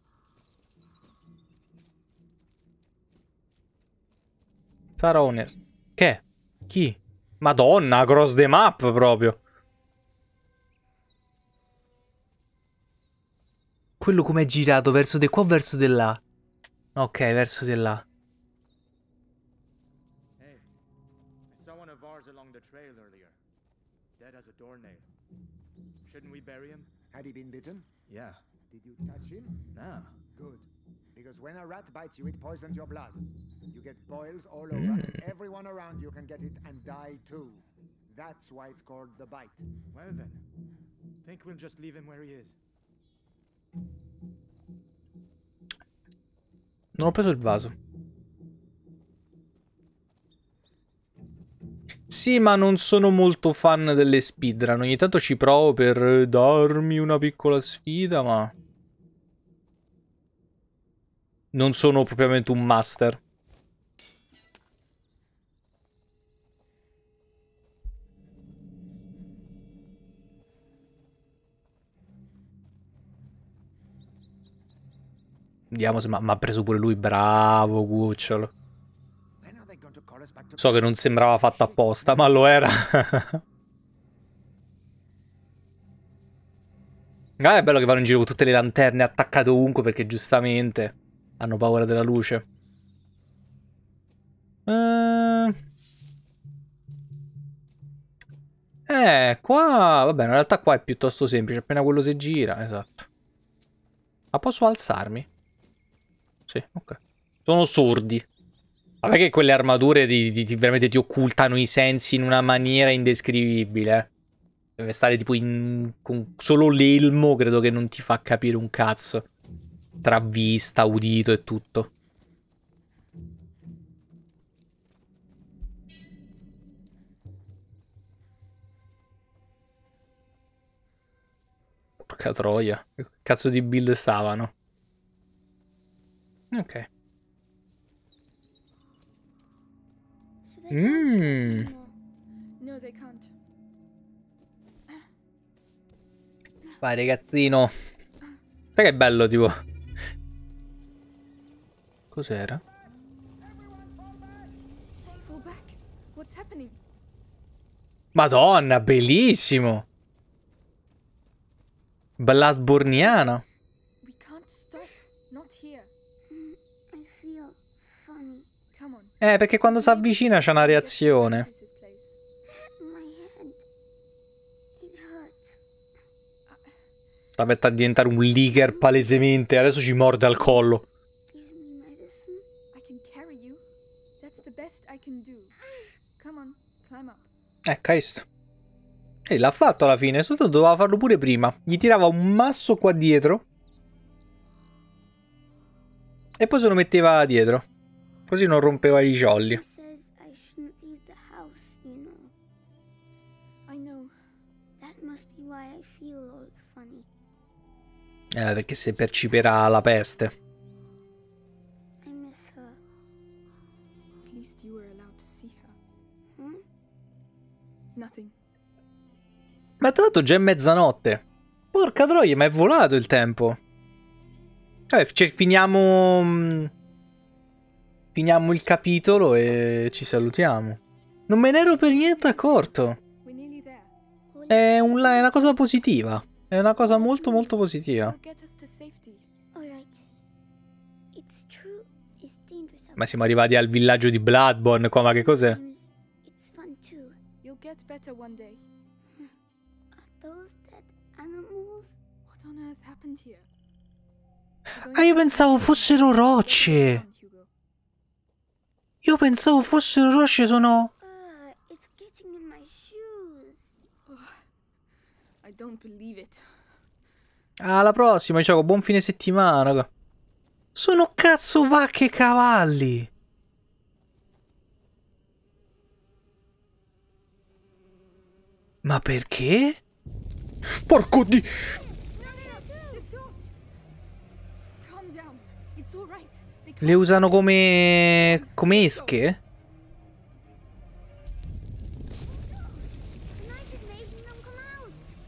Sarò onesto. Che? Chi? Madonna, cross the map proprio. Quello com'è girato? Verso di qua o verso di là? Ok, verso di là. Hey, I saw one of ours along the trail earlier. Dead as a doornail. Shouldn't we bury him? Had he been bitten? Yeah. Did you touch him? No. Good. Because when a rat bites you, it poisons your blood. You get boils all over, Mm. and everyone around you can get it and die too. That's why it's called the bite. Well then, think we'll just leave him where he is. Non ho preso il vaso. Sì, ma non sono molto fan delle speedrun. Ogni tanto ci provo per darmi una piccola sfida, ma... Non sono propriamente un master. Vediamo se mi ha preso pure lui. Bravo, cucciolo. So che non sembrava fatto apposta, ma lo era. Ah, è bello che vanno in giro con tutte le lanterne attaccate ovunque perché giustamente hanno paura della luce. Eh, eh qua... Vabbè, in realtà qua è piuttosto semplice. Appena quello si gira, esatto. Ma posso alzarmi? Sì, ok. Sono sordi. Vabbè che quelle armature di, di- di- veramente ti occultano i sensi in una maniera indescrivibile. eh. Deve stare tipo in... con solo l'elmo credo che non ti fa capire un cazzo. Tra vista, udito e tutto. Porca troia. Che cazzo di build stavano? Ok. Mmm. No, they can't. Vai ragazzino. Sai che è bello tipo. Cos'era? Madonna, bellissimo. Bloodborniana. We can't stop. Not here. Mm, I feel funny. Come on. Eh, perché quando si avvicina c'è una reazione. Sta per a diventare un leaker palesemente. Adesso ci morde al collo. Give me medicine. I can carry you. That's the best I can do. Come on, climb up. Ecco, hai visto. E l'ha fatto alla fine, soltanto doveva farlo pure prima. Gli tirava un masso qua dietro. E poi se lo metteva dietro. Così non rompeva i jolly. Eh, perché se perciperà la peste. Ma tra l'altro già è mezzanotte. Porca troia, ma è volato il tempo. Eh, ci- finiamo... mm, Finiamo il capitolo e ci salutiamo. Non me ne ero per niente accorto. È, un- è una cosa positiva. È una cosa molto molto positiva. Ma siamo arrivati al villaggio di Bloodborne qua, ma che cos'è? You'll get better one day. Those dead animals? What on earth happened here? Ah, io pensavo fossero rocce. Io pensavo fossero rocce, sono... Uh, it's getting in my shoes. I don't believe it. Alla prossima, gioco. Buon fine settimana. Sono cazzo vacche e cavalli. Ma perché? Porco di... Le usano come... come esche?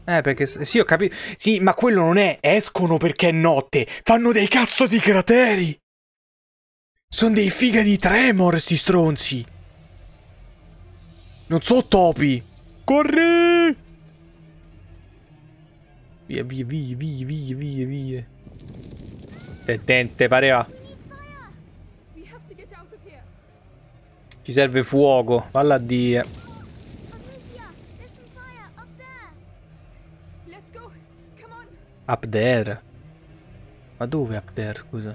Eh, perché... Sì, ho capito. Sì, ma quello non è... Escono perché è notte. Fanno dei cazzo di crateri. Sono dei figa di Tremor, sti stronzi. Non so topi. Corri! Via, via, via, via, via, via, via. Attente, pareva. Ci serve fuoco. Valla a dire. Up there. Ma dove up there, scusa?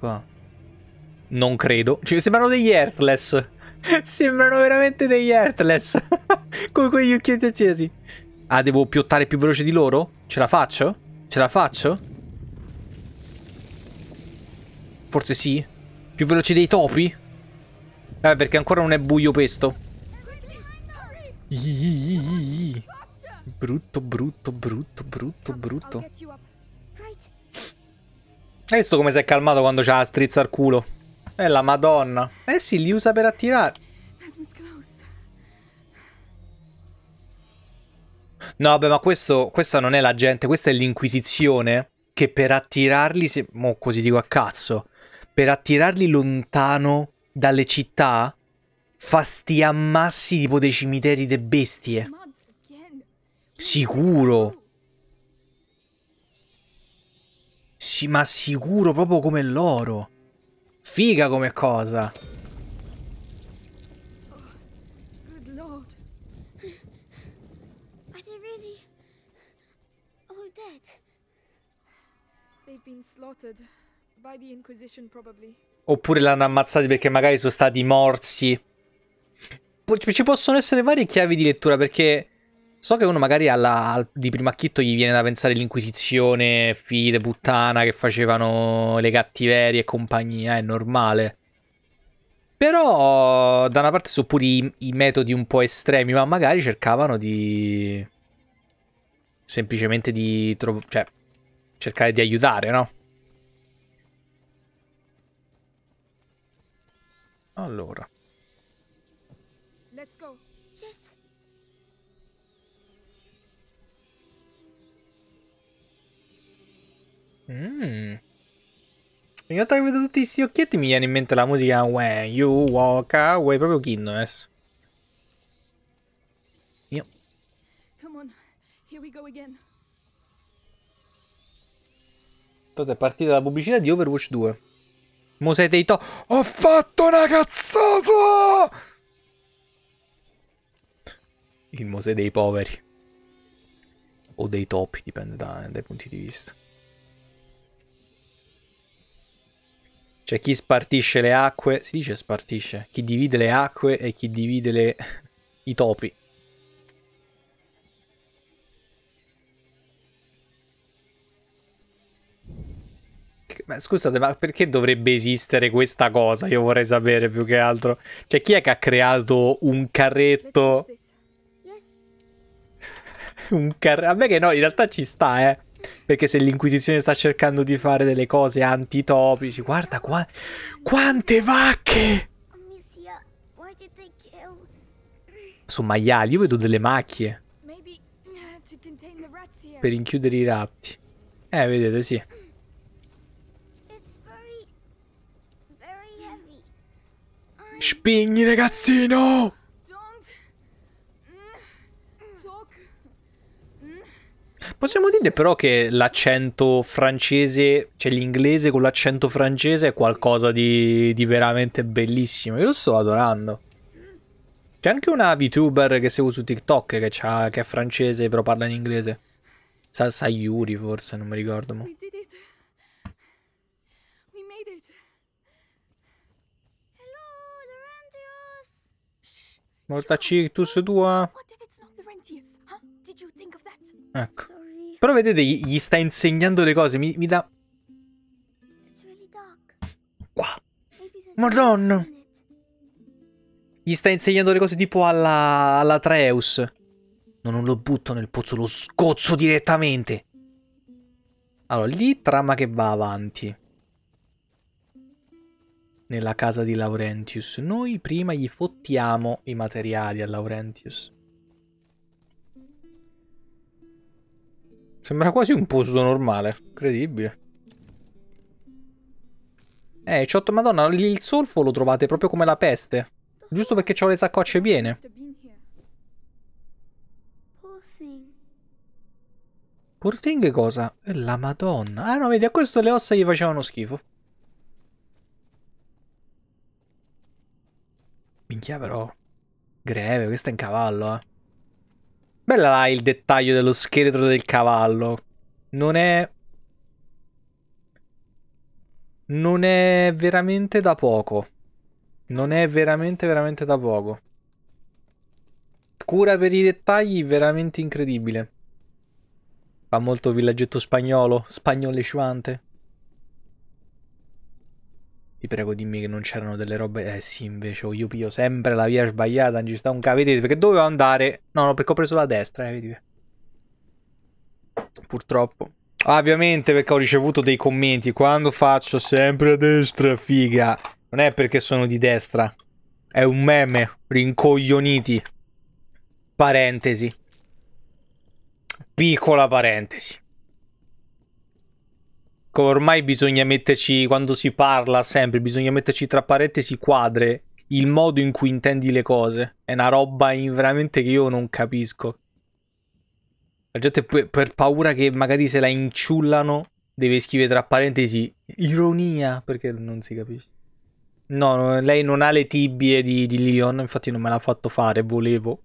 Qua. Non credo. Ci sembrano degli Earthless. sembrano veramente degli Earthless. Con quegli occhietti accesi. Ah, devo piottare più veloce di loro? Ce la faccio? Ce la faccio? Forse sì. Più veloce dei topi? Eh, perché ancora non è buio. Iiii. Brutto, brutto, brutto, brutto, brutto. Hai visto come si è calmato quando c'ha la strizza al culo? È la madonna. Eh sì, li usa per attirare. No, vabbè, ma questo, questa non è la gente, questa è l'Inquisizione che per attirarli, se... mo così dico a cazzo, per attirarli lontano dalle città fa sti ammassi tipo dei cimiteri de bestie. Sicuro. Sì, ma sicuro proprio come loro. Figa come cosa. Good lord. Are they really all dead? They've been slaughtered by the Inquisition, probably. Oppure l'hanno ammazzati perché magari sono stati morsi. Ci possono essere varie chiavi di lettura perché so che uno magari alla, al- di primo acchitto gli viene da pensare l'inquisizione, figli di puttana che facevano le cattiverie e compagnia, è normale. Però da una parte sono pure i, i metodi un po' estremi, ma magari cercavano di... semplicemente di... tro- cioè, cercare di aiutare, no? Allora. Let's go. Yes. Mm. Ogni volta che vedo tutti questi occhietti mi viene in mente la musica When You Walk Away, proprio Kingdoms. Here we go again. È partita la pubblicità di Overwatch 2. Mo siete i to... Ho fatto una cazzata! Il Mosè dei poveri. O dei topi, dipende da- dai punti di vista. C'è chi spartisce le acque, si dice spartisce, chi divide le acque e chi divide le... i topi. Ma scusate, ma perché dovrebbe esistere questa cosa? Io vorrei sapere più che altro. Cioè, chi è che ha creato un carretto? Un carretto. A me che no, in realtà ci sta, eh. Perché se l'Inquisizione sta cercando di fare delle cose antitopici, guarda qua. Quante vacche! Kill? Sono maiali, io vedo delle macchie uh, per inchiudere i ratti. Eh, vedete, sì. It's very, very heavy. Spigni, ragazzino! Possiamo dire però che l'accento francese, cioè l'inglese con l'accento francese è qualcosa di, di veramente bellissimo. Io lo sto adorando. C'è anche una VTuber che seguo su TikTok che, c'ha- che è francese però parla in inglese. Sa- Sayuri forse, non mi ricordo. mo. We did it. We made it. Mortacictus tua. What if it's not Laurentius? Huh? Did you think of that? Ecco. Però vedete, gli, gli sta insegnando le cose. Mi, mi dà... Qua. Madonna. Gli sta insegnando le cose tipo alla, alla Treus. No, non lo butto nel pozzo, lo scozzo direttamente. Allora, lì trama che va avanti. Nella casa di Laurentius. Noi prima gli fottiamo i materiali a Laurentius. Sembra quasi un posto normale. Incredibile. Eh, ciotto, madonna, il solfo lo trovate proprio come la peste. Giusto perché ho le saccocce piene. Poor thing. Cosa? Eh, La madonna. Ah no, vedi, a questo le ossa gli facevano schifo. Minchia però. Greve, questo è un cavallo, eh. Bella là il dettaglio dello scheletro del cavallo. Non è... Non è veramente da poco. Non è veramente, veramente da poco. Cura per i dettagli veramente incredibile. Fa molto villaggetto spagnolo, spagnolesciante. Ti prego dimmi che non c'erano delle robe... Eh sì, invece, oh, io piglio sempre la via sbagliata, non ci sta un cavolo. Vedete, perché dovevo andare... No, no, perché ho preso la destra, eh, vedi. Purtroppo. Ah, ovviamente perché ho ricevuto dei commenti. Quando faccio sempre a destra, figa. Non è perché sono di destra. È un meme. Rincoglioniti. Parentesi. Piccola parentesi. Co- Ormai bisogna metterci, quando si parla sempre, bisogna metterci tra parentesi quadre il modo in cui intendi le cose. È una roba in- veramente che io non capisco. La gente per, per paura che magari se la inciullano deve scrivere tra parentesi ironia perché non si capisce. No, lei non ha le tibie di, di Leon, infatti non me l'ha fatto fare, volevo.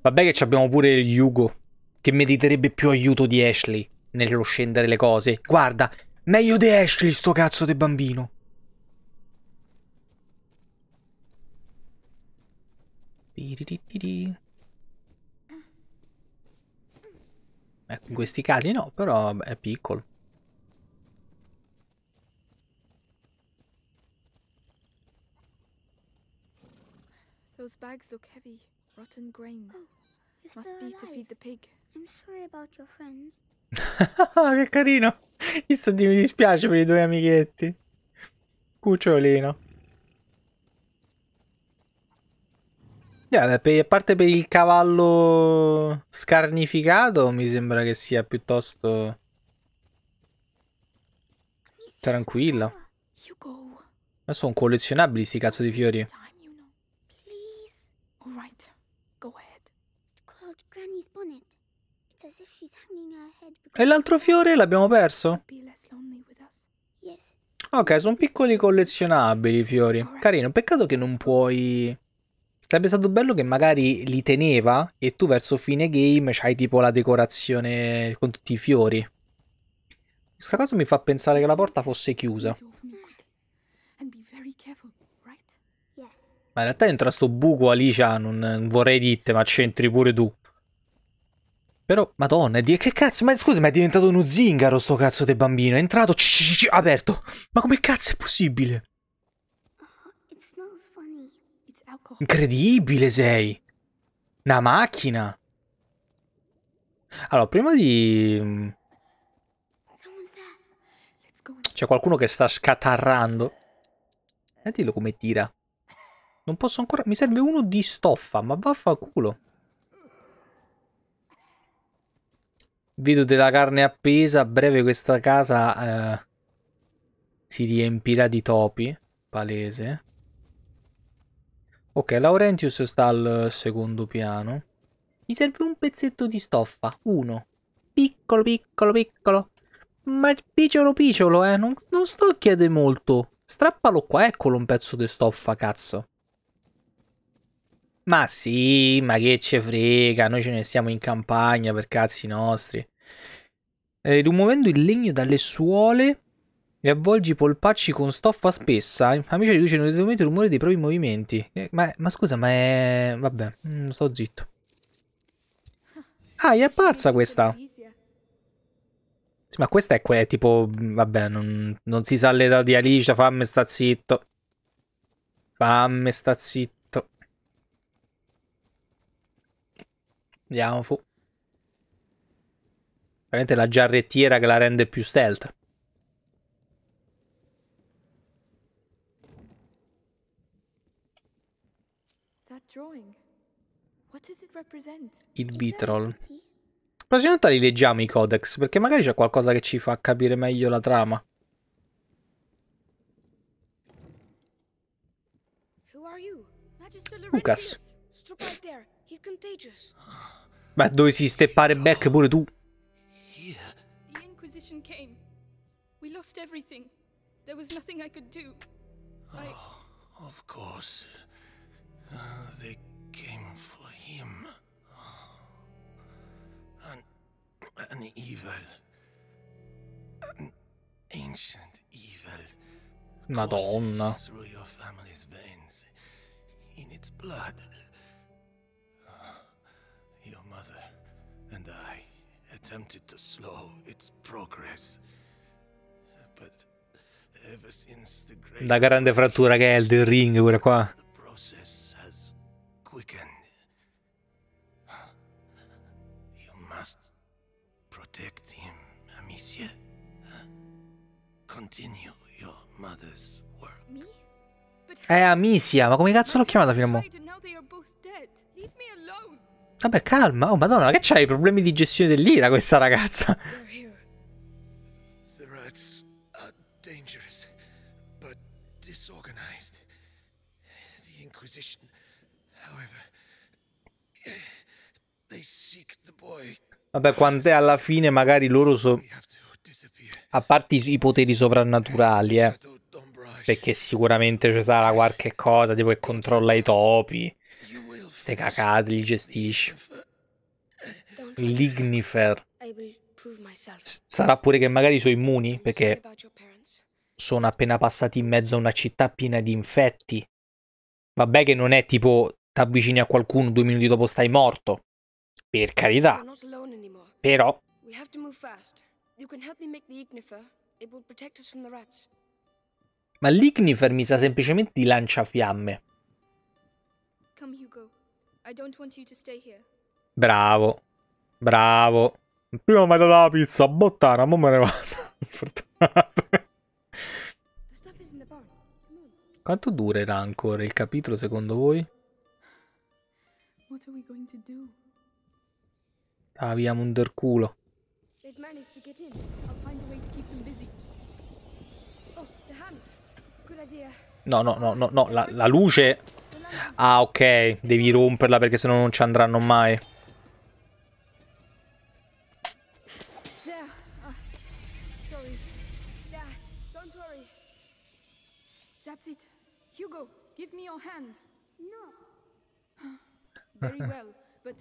Vabbè che abbiamo pure Hugo, che meriterebbe più aiuto di Ashley nello scendere le cose. Guarda, meglio di Ashley sto cazzo di bambino. Ecco, in questi casi no, però è piccolo. Those bags look heavy. Rotten grain. You're Must be to alive. feed the pig. I'm sorry about your friends. che carino. Chissà, mi dispiace per i due amichetti. Cucciolino. Per- a parte per il cavallo scarnificato, mi sembra che sia piuttosto tranquilla. Hugo. Ma sono collezionabili sti cazzo di fiori. Please. All right. Go ahead. Close Granny's bonnet. as if she's hanging her head E l'altro fiore l'abbiamo perso? Ok, sono piccoli collezionabili i fiori. Carino, peccato che non puoi... Sarebbe stato bello che magari li teneva e tu verso fine game c'hai tipo la decorazione con tutti i fiori. Questa cosa mi fa pensare che la porta fosse chiusa. Ma in realtà entra sto buco Alicia, non, vorrei dirti, ma c'entri pure tu. Però, madonna, di che cazzo? Ma scusa, ma è diventato uno zingaro sto cazzo di bambino. È entrato, c- c- c- aperto. Ma come cazzo è possibile? Incredibile sei. Una macchina. Allora, prima di... And C'è qualcuno che sta scatarrando. Sentilo come tira. Non posso ancora... Mi serve uno di stoffa, ma vaffanculo. Vedo della carne appesa. A breve questa casa eh, si riempirà di topi. Palese. Ok, Laurentius sta al secondo piano. Mi serve un pezzetto di stoffa. Uno. Piccolo, piccolo, piccolo. Ma picciolo, picciolo, eh. Non, non sto a chiedere molto. Strappalo qua, eccolo un pezzo di stoffa, cazzo. Ma sì, ma che ce frega, noi ce ne stiamo in campagna per cazzi nostri. Eh, rimuovendo il legno dalle suole e avvolgi i polpacci con stoffa spessa. Amici riduce notevolmente il rumore dei propri movimenti. Eh, ma, ma scusa, ma è... Vabbè, mm, sto zitto. Ah, è apparsa questa. Sì, ma questa è que- è tipo... Vabbè, non, non si sa l'età di Alicia, fammi sta zitto. Fammi sta zitto. Andiamo fu. Veramente la giarrettiera che la rende più stealth. Il pretty. La prossima volta li leggiamo i codex, perché magari c'è qualcosa che ci fa capire meglio la trama. Lucas. Beh, dovresti steppare back pure tu. Here. The Inquisition came. We lost everything. There was nothing I could do. I. Oh, of course. Uh, they came for him. An, an evil. An ancient evil. Madonna. courses Through your family's veins. In its blood. Your mother and I attempted to slow its progress. But ever since the great La grande frattura che è il del ring pure qua. the process has quickened. You must protect him, Amicia. Continue your mother's work. Me? È Amicia, ma come cazzo l'ho chiamata fino a mo'? Vabbè, calma. Oh, madonna, ma che c'hai problemi di gestione dell'ira questa ragazza? They're here. The rats are dangerous, but disorganized. The Inquisition, however, they seek the boy. Vabbè, quando è alla fine magari loro disappear. A parte i, i poteri sovrannaturali, eh. Perché sicuramente ci sarà qualche cosa, tipo che controlla i topi. Ste cacate li try. L'Ignifer. Sarà pure che magari sono immuni, perché sono appena passati in mezzo a una città piena di infetti. Vabbè che non è tipo t'avvicini a qualcuno, due minuti dopo stai morto. Per carità. Però, ma l'Ignifer mi sa semplicemente di lanciafiamme. Come, Hugo. Bravo. Bravo. Prima mi hai dato la pizza, bottana, mo me ne vado. Quanto durerà ancora il capitolo secondo voi? What are we going to do? Ah, via Munderculo. They've managed to get in. I'll find a way to keep them busy. Oh, the hams. Good idea. No, no, no, no, no, la, la luce... Ah, ok. Devi romperla perché sennò non ci andranno mai.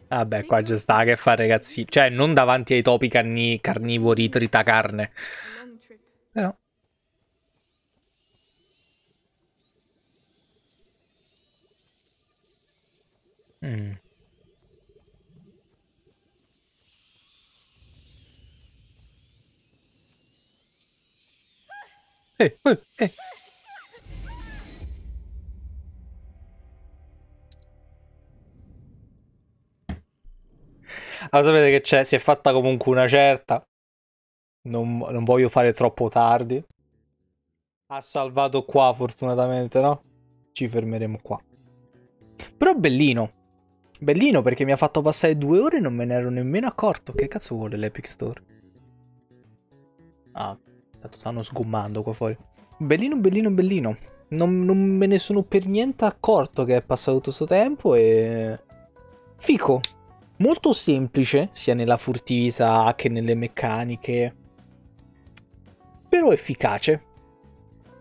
Vabbè, ah qua c'è sta che fa, ragazzi. Cioè, non davanti ai topi carni carnivori tritacarne. Però... Mm. Eh, eh, eh. Allora, sapete che c'è? Si è fatta comunque una certa. Non, non voglio fare troppo tardi. Ha salvato qua, fortunatamente, no? Ci fermeremo qua. Però bellino. Bellino perché mi ha fatto passare due ore e non me ne ero nemmeno accorto. Che cazzo vuole l'Epic Store? Ah, tanto stanno sgommando qua fuori. Bellino, bellino, bellino. Non, non me ne sono per niente accorto che è passato tutto questo tempo e... Fico. Molto semplice, sia nella furtività che nelle meccaniche. Però efficace.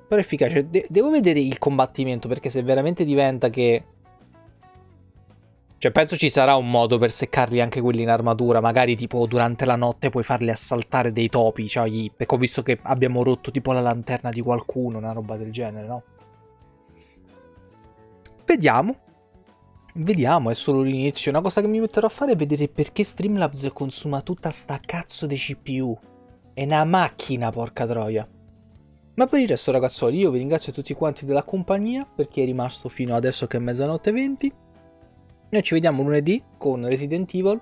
Però efficace. De- devo vedere il combattimento perché se veramente diventa che... Cioè, penso ci sarà un modo per seccarli anche quelli in armatura. Magari, tipo, durante la notte puoi farli assaltare dei topi. Cioè, gli- perché ho visto che abbiamo rotto, tipo, la lanterna di qualcuno, una roba del genere, no? Vediamo. Vediamo, è solo l'inizio. Una cosa che mi metterò a fare è vedere perché Streamlabs consuma tutta sta cazzo di CPU. È una macchina, porca troia. Ma per il resto, ragazzoli, io vi ringrazio tutti quanti della compagnia per chi è rimasto fino adesso che è mezzanotte 20. Noi ci vediamo lunedì con Resident Evil.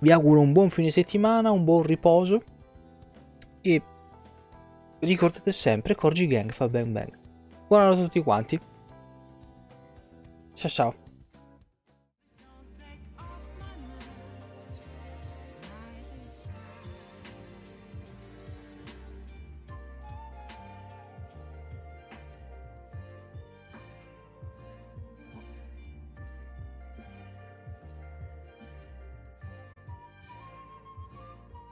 Vi auguro un buon fine settimana, un buon riposo. E ricordate sempre, Corgi Gang fa bang bang. Buonanotte a tutti quanti. Ciao ciao.